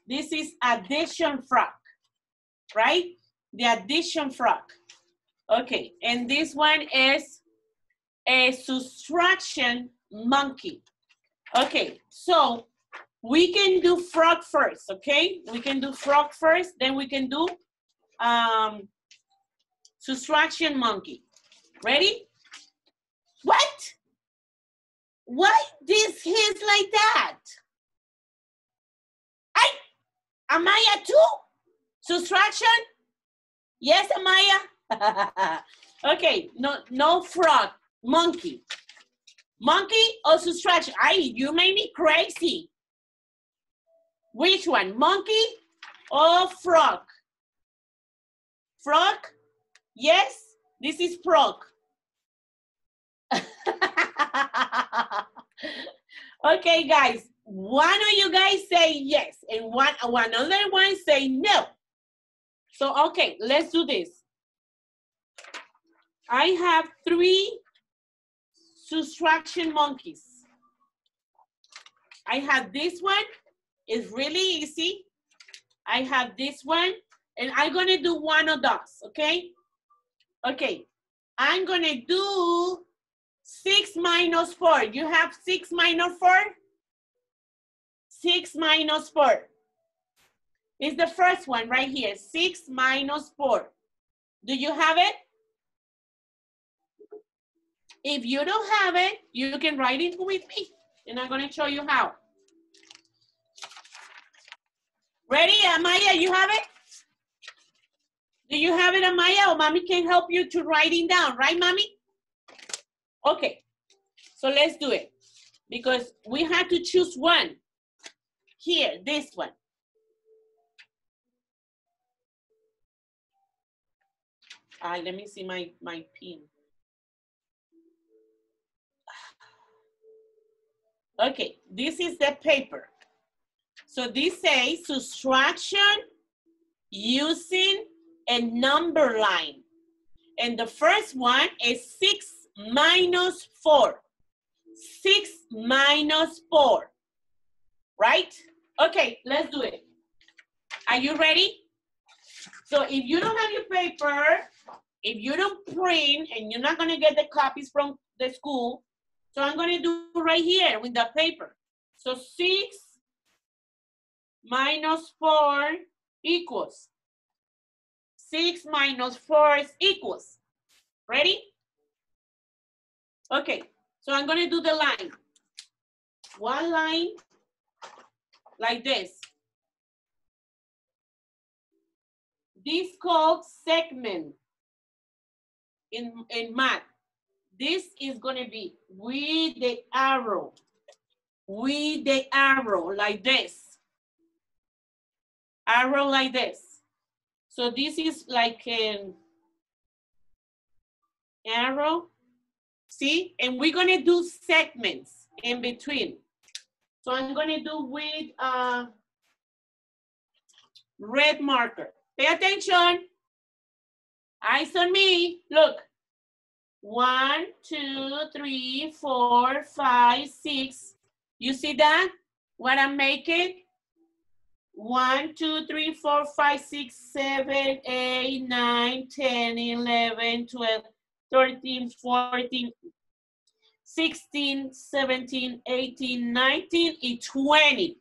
This is addition frog. Right? The addition frog. Okay. And this one is a subtraction monkey. Okay. So we can do frog first. Okay. We can do frog first. Then we can do um, subtraction monkey. Ready? What? Why this hands like that? I, Amaya too? Subtraction? Yes, Amaya? okay, no, no frog, monkey. Monkey or subtraction? I, you made me crazy. Which one, monkey or frog? Frog? Yes, this is frog. okay, guys, one of you guys say yes, and one, one other one say no. So, okay, let's do this. I have three subtraction monkeys. I have this one, it's really easy. I have this one, and I'm gonna do one of those, okay? Okay, I'm gonna do six minus four. You have six minus four? Six minus four. Is the first one right here, six minus four. Do you have it? If you don't have it, you can write it with me, and I'm gonna show you how. Ready, Amaya, you have it? Do you have it, Amaya, or mommy can help you to writing down, right, mommy? Okay, so let's do it. Because we have to choose one. Here, this one. Ah, let me see my, my pin. Okay, this is the paper. So this says subtraction using a number line. And the first one is six minus four. Six minus four, right? Okay, let's do it. Are you ready? So if you don't have your paper, if you don't print and you're not gonna get the copies from the school, so I'm gonna do right here with the paper. So six minus four equals. Six minus four is equals. Ready? Okay, so I'm gonna do the line. One line like this. This called segment in, in math. This is gonna be with the arrow, with the arrow like this. Arrow like this. So this is like an arrow, see? And we're gonna do segments in between. So I'm gonna do with a red marker. Pay attention. Eyes on me, look. One, two, three, four, five, six. You see that? What I'm making? One, two, three, four, five, six, seven, eight, nine, 10, 11, 12, 13, 14, 16, 17, 18, 19, and 20.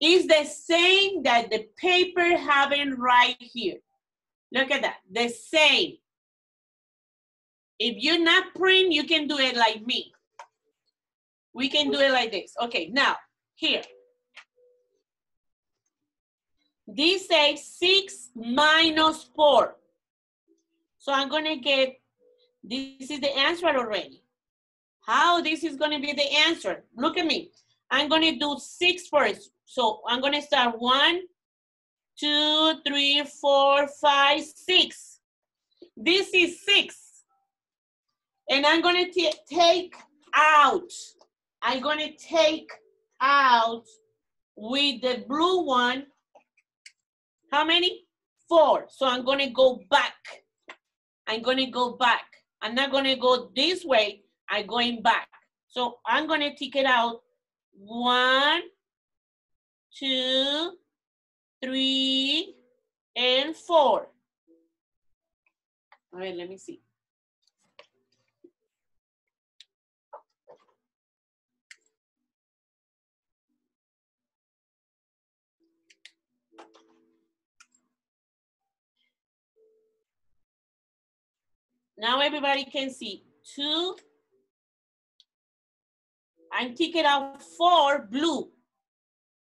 Is the same that the paper having right here. Look at that, the same. If you're not print, you can do it like me. We can do it like this. Okay, now, here. This says six minus four. So I'm gonna get, this is the answer already. How this is gonna be the answer? Look at me. I'm gonna do six first. So I'm gonna start one, two, three, four, five, six. This is six. And I'm gonna take out, I'm gonna take out with the blue one, how many? Four. So I'm gonna go back. I'm gonna go back. I'm not gonna go this way, I'm going back. So I'm gonna take it out. One, two, three, and four. All right, let me see. Now everybody can see two. I'm taking out four blue.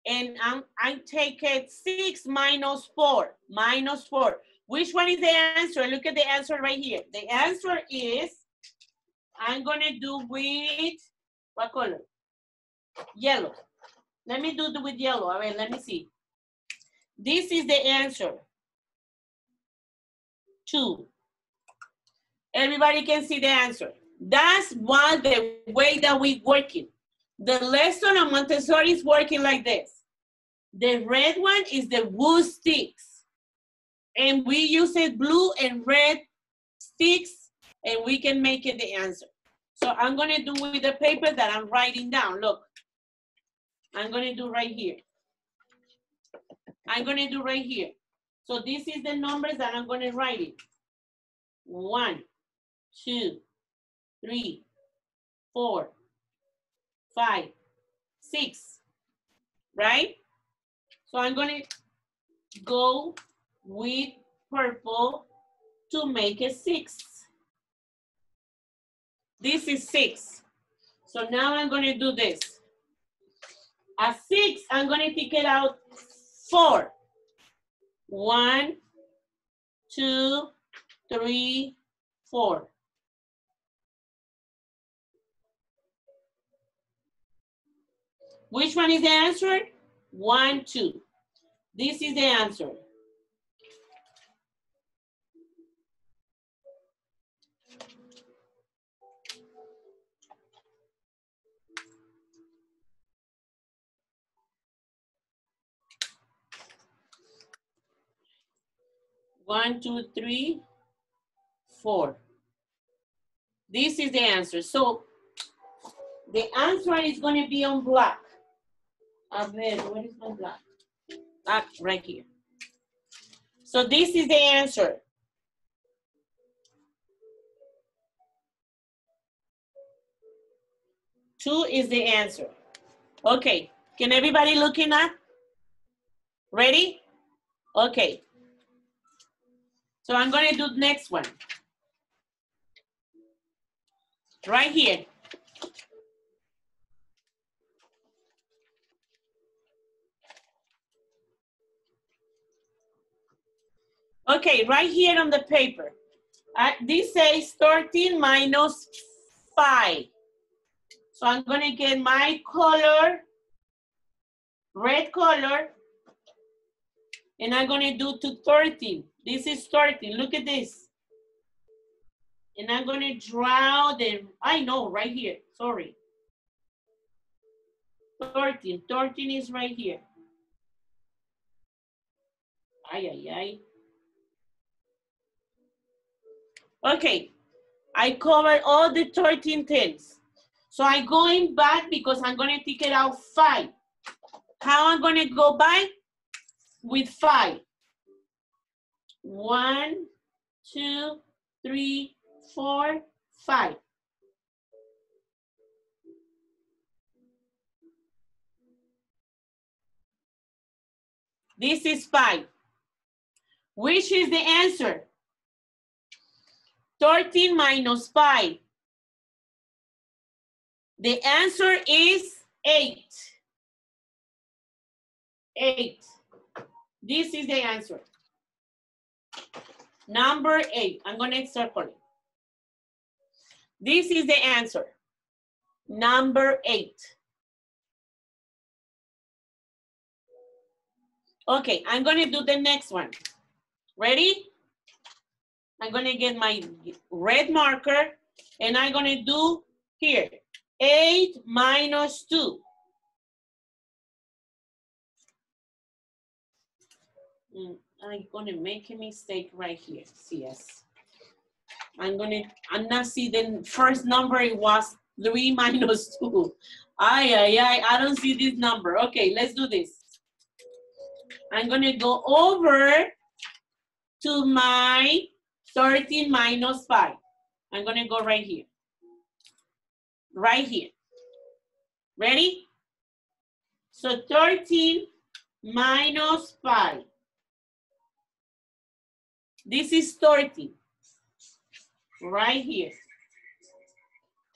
And I'm, I'm taking six minus four, minus four. Which one is the answer? Look at the answer right here. The answer is, I'm gonna do with, what color? Yellow. Let me do the with yellow. All right, let me see. This is the answer. Two. Everybody can see the answer. That's why the way that we working. The lesson on Montessori is working like this. The red one is the wood sticks. And we use it blue and red sticks and we can make it the answer. So I'm gonna do with the paper that I'm writing down. Look, I'm gonna do right here. I'm gonna do right here. So this is the numbers that I'm gonna write it. One, two, three, four, five, six, right? So I'm gonna go with purple to make a six. This is six. So now I'm gonna do this. A six, I'm gonna take it out four. One, two, three, four. Which one is the answer? One, two. This is the answer. One, two, three, four. This is the answer. So the answer is going to be on black. A ver, where is my black? Ah, right here. So this is the answer. Two is the answer. Okay, can everybody looking at? Ready? Okay. So I'm gonna do the next one. Right here. Okay, right here on the paper. Uh, this says 13 minus 5. So I'm gonna get my color, red color, and I'm gonna do to 13. This is 13, look at this. And I'm gonna draw the, I know, right here, sorry. 13, 13 is right here. Ay, ay, ay. Okay, I covered all the 13 things. So I'm going back because I'm gonna take it out five. How I'm gonna go back? With five. One, two, three, four, five. This is five. Which is the answer? 13 minus 5. The answer is 8. 8. This is the answer. Number 8. I'm going to circle it. This is the answer. Number 8. Okay, I'm going to do the next one. Ready? I'm gonna get my red marker and I'm gonna do here, eight minus two. Mm, I'm gonna make a mistake right here, yes. I'm gonna, I'm not see the first number, it was three minus two. Ay, ay, ay, I don't see this number. Okay, let's do this. I'm gonna go over to my 13 minus 5. I'm going to go right here. Right here. Ready? So 13 minus 5. This is 13. Right here.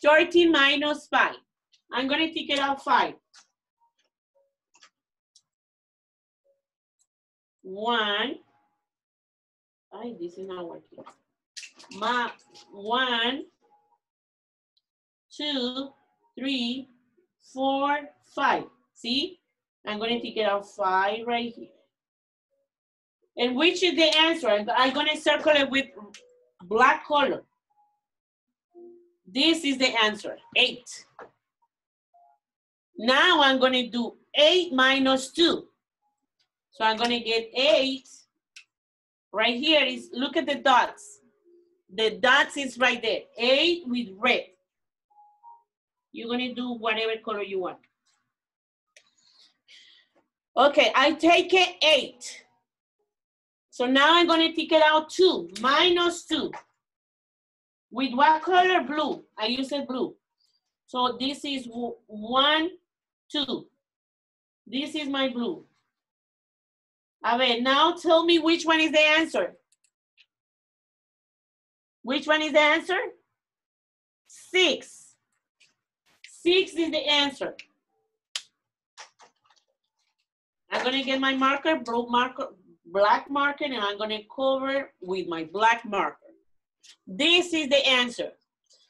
13 minus 5. I'm going to take it out 5. 1, I, this is not working. Ma, one, two, three, four, five. See? I'm going to take it out five right here. And which is the answer? I'm going to circle it with black color. This is the answer, eight. Now I'm going to do eight minus two. So I'm going to get eight Right here is, look at the dots. The dots is right there, eight with red. You're gonna do whatever color you want. Okay, I take it eight. So now I'm gonna take it out two, minus two. With what color? Blue, I use it blue. So this is one, two. This is my blue. A ver, now tell me which one is the answer. Which one is the answer? Six. Six is the answer. I'm gonna get my marker, blue marker, black marker and I'm gonna cover with my black marker. This is the answer.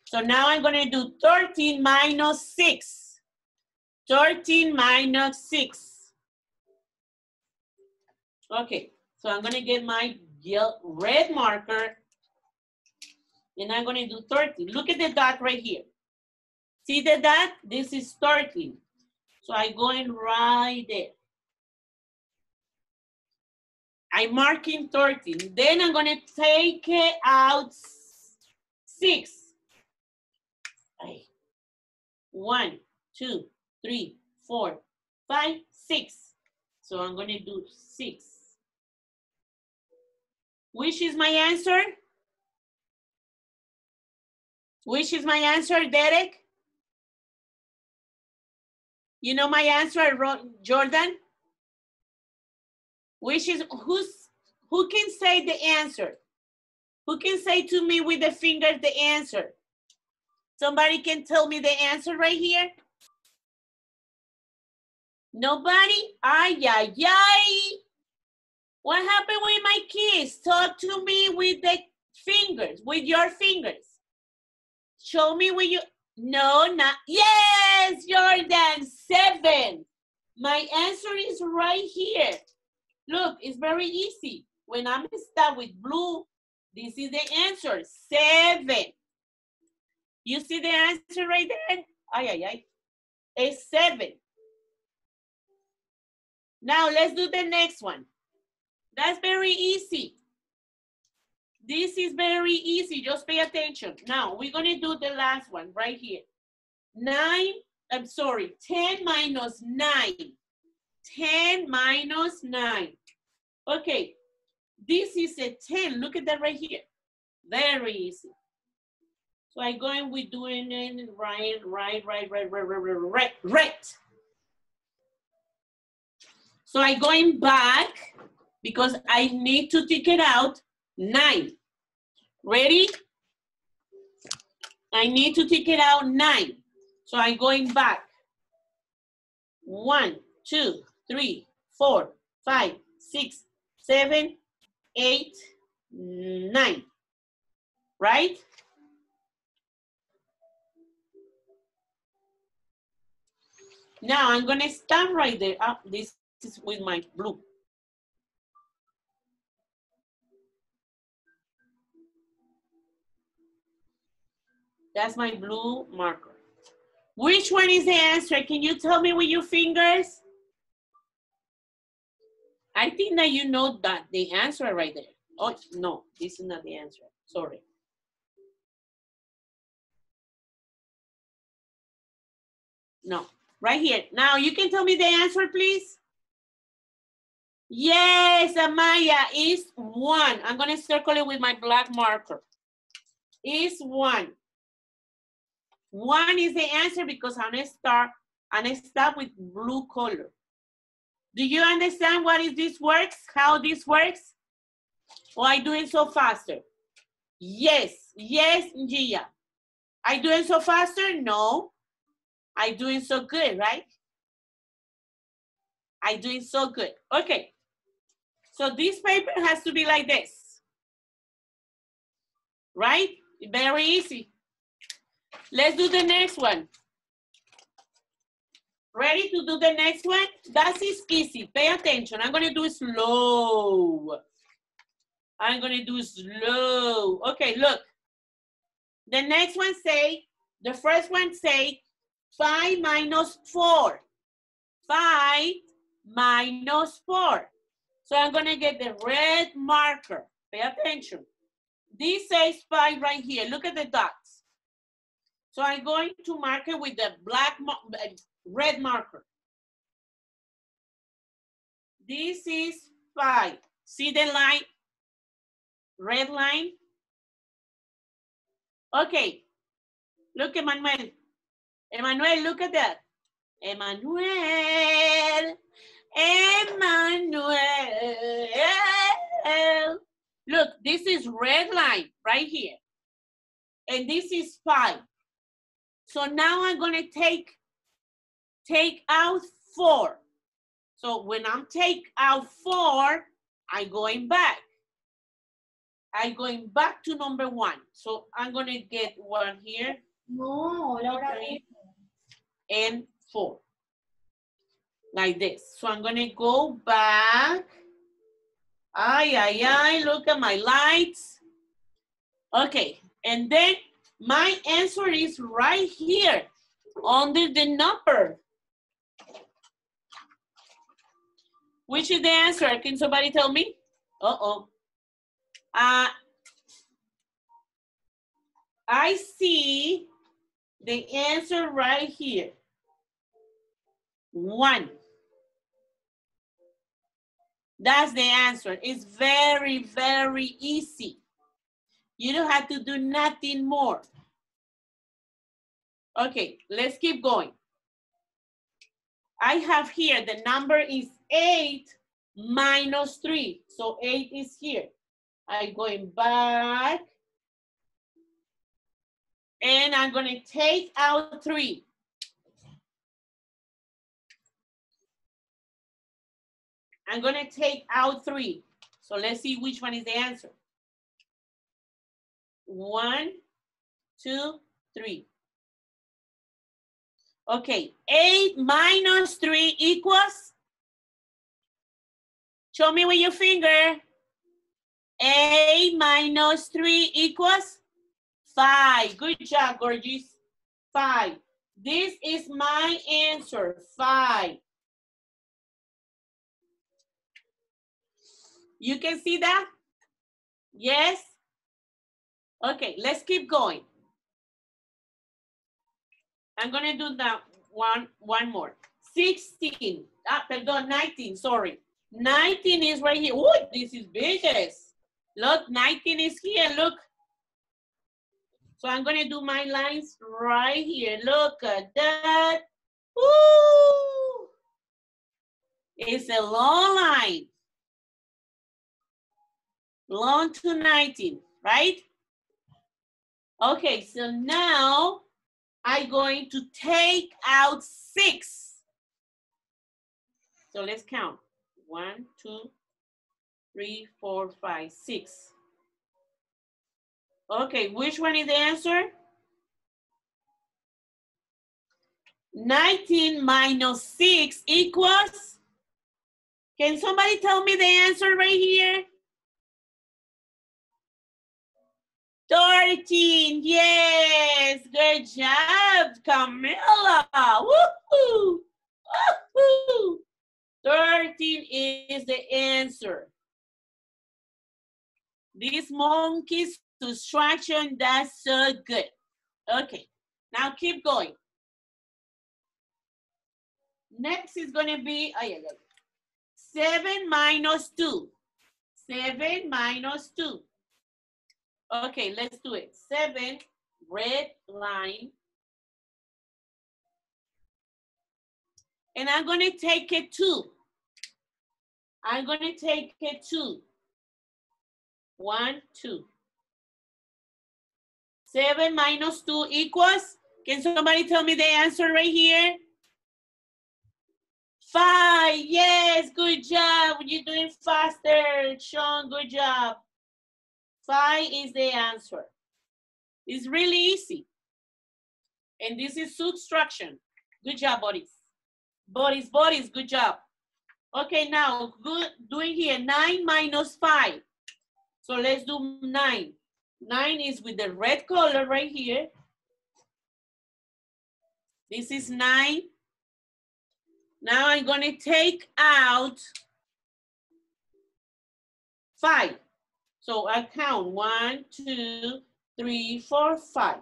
So now I'm gonna do 13 minus six. 13 minus six. Okay, so I'm gonna get my red marker and I'm gonna do 13. Look at the dot right here. See the dot? This is 13. So I go in right there. I'm marking 13. Then I'm gonna take out six. One, two, three, four, five, six. So I'm gonna do six. Which is my answer? Which is my answer, Derek? You know my answer, Jordan? Which is, who's, who can say the answer? Who can say to me with the finger the answer? Somebody can tell me the answer right here? Nobody? Ay, ay, ay. What happened with my keys? Talk to me with the fingers, with your fingers. Show me with you. No, not. Yes, Jordan, seven. My answer is right here. Look, it's very easy. When I'm start with blue, this is the answer, seven. You see the answer right there? Ay, ay, ay. It's seven. Now let's do the next one. That's very easy. This is very easy, just pay attention. Now, we're gonna do the last one right here. Nine, I'm sorry, 10 minus nine. 10 minus nine. Okay, this is a 10, look at that right here. Very easy. So I'm going with doing it right, right, right, right, right, right, right, right. So I'm going back because I need to take it out nine. Ready? I need to take it out nine. So I'm going back. One, two, three, four, five, six, seven, eight, nine. Right? Now I'm gonna stand right there. Oh, this is with my blue. That's my blue marker. Which one is the answer? Can you tell me with your fingers? I think that you know that the answer right there. Oh, no, this is not the answer. Sorry. No, right here. Now you can tell me the answer, please. Yes, Amaya, is one. I'm gonna circle it with my black marker. Is one. One is the answer because I'm gonna start, I'm gonna start with blue color. Do you understand what is this works? How this works? Or I doing so faster? Yes, yes, Gia. I doing so faster? No. I doing so good, right? I doing so good. Okay. So this paper has to be like this. Right? Very easy. Let's do the next one. Ready to do the next one? That is easy. Pay attention. I'm going to do it slow. I'm going to do slow. Okay, look. The next one say, the first one say 5 minus 4. 5 minus 4. So I'm going to get the red marker. Pay attention. This says 5 right here. Look at the dots. So I'm going to mark it with the black, uh, red marker. This is 5. See the line? Red line? Okay. Look, Emmanuel. Emmanuel, look at that. Emmanuel. Emmanuel. Look, this is red line right here. And this is five. So now I'm gonna take, take out four. So when I'm take out four, I'm going back. I'm going back to number one. So I'm gonna get one here No, Laura. Three. and four. Like this. So I'm gonna go back. Ay, ay, ay, look at my lights. Okay, and then my answer is right here under the number. Which is the answer? Can somebody tell me? Uh-oh. Uh, I see the answer right here. One. That's the answer. It's very, very easy. You don't have to do nothing more. Okay, let's keep going. I have here, the number is eight minus three. So eight is here. I'm going back. And I'm gonna take out three. I'm gonna take out three. So let's see which one is the answer. One, two, three. Okay, eight minus three equals? Show me with your finger. Eight minus three equals five. Good job, gorgeous. Five. This is my answer, five. You can see that? Yes? Okay, let's keep going. I'm gonna do that one, one more. 16, ah, perdón, 19, sorry. 19 is right here. Ooh, this is biggest. Look, 19 is here, look. So I'm gonna do my lines right here. Look at that. Ooh. It's a long line. Long to 19, right? Okay, so now I'm going to take out six. So let's count. One, two, three, four, five, six. Okay, which one is the answer? 19 minus 6 equals? Can somebody tell me the answer right here? 13, yes, good job, Camila. Woohoo! Woohoo! 13 is the answer. These monkeys construction, that's so good. Okay, now keep going. Next is gonna be, oh yeah, yeah. seven minus two. Seven minus two. Okay, let's do it. Seven, red line. And I'm gonna take it two. I'm gonna take it two. One, two. Seven minus two equals, can somebody tell me the answer right here? Five, yes, good job. You're doing faster, Sean, good job. Five is the answer. It's really easy. And this is subtraction. Good job, Boris. Boris, Boris, good job. Okay, now, good, doing here, nine minus five. So let's do nine. Nine is with the red color right here. This is nine. Now I'm gonna take out five. So I count one, two, three, four, five.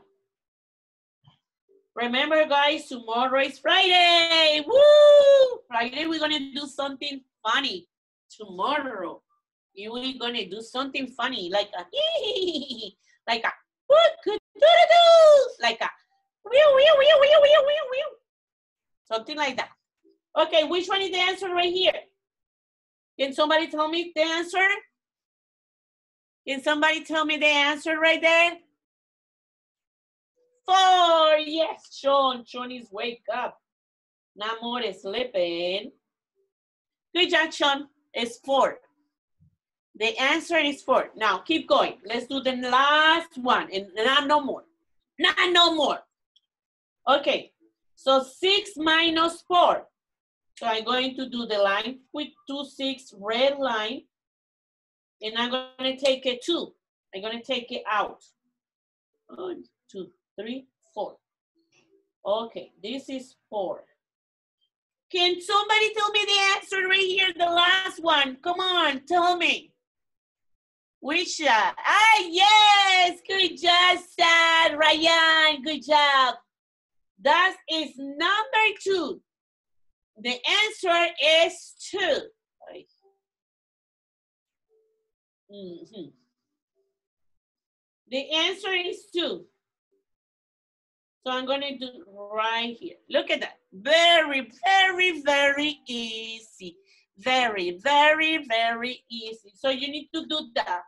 Remember guys, tomorrow is Friday. Woo! Friday we're gonna do something funny tomorrow you are gonna do something funny, like a like a what could do do like a something like that. Okay, which one is the answer right here? Can somebody tell me the answer? Can somebody tell me the answer right there? Four. Yes, Sean. Sean is wake up. No more sleeping. Good job, Sean. It's four. The answer is four. Now keep going. Let's do the last one and not no more. Not no more. Okay, so six minus four. So I'm going to do the line with two, six, red line. And I'm gonna take it two. I'm gonna take it out. One, two, three, four. Okay, this is four. Can somebody tell me the answer right here, the last one? Come on, tell me. Uh, ah, yes, good job, Sad, Ryan, good job. That is number two. The answer is two. Mm -hmm. The answer is two. So I'm gonna do right here. Look at that. Very, very, very easy. Very, very, very easy. So you need to do that.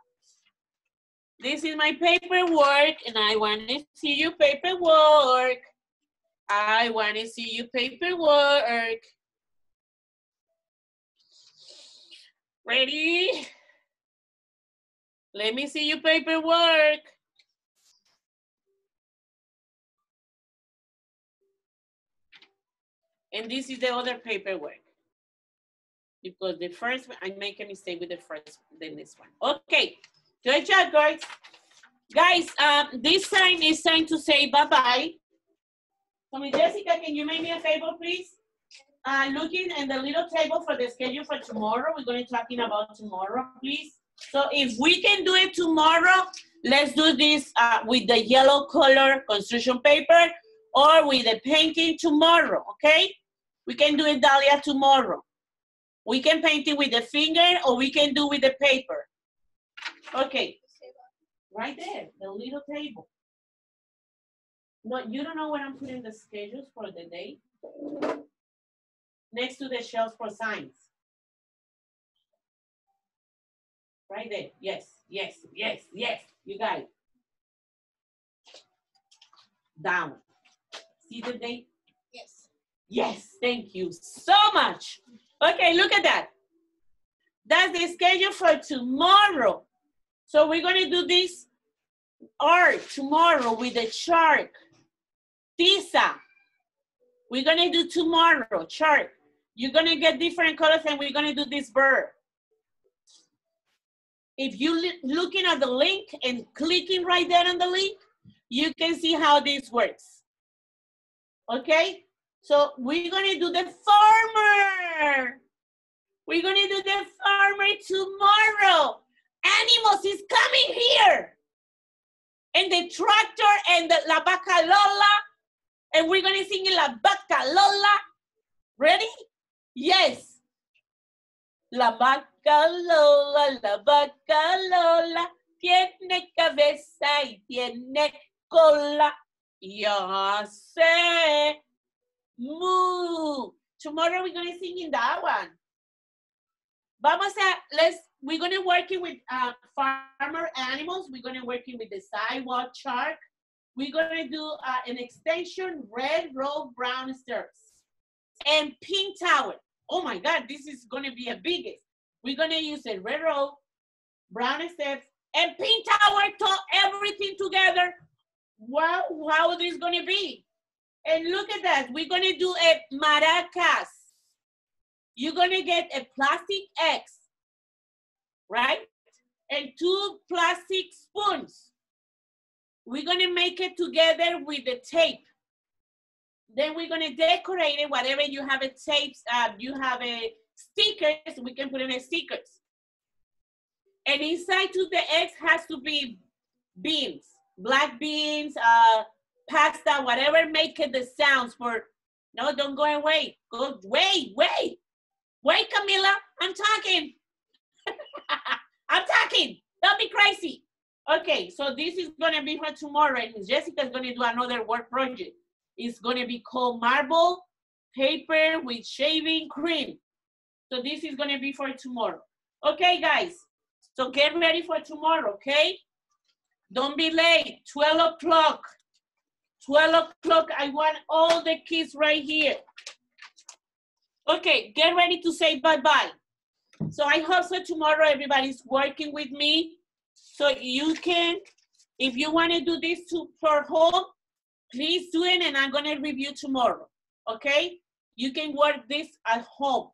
This is my paperwork and I want to see your paperwork. I want to see your paperwork. Ready? Let me see your paperwork. And this is the other paperwork. Because the first I make a mistake with the first, then this one. Okay, good job, guys. Guys, um, this sign is time to say bye-bye. So, Jessica, can you make me a favor, please? Uh, looking in the little table for the schedule for tomorrow, we're going to talking about tomorrow, please. So if we can do it tomorrow, let's do this uh, with the yellow color construction paper or with the painting tomorrow, okay? We can do it, Dahlia, tomorrow. We can paint it with the finger or we can do with the paper. Okay. Right there, the little table. No, you don't know where I'm putting the schedules for the day? Next to the shelves for signs. Right there. Yes, yes, yes, yes. You got it. Down. See the date? Yes, Yes, thank you so much. Okay, look at that. That's the schedule for tomorrow. So we're gonna do this art tomorrow with the shark. Tisa, we're gonna do tomorrow, shark. You're gonna get different colors and we're gonna do this bird. If you looking at the link and clicking right there on the link, you can see how this works. Okay? So we're gonna do the farmer. We're gonna do the farmer tomorrow. Animals is coming here. And the tractor and the La Vaca Lola. And we're gonna sing La Vaca Lola. Ready? Yes. La vaca Lola, la vaca Lola, tiene cabeza y tiene cola. Ya sé Moo. Tomorrow we're gonna sing in that one. Vamos a, let's, we're gonna working with uh, farmer animals. We're gonna working with the sidewalk shark. We're gonna do uh, an extension, red, row, brown steps. And pink tower. Oh my God, this is gonna be a biggest. We're gonna use a red row, brown steps, and pink tower to everything together. Wow, how this gonna be? And look at that. We're to do a maracas. You're to get a plastic X, right? And two plastic spoons. We're to make it together with the tape. Then we're going to decorate it, whatever you have a tapes, uh, you have a stickers, we can put in a stickers. And inside to the eggs has to be beans, black beans, uh, pasta, whatever make it the sounds for, no, don't go away. Go, wait, wait, wait, Camila, I'm talking. I'm talking, don't be crazy. Okay, so this is gonna be for tomorrow and Jessica's gonna do another work project. It's gonna be called marble paper with shaving cream. So this is gonna be for tomorrow. Okay, guys, so get ready for tomorrow, okay? Don't be late, 12 o'clock. 12 o'clock, I want all the kids right here. Okay, get ready to say bye-bye. So I hope so tomorrow everybody's working with me. So you can, if you want to do this to, for home, please do it and I'm going to review tomorrow. Okay? You can work this at home.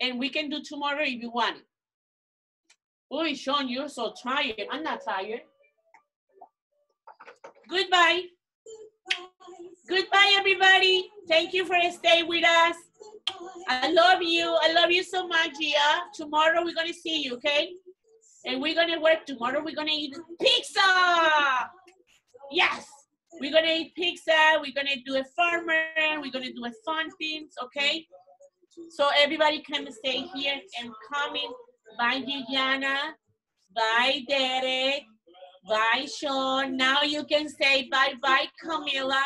And we can do tomorrow if you want it. Oh, Sean, you're so tired. I'm not tired. Goodbye. Goodbye, everybody. Thank you for staying with us. I love you. I love you so much, Gia. Tomorrow we're gonna see you, okay? And we're gonna work tomorrow. We're gonna eat pizza. Yes. We're gonna eat pizza. We're gonna do a farmer. We're gonna do a fun things, okay? So everybody can stay here and coming. Bye, Gianna. Bye, Derek. Bye, Sean. Now you can say bye-bye, Camila.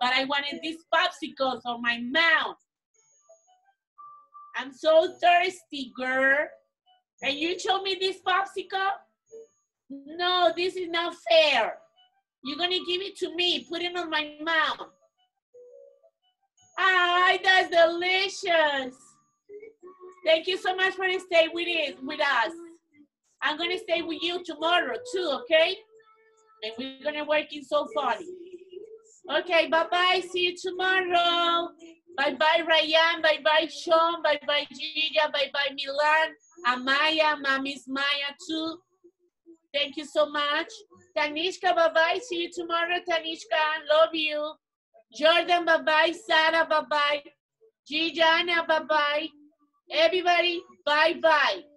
But I wanted these popsicles on my mouth. I'm so thirsty, girl. And you show me this popsicle? No, this is not fair. You're gonna give it to me. Put it on my mouth. Ah, that's delicious. Thank you so much for staying with it with us. I'm gonna stay with you tomorrow too, okay? And we're gonna work in so funny. Okay, bye-bye. See you tomorrow. Bye-bye, Ryan. Bye-bye, Sean. Bye-bye, Gigi. Bye-bye, Milan. Amaya, Mommy's Maya too. Thank you so much. Tanishka, bye-bye. See you tomorrow, Tanishka. Love you. Jordan, bye-bye. Sarah, bye-bye. Gigiana, bye-bye. Everybody, bye-bye.